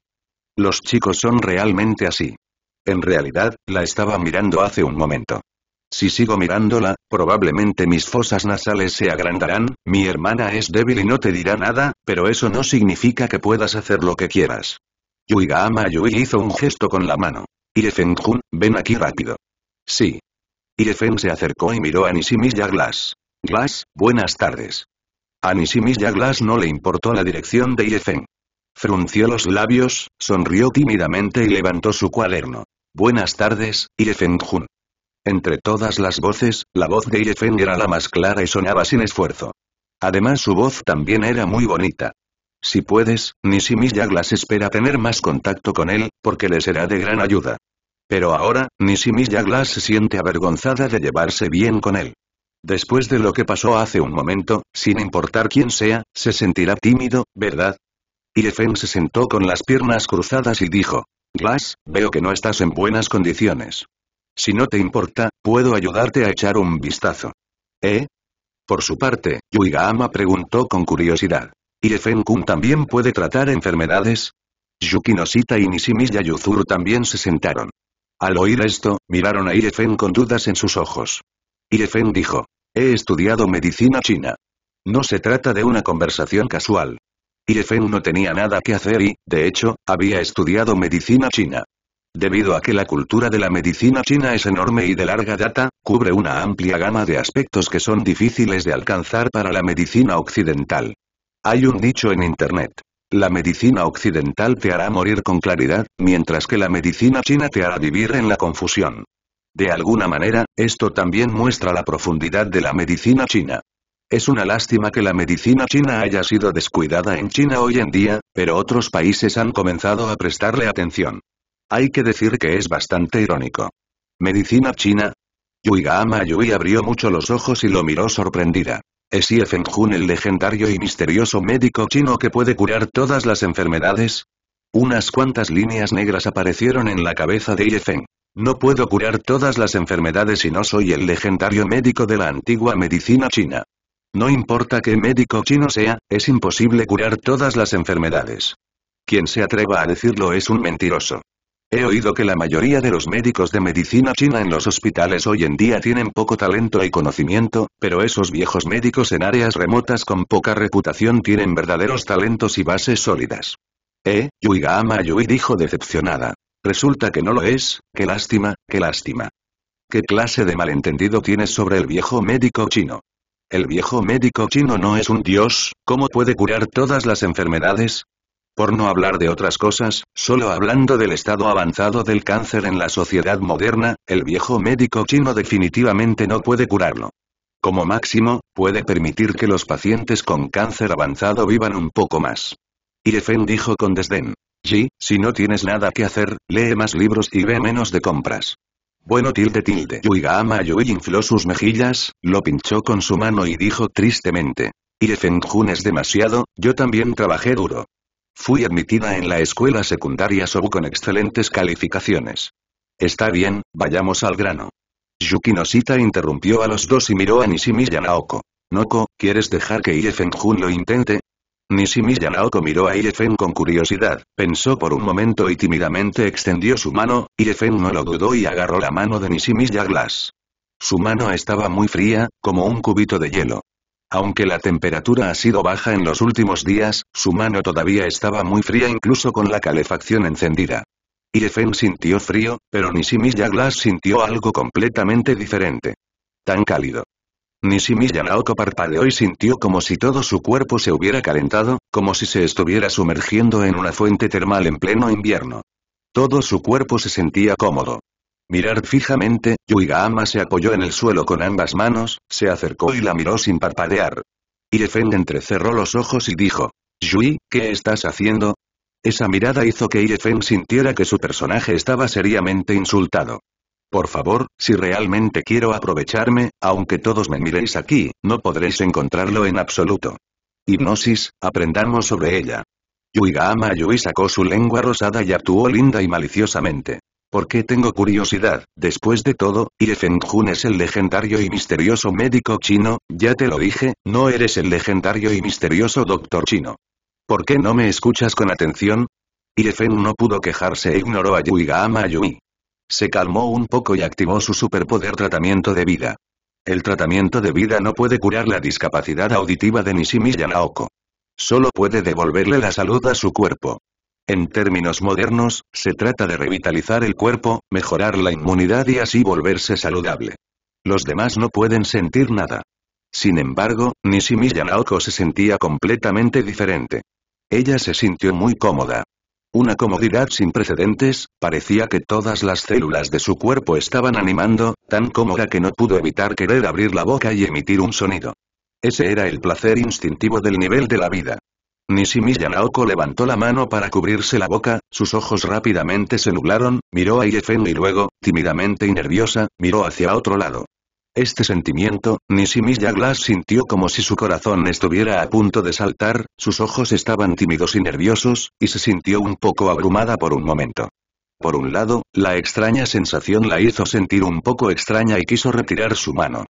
Los chicos son realmente así. En realidad, la estaba mirando hace un momento. Si sigo mirándola, probablemente mis fosas nasales se agrandarán, mi hermana es débil y no te dirá nada, pero eso no significa que puedas hacer lo que quieras. Yuiga ama Yui hizo un gesto con la mano. Irefen-kun, ven aquí rápido. Sí. Irefen se acercó y miró a Nishimiya Glass. Glass, buenas tardes. A Nishimiya Glass no le importó la dirección de Irefen. Frunció los labios, sonrió tímidamente y levantó su cuaderno. Buenas tardes, Irefen-kun. Entre todas las voces, la voz de Irefen era la más clara y sonaba sin esfuerzo. Además su voz también era muy bonita. Si puedes, Nishimiya Glass espera tener más contacto con él, porque le será de gran ayuda. Pero ahora, Nishimiya Glass se siente avergonzada de llevarse bien con él. Después de lo que pasó hace un momento, sin importar quién sea, se sentirá tímido, ¿verdad? Irefen se sentó con las piernas cruzadas y dijo. Glass, veo que no estás en buenas condiciones. Si no te importa, puedo ayudarte a echar un vistazo. ¿Eh? Por su parte, Yuiga-ama preguntó con curiosidad. ¿Irefen-kun también puede tratar enfermedades? Yukinoshita y Nishimiya Yuzuru también se sentaron. Al oír esto, miraron a Irefen con dudas en sus ojos. Irefen dijo. He estudiado medicina china. No se trata de una conversación casual. Irefen no tenía nada que hacer y, de hecho, había estudiado medicina china. Debido a que la cultura de la medicina china es enorme y de larga data, cubre una amplia gama de aspectos que son difíciles de alcanzar para la medicina occidental. Hay un dicho en Internet. La medicina occidental te hará morir con claridad, mientras que la medicina china te hará vivir en la confusión. De alguna manera, esto también muestra la profundidad de la medicina china. Es una lástima que la medicina china haya sido descuidada en China hoy en día, pero otros países han comenzado a prestarle atención. Hay que decir que es bastante irónico. ¿Medicina china? Yuiga-ama Yui abrió mucho los ojos y lo miró sorprendida. ¿Es Feng-jun el legendario y misterioso médico chino que puede curar todas las enfermedades? Unas cuantas líneas negras aparecieron en la cabeza de Feng. No puedo curar todas las enfermedades si no soy el legendario médico de la antigua medicina china. No importa qué médico chino sea, es imposible curar todas las enfermedades. Quien se atreva a decirlo es un mentiroso. He oído que la mayoría de los médicos de medicina china en los hospitales hoy en día tienen poco talento y conocimiento, pero esos viejos médicos en áreas remotas con poca reputación tienen verdaderos talentos y bases sólidas. Eh, Yuiga-ama Yui dijo decepcionada. Resulta que no lo es, qué lástima, qué lástima. ¿Qué clase de malentendido tienes sobre el viejo médico chino? El viejo médico chino no es un dios, ¿cómo puede curar todas las enfermedades? Por no hablar de otras cosas, solo hablando del estado avanzado del cáncer en la sociedad moderna, el viejo médico chino definitivamente no puede curarlo. Como máximo, puede permitir que los pacientes con cáncer avanzado vivan un poco más. Irefen dijo con desdén. Ji, si no tienes nada que hacer, lee más libros y ve menos de compras. Bueno tilde tilde. Yuigama Yui infló sus mejillas, lo pinchó con su mano y dijo tristemente. Y Jun es demasiado, yo también trabajé duro. Fui admitida en la escuela secundaria Sobu con excelentes calificaciones. Está bien, vayamos al grano. Yuki Noshita interrumpió a los dos y miró a Nishimi Naoko. Noko, ¿quieres dejar que Jun lo intente? Nishimi Naoko miró a Irefen con curiosidad, pensó por un momento y tímidamente extendió su mano, Irefen no lo dudó y agarró la mano de Nishimiya Glass. Su mano estaba muy fría, como un cubito de hielo. Aunque la temperatura ha sido baja en los últimos días, su mano todavía estaba muy fría incluso con la calefacción encendida. Irefen sintió frío, pero Nishimiya Glass sintió algo completamente diferente. Tan cálido. Nishimiya Naoko parpadeó y sintió como si todo su cuerpo se hubiera calentado, como si se estuviera sumergiendo en una fuente termal en pleno invierno. Todo su cuerpo se sentía cómodo. Mirar fijamente, Yuigama se apoyó en el suelo con ambas manos, se acercó y la miró sin parpadear. Irefen entrecerró los ojos y dijo, Yui, ¿qué estás haciendo? Esa mirada hizo que Irefen sintiera que su personaje estaba seriamente insultado. Por favor, si realmente quiero aprovecharme, aunque todos me miréis aquí, no podréis encontrarlo en absoluto. Hipnosis, aprendamos sobre ella. Yuigama Yui sacó su lengua rosada y actuó linda y maliciosamente. ¿Por qué tengo curiosidad? Después de todo, Jun es el legendario y misterioso médico chino, ya te lo dije, no eres el legendario y misterioso doctor chino. ¿Por qué no me escuchas con atención? Irefen no pudo quejarse e ignoró a Yuigama Yui. Se calmó un poco y activó su superpoder tratamiento de vida. El tratamiento de vida no puede curar la discapacidad auditiva de Nishimi Naoko. Solo puede devolverle la salud a su cuerpo. En términos modernos, se trata de revitalizar el cuerpo, mejorar la inmunidad y así volverse saludable. Los demás no pueden sentir nada. Sin embargo, Nishimi Naoko se sentía completamente diferente. Ella se sintió muy cómoda. Una comodidad sin precedentes, parecía que todas las células de su cuerpo estaban animando, tan cómoda que no pudo evitar querer abrir la boca y emitir un sonido. Ese era el placer instintivo del nivel de la vida. Nishimi Naoko levantó la mano para cubrirse la boca, sus ojos rápidamente se nublaron, miró a Irefen y luego, tímidamente y nerviosa, miró hacia otro lado. Este sentimiento, Nishimiya Glass sintió como si su corazón estuviera a punto de saltar, sus ojos estaban tímidos y nerviosos, y se sintió un poco abrumada por un momento. Por un lado, la extraña sensación la hizo sentir un poco extraña y quiso retirar su mano.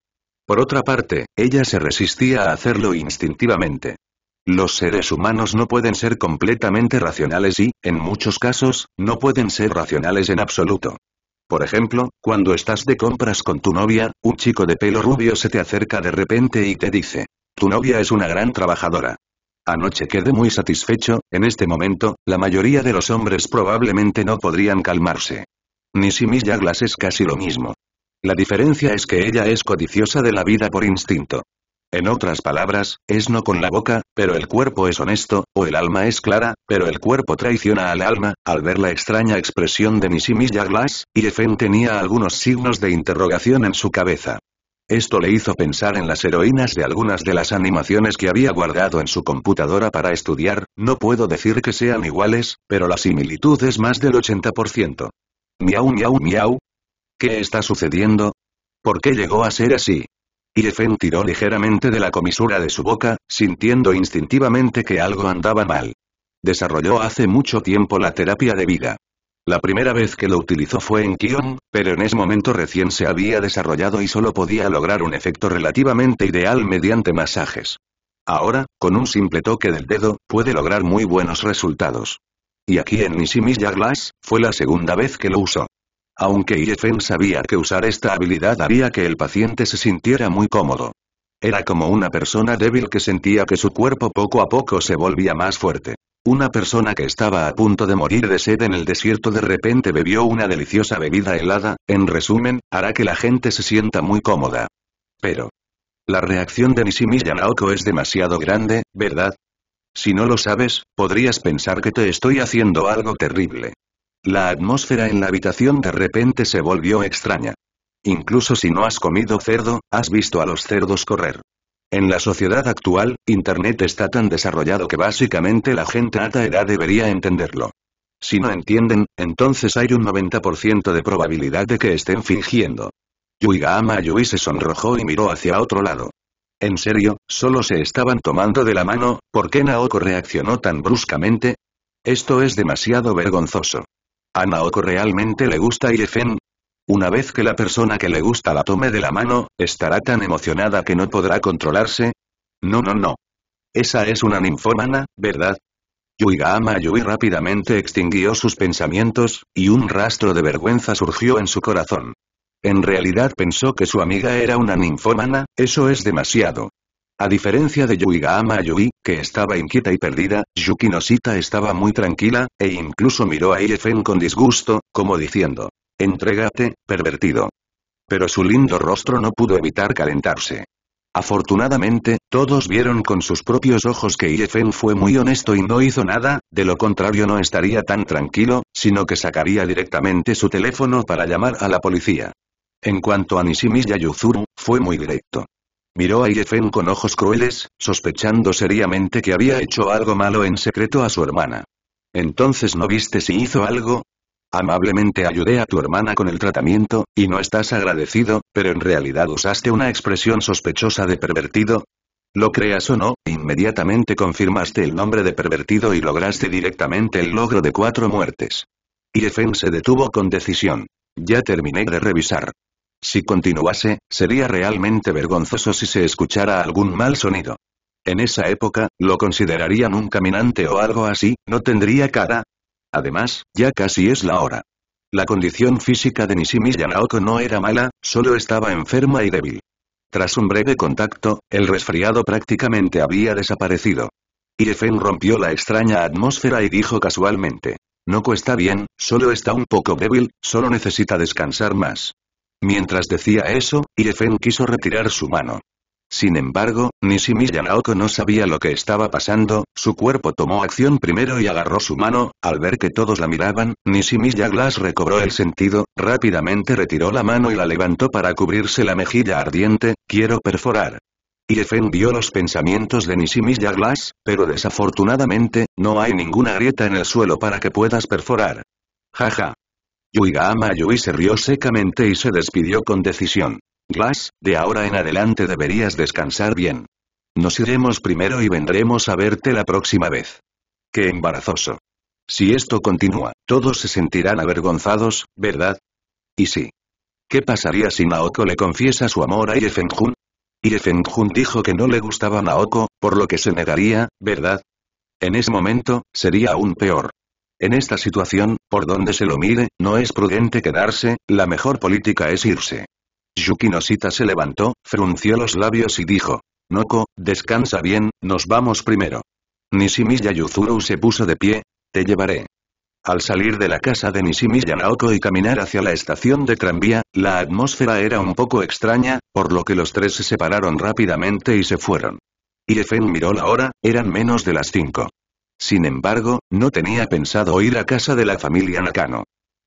Por otra parte, ella se resistía a hacerlo instintivamente. Los seres humanos no pueden ser completamente racionales y, en muchos casos, no pueden ser racionales en absoluto. Por ejemplo, cuando estás de compras con tu novia, un chico de pelo rubio se te acerca de repente y te dice, tu novia es una gran trabajadora. Anoche quedé muy satisfecho, en este momento, la mayoría de los hombres probablemente no podrían calmarse. Ni si Miss Douglas es casi lo mismo. La diferencia es que ella es codiciosa de la vida por instinto. En otras palabras, es no con la boca, pero el cuerpo es honesto, o el alma es clara, pero el cuerpo traiciona al alma, al ver la extraña expresión de Nishimi Glass, Irefen tenía algunos signos de interrogación en su cabeza. Esto le hizo pensar en las heroínas de algunas de las animaciones que había guardado en su computadora para estudiar, no puedo decir que sean iguales, pero la similitud es más del 80%. Miau miau miau. ¿Qué está sucediendo? ¿Por qué llegó a ser así? Irefen tiró ligeramente de la comisura de su boca, sintiendo instintivamente que algo andaba mal. Desarrolló hace mucho tiempo la terapia de vida. La primera vez que lo utilizó fue en Kion, pero en ese momento recién se había desarrollado y solo podía lograr un efecto relativamente ideal mediante masajes. Ahora, con un simple toque del dedo, puede lograr muy buenos resultados. Y aquí en Nishimiya Glass, fue la segunda vez que lo usó. Aunque Irefen sabía que usar esta habilidad haría que el paciente se sintiera muy cómodo. Era como una persona débil que sentía que su cuerpo poco a poco se volvía más fuerte. Una persona que estaba a punto de morir de sed en el desierto de repente bebió una deliciosa bebida helada, en resumen, hará que la gente se sienta muy cómoda. Pero. La reacción de Nishimi Naoko es demasiado grande, ¿verdad? Si no lo sabes, podrías pensar que te estoy haciendo algo terrible. La atmósfera en la habitación de repente se volvió extraña. Incluso si no has comido cerdo, has visto a los cerdos correr. En la sociedad actual, Internet está tan desarrollado que básicamente la gente a alta edad debería entenderlo. Si no entienden, entonces hay un 90% de probabilidad de que estén fingiendo. Yuigama Yui se sonrojó y miró hacia otro lado. En serio, solo se estaban tomando de la mano, ¿por qué Naoko reaccionó tan bruscamente? Esto es demasiado vergonzoso. ¿A Naoko realmente le gusta Irefen? Una vez que la persona que le gusta la tome de la mano, ¿estará tan emocionada que no podrá controlarse? No, no, no. Esa es una ninfómana, ¿verdad? Yuigama Yui rápidamente extinguió sus pensamientos, y un rastro de vergüenza surgió en su corazón. En realidad pensó que su amiga era una ninfómana, eso es demasiado. A diferencia de Yuigama Yui, que estaba inquieta y perdida, Yuki estaba muy tranquila, e incluso miró a Irefen con disgusto, como diciendo, entrégate, pervertido. Pero su lindo rostro no pudo evitar calentarse. Afortunadamente, todos vieron con sus propios ojos que Irefen fue muy honesto y no hizo nada, de lo contrario no estaría tan tranquilo, sino que sacaría directamente su teléfono para llamar a la policía. En cuanto a Nishimiya Yuzuru, fue muy directo. Miró a Irefen con ojos crueles, sospechando seriamente que había hecho algo malo en secreto a su hermana. Entonces no viste si hizo algo, Amablemente ayudé a tu hermana con el tratamiento, y no estás agradecido, pero en realidad usaste una expresión sospechosa de pervertido. Lo creas o no, inmediatamente confirmaste el nombre de pervertido y lograste directamente el logro de cuatro muertes. Irefen se detuvo con decisión. Ya terminé de revisar. Si continuase, sería realmente vergonzoso si se escuchara algún mal sonido. En esa época, lo considerarían un caminante o algo así, no tendría cara, Además, ya casi es la hora. La condición física de Nishimiya Naoko no era mala, solo estaba enferma y débil. Tras un breve contacto, el resfriado prácticamente había desaparecido. Irefen rompió la extraña atmósfera y dijo casualmente. Noko está bien, solo está un poco débil, solo necesita descansar más. Mientras decía eso, Irefen quiso retirar su mano. Sin embargo, Nishimiya Naoko no sabía lo que estaba pasando, su cuerpo tomó acción primero y agarró su mano, al ver que todos la miraban, Nishimiya Glass recobró el sentido, rápidamente retiró la mano y la levantó para cubrirse la mejilla ardiente, quiero perforar. Irefen vio los pensamientos de Nishimiya Glass, pero desafortunadamente, no hay ninguna grieta en el suelo para que puedas perforar. Jaja. Yuigama Yui se rió secamente y se despidió con decisión. Glass, de ahora en adelante deberías descansar bien. Nos iremos primero y vendremos a verte la próxima vez. Qué embarazoso. Si esto continúa, todos se sentirán avergonzados, ¿verdad? ¿Y sí? ¿Qué pasaría si Naoko le confiesa su amor a Irefenjun? Irefenjun dijo que no le gustaba Naoko, por lo que se negaría, ¿verdad? En ese momento, sería aún peor. En esta situación, por donde se lo mire, no es prudente quedarse, la mejor política es irse. Yuki se levantó, frunció los labios y dijo. Noko, descansa bien, nos vamos primero. Nishimiya Yuzuru se puso de pie, te llevaré. Al salir de la casa de Nishimiya Naoko y caminar hacia la estación de tranvía, la atmósfera era un poco extraña, por lo que los tres se separaron rápidamente y se fueron. Irefen miró la hora, eran menos de las cinco. Sin embargo, no tenía pensado ir a casa de la familia Nakano.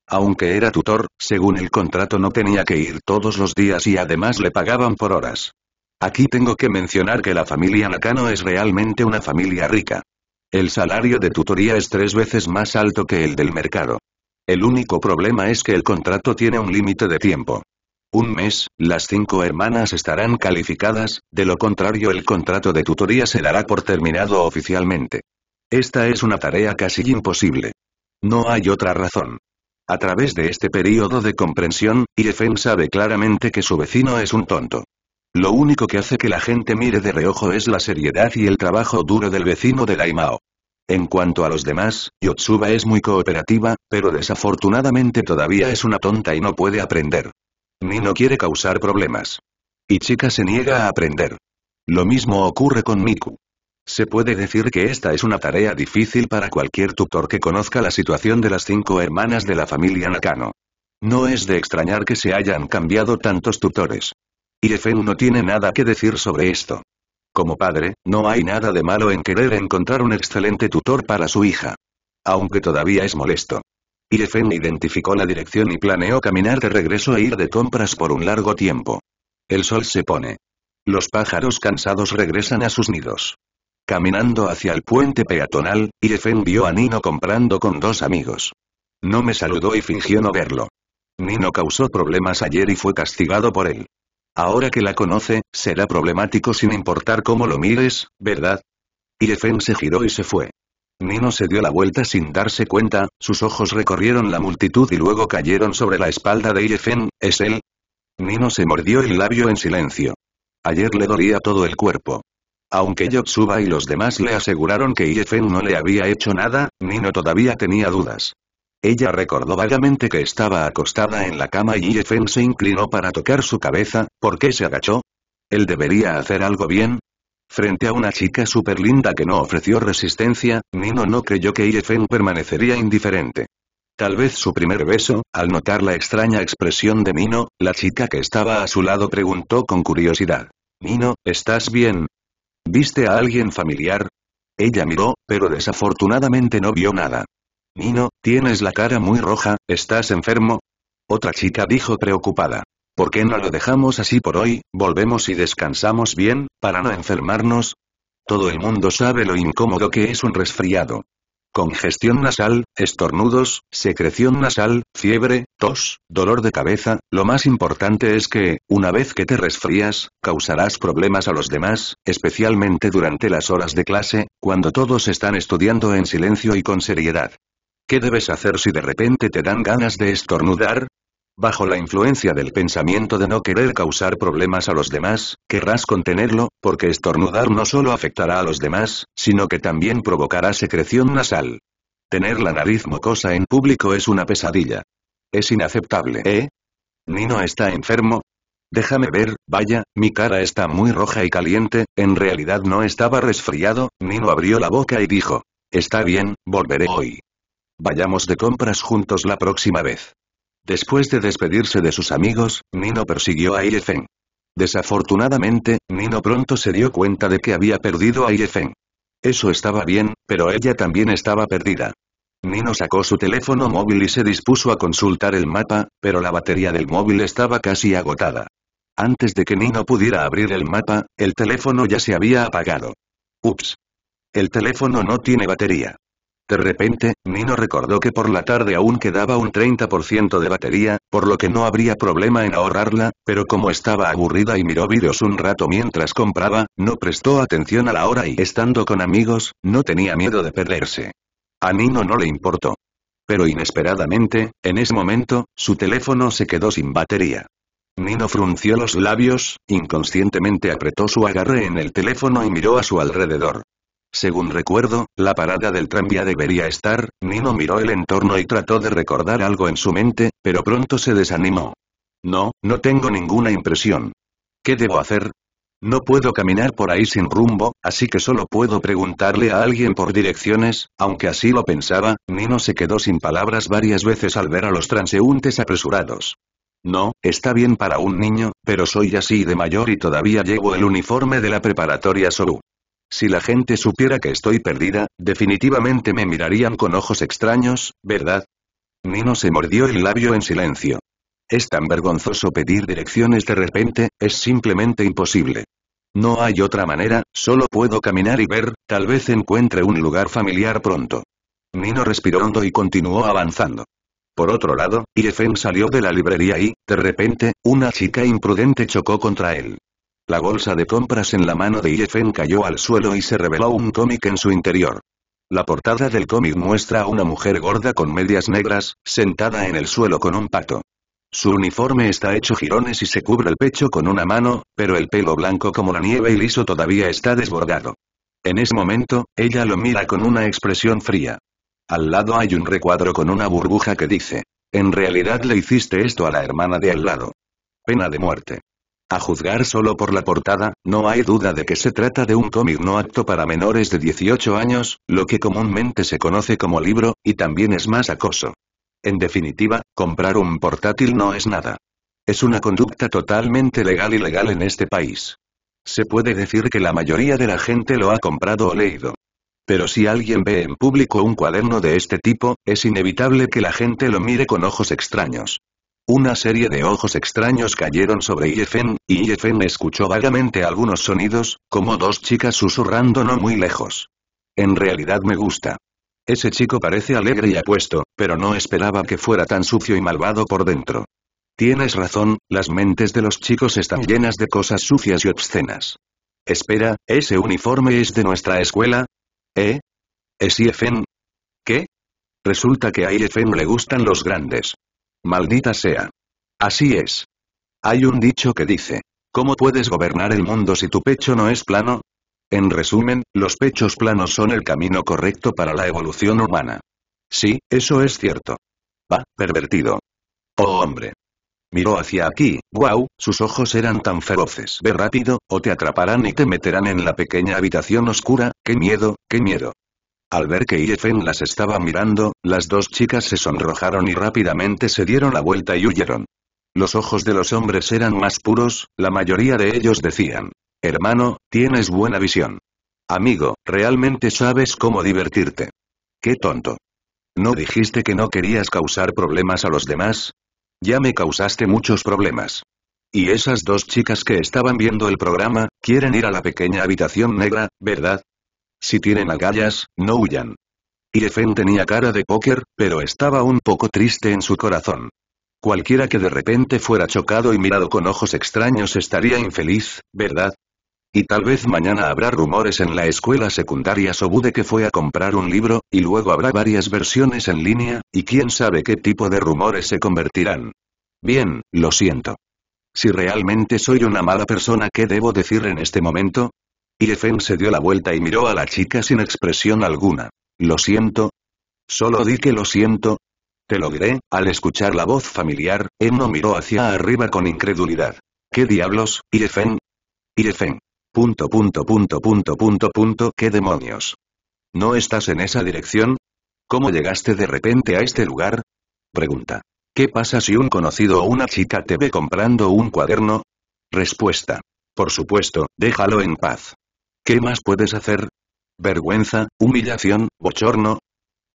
Aunque era tutor, según el contrato no tenía que ir todos los días y además le pagaban por horas. Aquí tengo que mencionar que la familia Nakano es realmente una familia rica. El salario de tutoría es tres veces más alto que el del mercado. El único problema es que el contrato tiene un límite de tiempo. Un mes, las cinco hermanas estarán calificadas, de lo contrario el contrato de tutoría se dará por terminado oficialmente. Esta es una tarea casi imposible. No hay otra razón. A través de este periodo de comprensión, Irefen sabe claramente que su vecino es un tonto. Lo único que hace que la gente mire de reojo es la seriedad y el trabajo duro del vecino de Daimao. En cuanto a los demás, Yotsuba es muy cooperativa, pero desafortunadamente todavía es una tonta y no puede aprender. Ni no quiere causar problemas. Y Chica se niega a aprender. Lo mismo ocurre con Miku. Se puede decir que esta es una tarea difícil para cualquier tutor que conozca la situación de las cinco hermanas de la familia Nakano. No es de extrañar que se hayan cambiado tantos tutores. Irefen no tiene nada que decir sobre esto. Como padre, no hay nada de malo en querer encontrar un excelente tutor para su hija. Aunque todavía es molesto. Irefen identificó la dirección y planeó caminar de regreso e ir de compras por un largo tiempo. El sol se pone. Los pájaros cansados regresan a sus nidos. Caminando hacia el puente peatonal, Irefen vio a Nino comprando con dos amigos. No me saludó y fingió no verlo. Nino causó problemas ayer y fue castigado por él. Ahora que la conoce, será problemático sin importar cómo lo mires, ¿verdad? Irefen se giró y se fue. Nino se dio la vuelta sin darse cuenta, sus ojos recorrieron la multitud y luego cayeron sobre la espalda de Irefen, ¿es él? Nino se mordió el labio en silencio. Ayer le dolía todo el cuerpo. Aunque Yotsuba y los demás le aseguraron que Irefen no le había hecho nada, Nino todavía tenía dudas. Ella recordó vagamente que estaba acostada en la cama y Irefen se inclinó para tocar su cabeza, ¿por qué se agachó? ¿Él debería hacer algo bien? Frente a una chica súper linda que no ofreció resistencia, Nino no creyó que Irefen permanecería indiferente. Tal vez su primer beso, al notar la extraña expresión de Nino, la chica que estaba a su lado preguntó con curiosidad. Nino, ¿estás bien? ¿Viste a alguien familiar? Ella miró, pero desafortunadamente no vio nada. Nino, tienes la cara muy roja, ¿estás enfermo? Otra chica dijo preocupada. ¿Por qué no lo dejamos así por hoy, volvemos y descansamos bien, para no enfermarnos? Todo el mundo sabe lo incómodo que es un resfriado. Congestión nasal, estornudos, secreción nasal, fiebre, tos, dolor de cabeza, lo más importante es que, una vez que te resfrías, causarás problemas a los demás, especialmente durante las horas de clase, cuando todos están estudiando en silencio y con seriedad. ¿Qué debes hacer si de repente te dan ganas de estornudar? Bajo la influencia del pensamiento de no querer causar problemas a los demás, querrás contenerlo, porque estornudar no solo afectará a los demás, sino que también provocará secreción nasal. Tener la nariz mocosa en público es una pesadilla. Es inaceptable, ¿eh? ¿Nino está enfermo? Déjame ver, vaya, mi cara está muy roja y caliente, en realidad no estaba resfriado, Nino abrió la boca y dijo. Está bien, volveré hoy. Vayamos de compras juntos la próxima vez. Después de despedirse de sus amigos, Nino persiguió a Irefeng. Desafortunadamente, Nino pronto se dio cuenta de que había perdido a Irefeng. Eso estaba bien, pero ella también estaba perdida. Nino sacó su teléfono móvil y se dispuso a consultar el mapa, pero la batería del móvil estaba casi agotada. Antes de que Nino pudiera abrir el mapa, el teléfono ya se había apagado. Ups. El teléfono no tiene batería. De repente, Nino recordó que por la tarde aún quedaba un 30% de batería, por lo que no habría problema en ahorrarla, pero como estaba aburrida y miró vídeos un rato mientras compraba, no prestó atención a la hora y estando con amigos, no tenía miedo de perderse. A Nino no le importó. Pero inesperadamente, en ese momento, su teléfono se quedó sin batería. Nino frunció los labios, inconscientemente apretó su agarre en el teléfono y miró a su alrededor. Según recuerdo, la parada del tranvía debería estar, Nino miró el entorno y trató de recordar algo en su mente, pero pronto se desanimó. No, no tengo ninguna impresión. ¿Qué debo hacer? No puedo caminar por ahí sin rumbo, así que solo puedo preguntarle a alguien por direcciones, aunque así lo pensaba, Nino se quedó sin palabras varias veces al ver a los transeúntes apresurados. No, está bien para un niño, pero soy así de mayor y todavía llevo el uniforme de la preparatoria Soru. Si la gente supiera que estoy perdida, definitivamente me mirarían con ojos extraños, ¿verdad? Nino se mordió el labio en silencio. Es tan vergonzoso pedir direcciones de repente, es simplemente imposible. No hay otra manera, solo puedo caminar y ver, tal vez encuentre un lugar familiar pronto. Nino respiró hondo y continuó avanzando. Por otro lado, Irefen salió de la librería y, de repente, una chica imprudente chocó contra él. La bolsa de compras en la mano de Yefen cayó al suelo y se reveló un cómic en su interior. La portada del cómic muestra a una mujer gorda con medias negras, sentada en el suelo con un pato. Su uniforme está hecho jirones y se cubre el pecho con una mano, pero el pelo blanco como la nieve y liso todavía está desbordado. En ese momento, ella lo mira con una expresión fría. Al lado hay un recuadro con una burbuja que dice, en realidad le hiciste esto a la hermana de al lado. Pena de muerte. A juzgar solo por la portada, no hay duda de que se trata de un cómic no apto para menores de 18 años, lo que comúnmente se conoce como libro, y también es más acoso. En definitiva, comprar un portátil no es nada. Es una conducta totalmente legal y legal en este país. Se puede decir que la mayoría de la gente lo ha comprado o leído. Pero si alguien ve en público un cuaderno de este tipo, es inevitable que la gente lo mire con ojos extraños. Una serie de ojos extraños cayeron sobre Yefen, y Yefen escuchó vagamente algunos sonidos, como dos chicas susurrando no muy lejos. En realidad me gusta. Ese chico parece alegre y apuesto, pero no esperaba que fuera tan sucio y malvado por dentro. Tienes razón, las mentes de los chicos están llenas de cosas sucias y obscenas. Espera, ¿ese uniforme es de nuestra escuela? ¿Eh? ¿Es Yefen? ¿Qué? Resulta que a Yefen le gustan los grandes. Maldita sea. Así es. Hay un dicho que dice, ¿cómo puedes gobernar el mundo si tu pecho no es plano? En resumen, los pechos planos son el camino correcto para la evolución humana. Sí, eso es cierto. Va, pervertido. Oh hombre. Miró hacia aquí, wow, sus ojos eran tan feroces. Ve rápido, o te atraparán y te meterán en la pequeña habitación oscura, qué miedo, qué miedo. Al ver que Yefen las estaba mirando, las dos chicas se sonrojaron y rápidamente se dieron la vuelta y huyeron. Los ojos de los hombres eran más puros, la mayoría de ellos decían. Hermano, tienes buena visión. Amigo, realmente sabes cómo divertirte. Qué tonto. ¿No dijiste que no querías causar problemas a los demás? Ya me causaste muchos problemas. Y esas dos chicas que estaban viendo el programa, quieren ir a la pequeña habitación negra, ¿verdad? Si tienen agallas, no huyan. Irefen tenía cara de póker, pero estaba un poco triste en su corazón. Cualquiera que de repente fuera chocado y mirado con ojos extraños estaría infeliz, ¿verdad? Y tal vez mañana habrá rumores en la escuela secundaria Sobude que fue a comprar un libro, y luego habrá varias versiones en línea, y quién sabe qué tipo de rumores se convertirán. Bien, lo siento. Si realmente soy una mala persona, ¿qué debo decir en este momento? Yefen se dio la vuelta y miró a la chica sin expresión alguna. ¿Lo siento? Solo di que lo siento. Te lo diré, al escuchar la voz familiar, Emno miró hacia arriba con incredulidad. ¿Qué diablos, Yefen? Yefen. Punto punto punto punto punto punto, ¿qué demonios? ¿No estás en esa dirección? ¿Cómo llegaste de repente a este lugar? Pregunta. ¿Qué pasa si un conocido o una chica te ve comprando un cuaderno? Respuesta. Por supuesto, déjalo en paz. ¿Qué más puedes hacer? ¿Vergüenza, humillación, bochorno?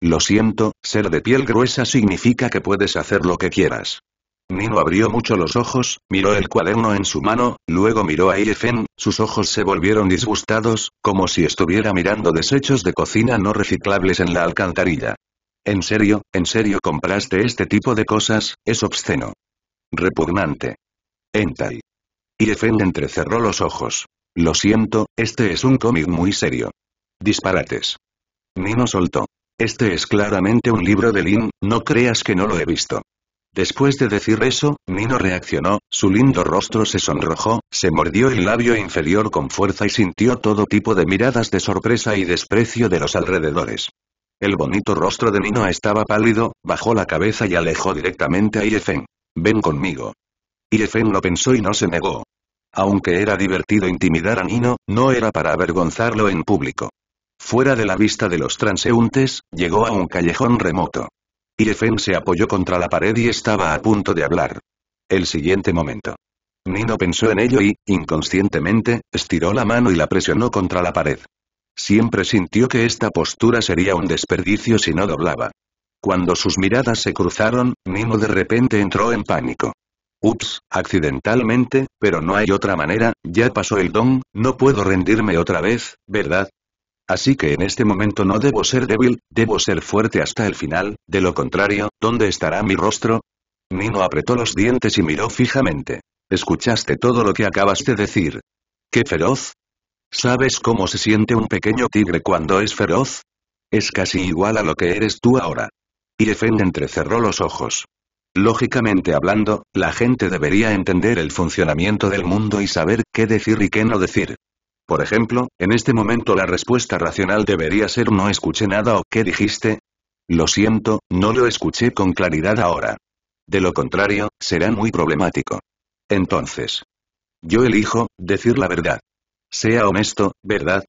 Lo siento, ser de piel gruesa significa que puedes hacer lo que quieras. Nino abrió mucho los ojos, miró el cuaderno en su mano, luego miró a Irefen, sus ojos se volvieron disgustados, como si estuviera mirando desechos de cocina no reciclables en la alcantarilla. ¿En serio, en serio compraste este tipo de cosas? Es obsceno. Repugnante. Entai. Irefen entrecerró los ojos. Lo siento, este es un cómic muy serio. Disparates. Nino soltó. Este es claramente un libro de Lin, no creas que no lo he visto. Después de decir eso, Nino reaccionó, su lindo rostro se sonrojó, se mordió el labio inferior con fuerza y sintió todo tipo de miradas de sorpresa y desprecio de los alrededores. El bonito rostro de Nino estaba pálido, bajó la cabeza y alejó directamente a Irefen. Ven conmigo. Irefen lo pensó y no se negó. Aunque era divertido intimidar a Nino, no era para avergonzarlo en público. Fuera de la vista de los transeúntes, llegó a un callejón remoto. Irefen se apoyó contra la pared y estaba a punto de hablar. El siguiente momento. Nino pensó en ello y, inconscientemente, estiró la mano y la presionó contra la pared. Siempre sintió que esta postura sería un desperdicio si no doblaba. Cuando sus miradas se cruzaron, Nino de repente entró en pánico. Ups, accidentalmente, pero no hay otra manera, ya pasó el don, no puedo rendirme otra vez, ¿verdad? Así que en este momento no debo ser débil, debo ser fuerte hasta el final, de lo contrario, ¿dónde estará mi rostro? Nino apretó los dientes y miró fijamente. ¿Escuchaste todo lo que acabas de decir? ¿Qué feroz? ¿Sabes cómo se siente un pequeño tigre cuando es feroz? Es casi igual a lo que eres tú ahora. Irefen entrecerró los ojos. Lógicamente hablando, la gente debería entender el funcionamiento del mundo y saber qué decir y qué no decir. Por ejemplo, en este momento la respuesta racional debería ser no escuché nada o ¿qué dijiste? Lo siento, no lo escuché con claridad ahora. De lo contrario, será muy problemático. Entonces. Yo elijo, decir la verdad. Sea honesto, ¿verdad?